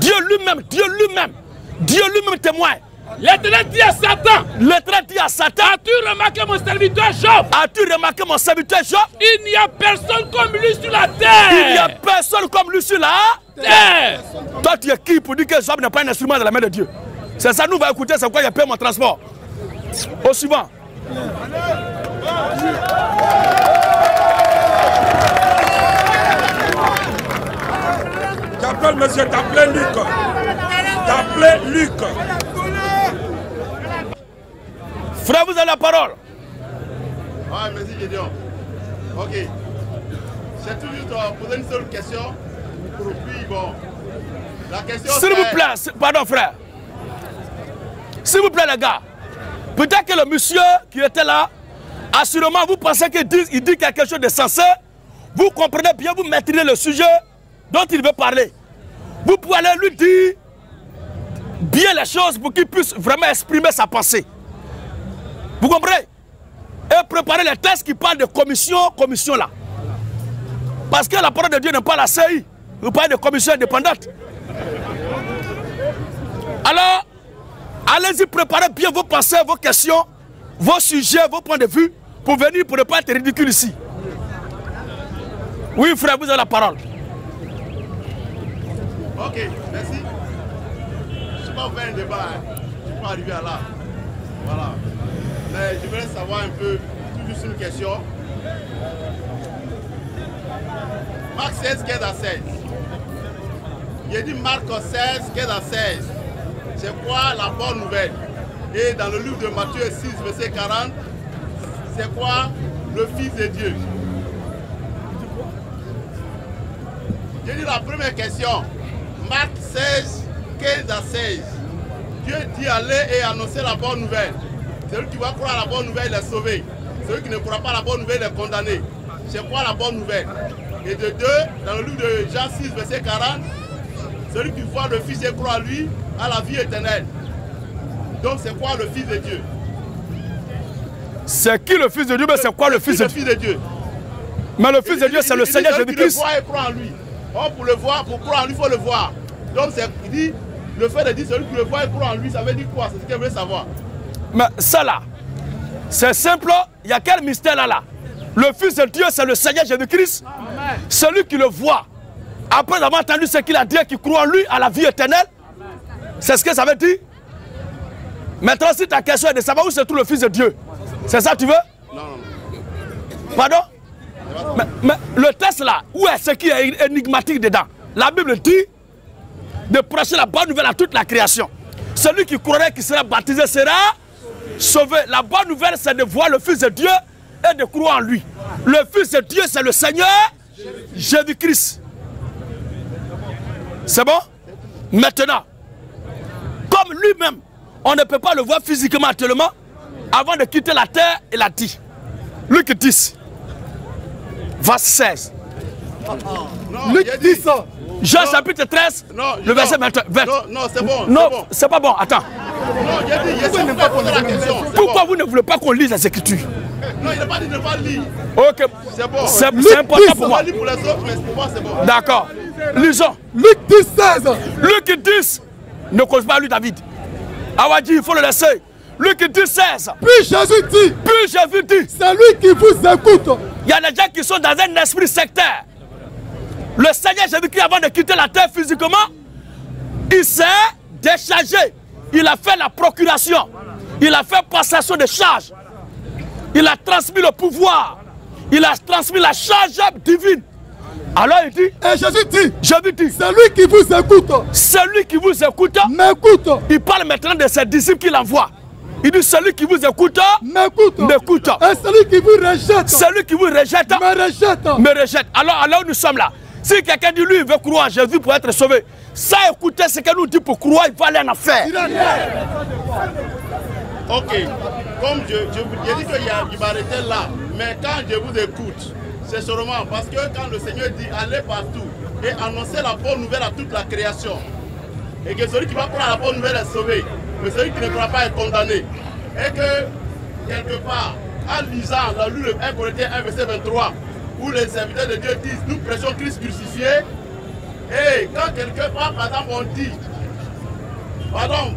Dieu lui-même, Dieu lui-même, Dieu lui-même témoigne. L'éternel dit à Satan, L'éternel dit à Satan, as-tu remarqué mon serviteur Job? As-tu remarqué mon serviteur Job? Il n'y a personne comme lui sur la Il n'y a terre. personne comme lui sur la terre. Toi tu es qui pour dire que Job n'est pas un instrument de la main de Dieu? C'est ça, nous va écouter, c'est quoi il paye mon transport. Au suivant. J'appelle monsieur, t'appelais Luc. T'appelais Luc. Frère, vous avez la parole. Ah, merci Gédéon. Ok. Juste euh, posé une seule question. Puis bon, la question S'il vous c'est- plaît, c'est- pardon frère. S'il vous plaît les gars, peut-être que le monsieur qui était là, assurément vous pensez qu'il dit, il dit quelque chose de sensé, vous comprenez bien, vous maîtrisez le sujet dont il veut parler. Vous pouvez aller lui dire bien les choses pour qu'il puisse vraiment exprimer sa pensée. Vous comprenez? Et préparer les textes qui parlent de commission, commission là. Parce que la parole de Dieu n'est pas la CI. Vous parlez de commission indépendante. Alors, allez-y préparer bien vos pensées, vos questions, vos sujets, vos points de vue pour venir pour ne pas être ridicule ici. Oui, frère, vous avez la parole. Ok, merci. Je ne suis pas ouvert un débat, hein. je ne suis pas arrivé à là. Voilà. Mais je voulais savoir un peu, juste une question. Marc 16, 15 à 16. J'ai dit Marc 16, 15 à 16. C'est quoi la bonne nouvelle? Et dans le livre de Matthieu 6, verset 40, c'est quoi le Fils de Dieu? J'ai dit la première question. Marc 16, 15 à 16. Dieu dit allez et annoncer la bonne nouvelle. Celui qui va croire à la bonne nouvelle, il est sauvé. Celui qui ne croit pas à la bonne nouvelle, il est condamné. C'est quoi la bonne nouvelle Et de deux, dans le livre de Jean 6, verset 40, celui qui voit le Fils et croit à lui a la vie éternelle. Donc c'est quoi le Fils de Dieu? C'est qui le Fils de Dieu? Mais c'est quoi le Fils de le Dieu Fils de Dieu Mais le Fils de Dieu, c'est le Seigneur Celui qui le Jésus-Christ. voit et croit en lui. Or, pour le voir, pour croire en lui, il faut le voir. Donc, il dit, le fait de dire celui qui le voit et croit en lui, ça veut dire quoi? C'est ce qu'il veut savoir. Mais ça là, c'est simple. Il y a quel mystère là là? Le Fils de Dieu, c'est le Seigneur Jésus-Christ. Celui qui le voit, après avoir entendu ce qu'il a dit, qui croit en lui à la vie éternelle, c'est ce que ça veut dire? Maintenant, si ta question est de savoir où se trouve le Fils de Dieu, c'est ça que tu veux? Non. Pardon? Mais, le test là, où est ce qui est énigmatique dedans? La Bible dit de prêcher la bonne nouvelle à toute la création. Celui qui croirait, qui sera baptisé sera sauvé. La bonne nouvelle, c'est de voir le Fils de Dieu et de croire en lui. Le Fils de Dieu, c'est le Seigneur Jésus-Christ. C'est bon? Maintenant, comme lui-même, on ne peut pas le voir physiquement actuellement, avant de quitter la terre, il a dit. Luc 10, verset 16. Non, Luc il a dit- 10 ans. Jean chapitre 13, Non, le verset non. 20. 20. Non, non, c'est bon. Non, c'est bon. pas bon. Attends. Non, dit, il a pas posé la question? Pourquoi bon. vous ne voulez pas qu'on lise les Écritures? Non, il n'a pas dit de ne pas lire. Ok. C'est bon. C'est important 10, pour moi. va lire pour les autres, mais pour moi, c'est bon. D'accord. Lisons. Luc 10, 16. Luc 10. Ne cause pas lui, David. Awadji, il faut le laisser. Luc 10, 16. Puis Jésus dit, Puis vu dit, c'est lui qui vous écoute. il y a des gens qui sont dans un esprit sectaire. Le Seigneur Jésus-Christ, avant de quitter la terre physiquement, il s'est déchargé. Il a fait la procuration. Il a fait passation de charge. Il a transmis le pouvoir. Il a transmis la charge divine. Alors il dit, Et Jésus dit, Jésus dit, c'est lui qui vous écoute. celui qui vous écoute, M'écoute, il parle maintenant de ses disciples qu'il envoie. Il dit, celui qui vous écoute, m'écoute. m'écoute. Et celui qui vous rejette, Celui qui vous rejette, me rejette. me rejette. Alors, alors nous sommes là. Si quelqu'un dit lui, il veut croire en Jésus pour être sauvé, sans écouter ce qu'elle nous dit pour croire, il va aller en enfer. Ok. Comme je, je vous j'ai dit qu'il m'arrêtait là. Mais quand je vous écoute, c'est seulement parce que quand le Seigneur dit allez partout et annoncer la bonne nouvelle à toute la création, et que celui qui va à la bonne nouvelle est sauvé, mais celui qui ne croit pas est condamné. Et que, quelque part, en lisant la lu 1 Corinthiens 1, verset 23, où les serviteurs de Dieu disent nous prêchons Christ crucifié, et quand quelque part, par exemple, on dit pardon,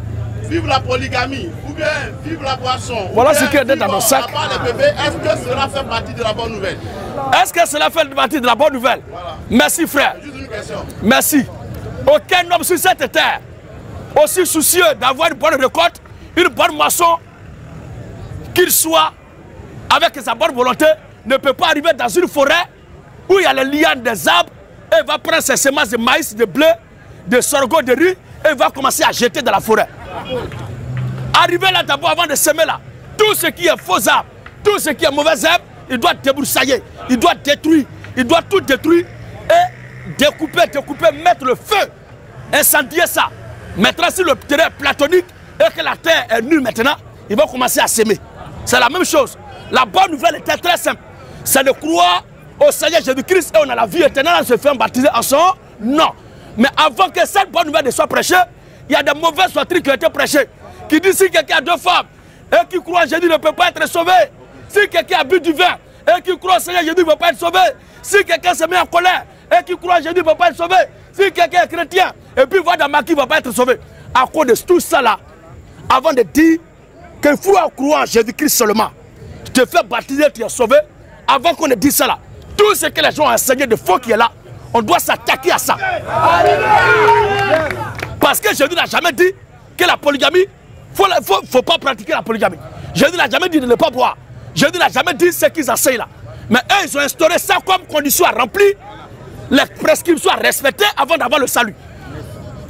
vive la polygamie, ou bien vive la boisson. Voilà ce qui est dans mon sac. est-ce que cela fait partie de la bonne nouvelle? Est-ce que cela fait partie de la bonne nouvelle? Merci frère. Juste une question. Merci. Aucun homme sur cette terre, aussi soucieux d'avoir une bonne récolte, une bonne moisson, qu'il soit avec sa bonne volonté, ne peut pas arriver dans une forêt où il y a les lianes des arbres et va prendre ses semences de maïs, de blé, de sorgho, de riz et va commencer à jeter dans la forêt. Arriver là d'abord avant de semer là, tout ce qui est faux arbre, tout ce qui est mauvais herbe, il doit débroussailler, il doit détruire, il doit tout détruire et découper, découper, mettre le feu, incendier ça. Maintenant, si le terrain platonique et que la terre est nue maintenant, il va commencer à s'aimer. C'est la même chose. La bonne nouvelle était très simple. C'est de croire au Seigneur Jésus-Christ et on a la vie éternelle en se faire baptiser en son nom. Mais avant que cette bonne nouvelle ne soit prêchée, il y a des mauvaises sorties qui ont été prêchées. Qui disent si quelqu'un a deux femmes et qui croit Jésus ne peut pas être sauvé. Si quelqu'un a bu du vin et qui croit Seigneur Jésus ne peut pas être sauvé. Si quelqu'un se met en colère et qui croit Jésus ne peut pas être sauvé. Si quelqu'un est chrétien et puis voit dans ma qui ne va pas être sauvé. À cause de tout ça là, avant de dire qu'il faut croire en Jésus-Christ seulement, te faire baptiser, tu es sauvé, avant qu'on ne dise ça là, tout ce que les gens ont enseigné de faux qui est là, on doit s'attaquer à ça. Parce que Jésus n'a jamais dit que la polygamie, il ne faut, faut, pas pratiquer la polygamie. Jésus n'a jamais dit de ne pas boire. Jésus n'a jamais dit ce qu'ils enseignent là. Mais eux, ils ont instauré ça comme condition à remplir, les prescriptions à respecter avant d'avoir le salut.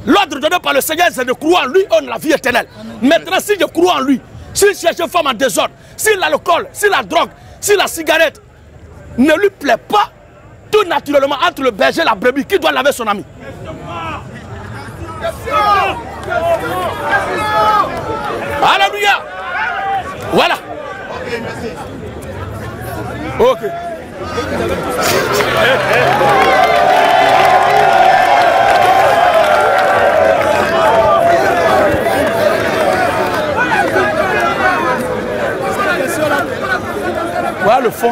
L'ordre donné par le Seigneur, c'est de croire en lui, on a la vie éternelle. Maintenant, si je crois en lui, si je cherche une femme en désordre, si l'alcool, si la drogue, si la cigarette ne lui plaît pas, tout naturellement entre le berger et la brebis, qui doit laver son ami. Alléluia. Voilà. Ok. Voilà le fond.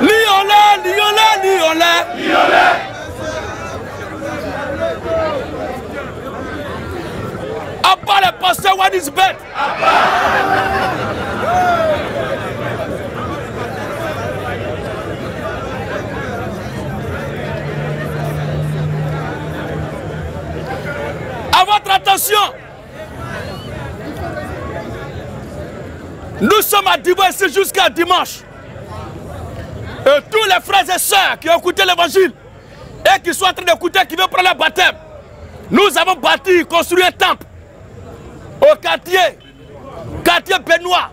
Lions-les, lions-les, lions-les. Lions-les. À part le pasteur Wadisbet. À votre attention. Nous sommes à dimanche jusqu'à dimanche. Et tous les frères et sœurs qui ont écouté l'évangile et qui sont en train d'écouter, qui veulent prendre le baptême, nous avons bâti, construit un temple au quartier, quartier Benoît,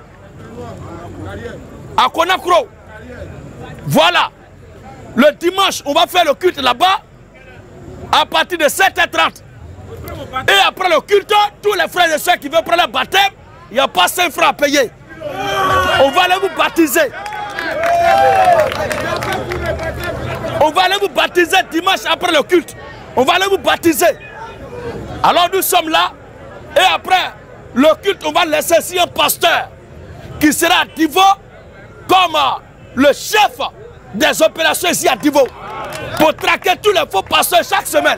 à Konakro. Voilà. Le dimanche, on va faire le culte là-bas à partir de 7h30. Et après le culte, tous les frères et sœurs qui veulent prendre le baptême, il n'y a pas 5 francs à payer. On va aller vous baptiser. On va aller vous baptiser dimanche après le culte. On va aller vous baptiser. Alors nous sommes là. Et après le culte, on va laisser ici un pasteur qui sera à Divo comme le chef des opérations ici à Divo. Pour traquer tous les faux pasteurs chaque semaine.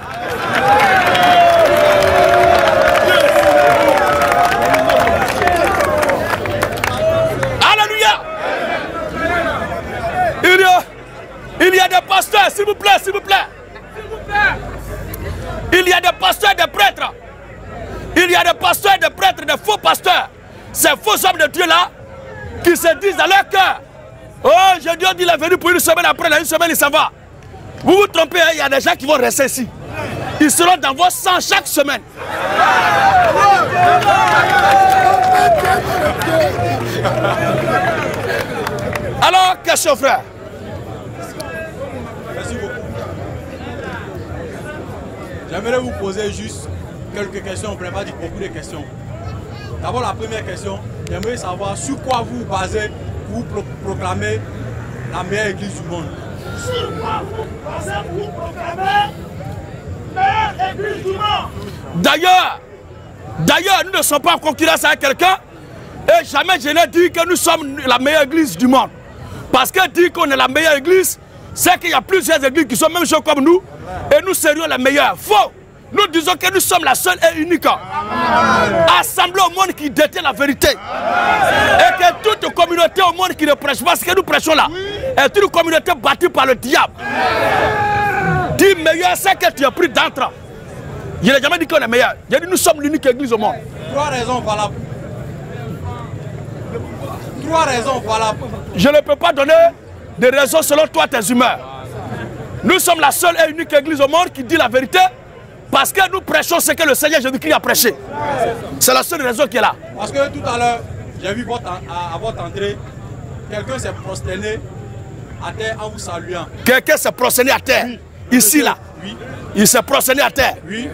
Alléluia. Il y a, il y des pasteurs, s'il vous plaît, s'il vous plaît. Il y a des pasteurs et des prêtres. Il y a des pasteurs et des prêtres, des faux pasteurs. Ces faux hommes de Dieu là, qui se disent dans leur cœur, oh, je Dieu dit, il est venu pour une semaine, après une semaine, il s'en va. Vous vous trompez, hein, il y a des gens qui vont rester ici. Ils seront dans vos sangs chaque semaine. Alors, question frère Merci beaucoup. J'aimerais vous poser juste quelques questions. On ne pourrait pas dire beaucoup de questions. D'abord, la première question, j'aimerais savoir sur quoi vous vous basez pour pro proclamer la meilleure église du monde. Sur quoi vous basez pour proclamer la meilleure église du monde? D'ailleurs, d'ailleurs, nous ne sommes pas en concurrence avec quelqu'un. Et jamais je n'ai dit que nous sommes la meilleure église du monde. Parce que dire qu'on est la meilleure église, c'est qu'il y a plusieurs églises qui sont même choses comme nous. Et nous serions les meilleurs. Faux. Nous disons que nous sommes la seule et unique. Assemblée au monde qui détient la vérité. Et que toute communauté au monde qui ne prêche pas ce que nous prêchons là est une communauté battue par le diable. Dis meilleur, c'est que tu as pris d'entre. Je n'ai jamais dit qu'on est meilleur. J'ai dit nous sommes l'unique église au monde. Trois raisons valables. Trois raisons valables. Je ne peux pas donner des raisons selon toi, tes humeurs. Nous sommes la seule et unique église au monde qui dit la vérité parce que nous prêchons ce que le Seigneur Jésus-Christ a prêché. C'est la seule raison qui est là. Parce que tout à l'heure, j'ai vu votre, à, à votre entrée, quelqu'un s'est prosterné à terre en vous saluant. Quelqu'un s'est prosterné à terre. Ici, là. Il s'est prosterné à terre. Oui.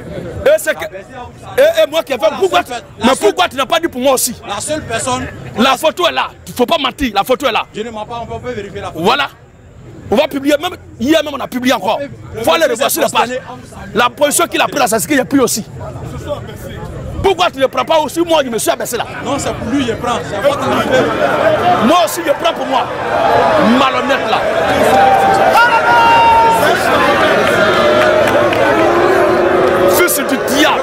Et, c'est que- et- et moi qui ai fait. Pourquoi, seule- mais la seule- pourquoi tu n'as pas dit pour moi aussi La seule personne. La photo est là. Il ne faut pas mentir. La photo est là. Je ne mens pas, on peut, on peut vérifier la photo. Voilà. On va publier. Même hier même, on a publié encore. Il faut aller revoir sur la page. La position qu'il a prise, c'est ce qu'il a pris aussi. Pourquoi tu ne prends pas aussi? Moi, je me suis abaissé là. Non, c'est pour lui, je prends. Moi aussi, je prends pour moi. Malhonnête là. Fils du diable.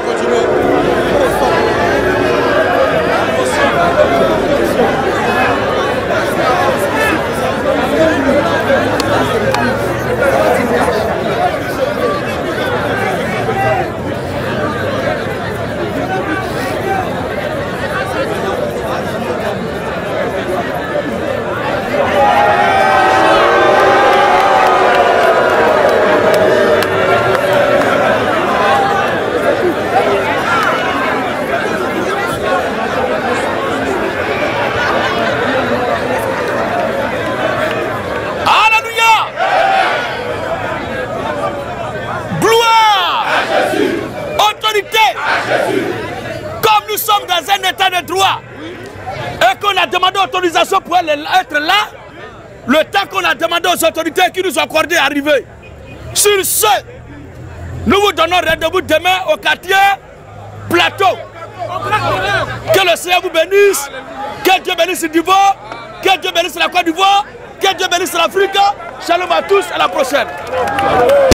Alléluia. Gloire. Autorité. Comme nous sommes dans un état de droit et qu'on a demandé être là, le temps qu'on a demandé aux autorités qui nous ont accordé est arrivé. Sur ce, nous vous donnons rendez-vous demain au quartier Plateau. Que le Seigneur vous bénisse. Que Dieu bénisse Divo. Que Dieu bénisse la Côte d'Ivoire. Que Dieu bénisse l'Afrique. Shalom à tous. À la prochaine.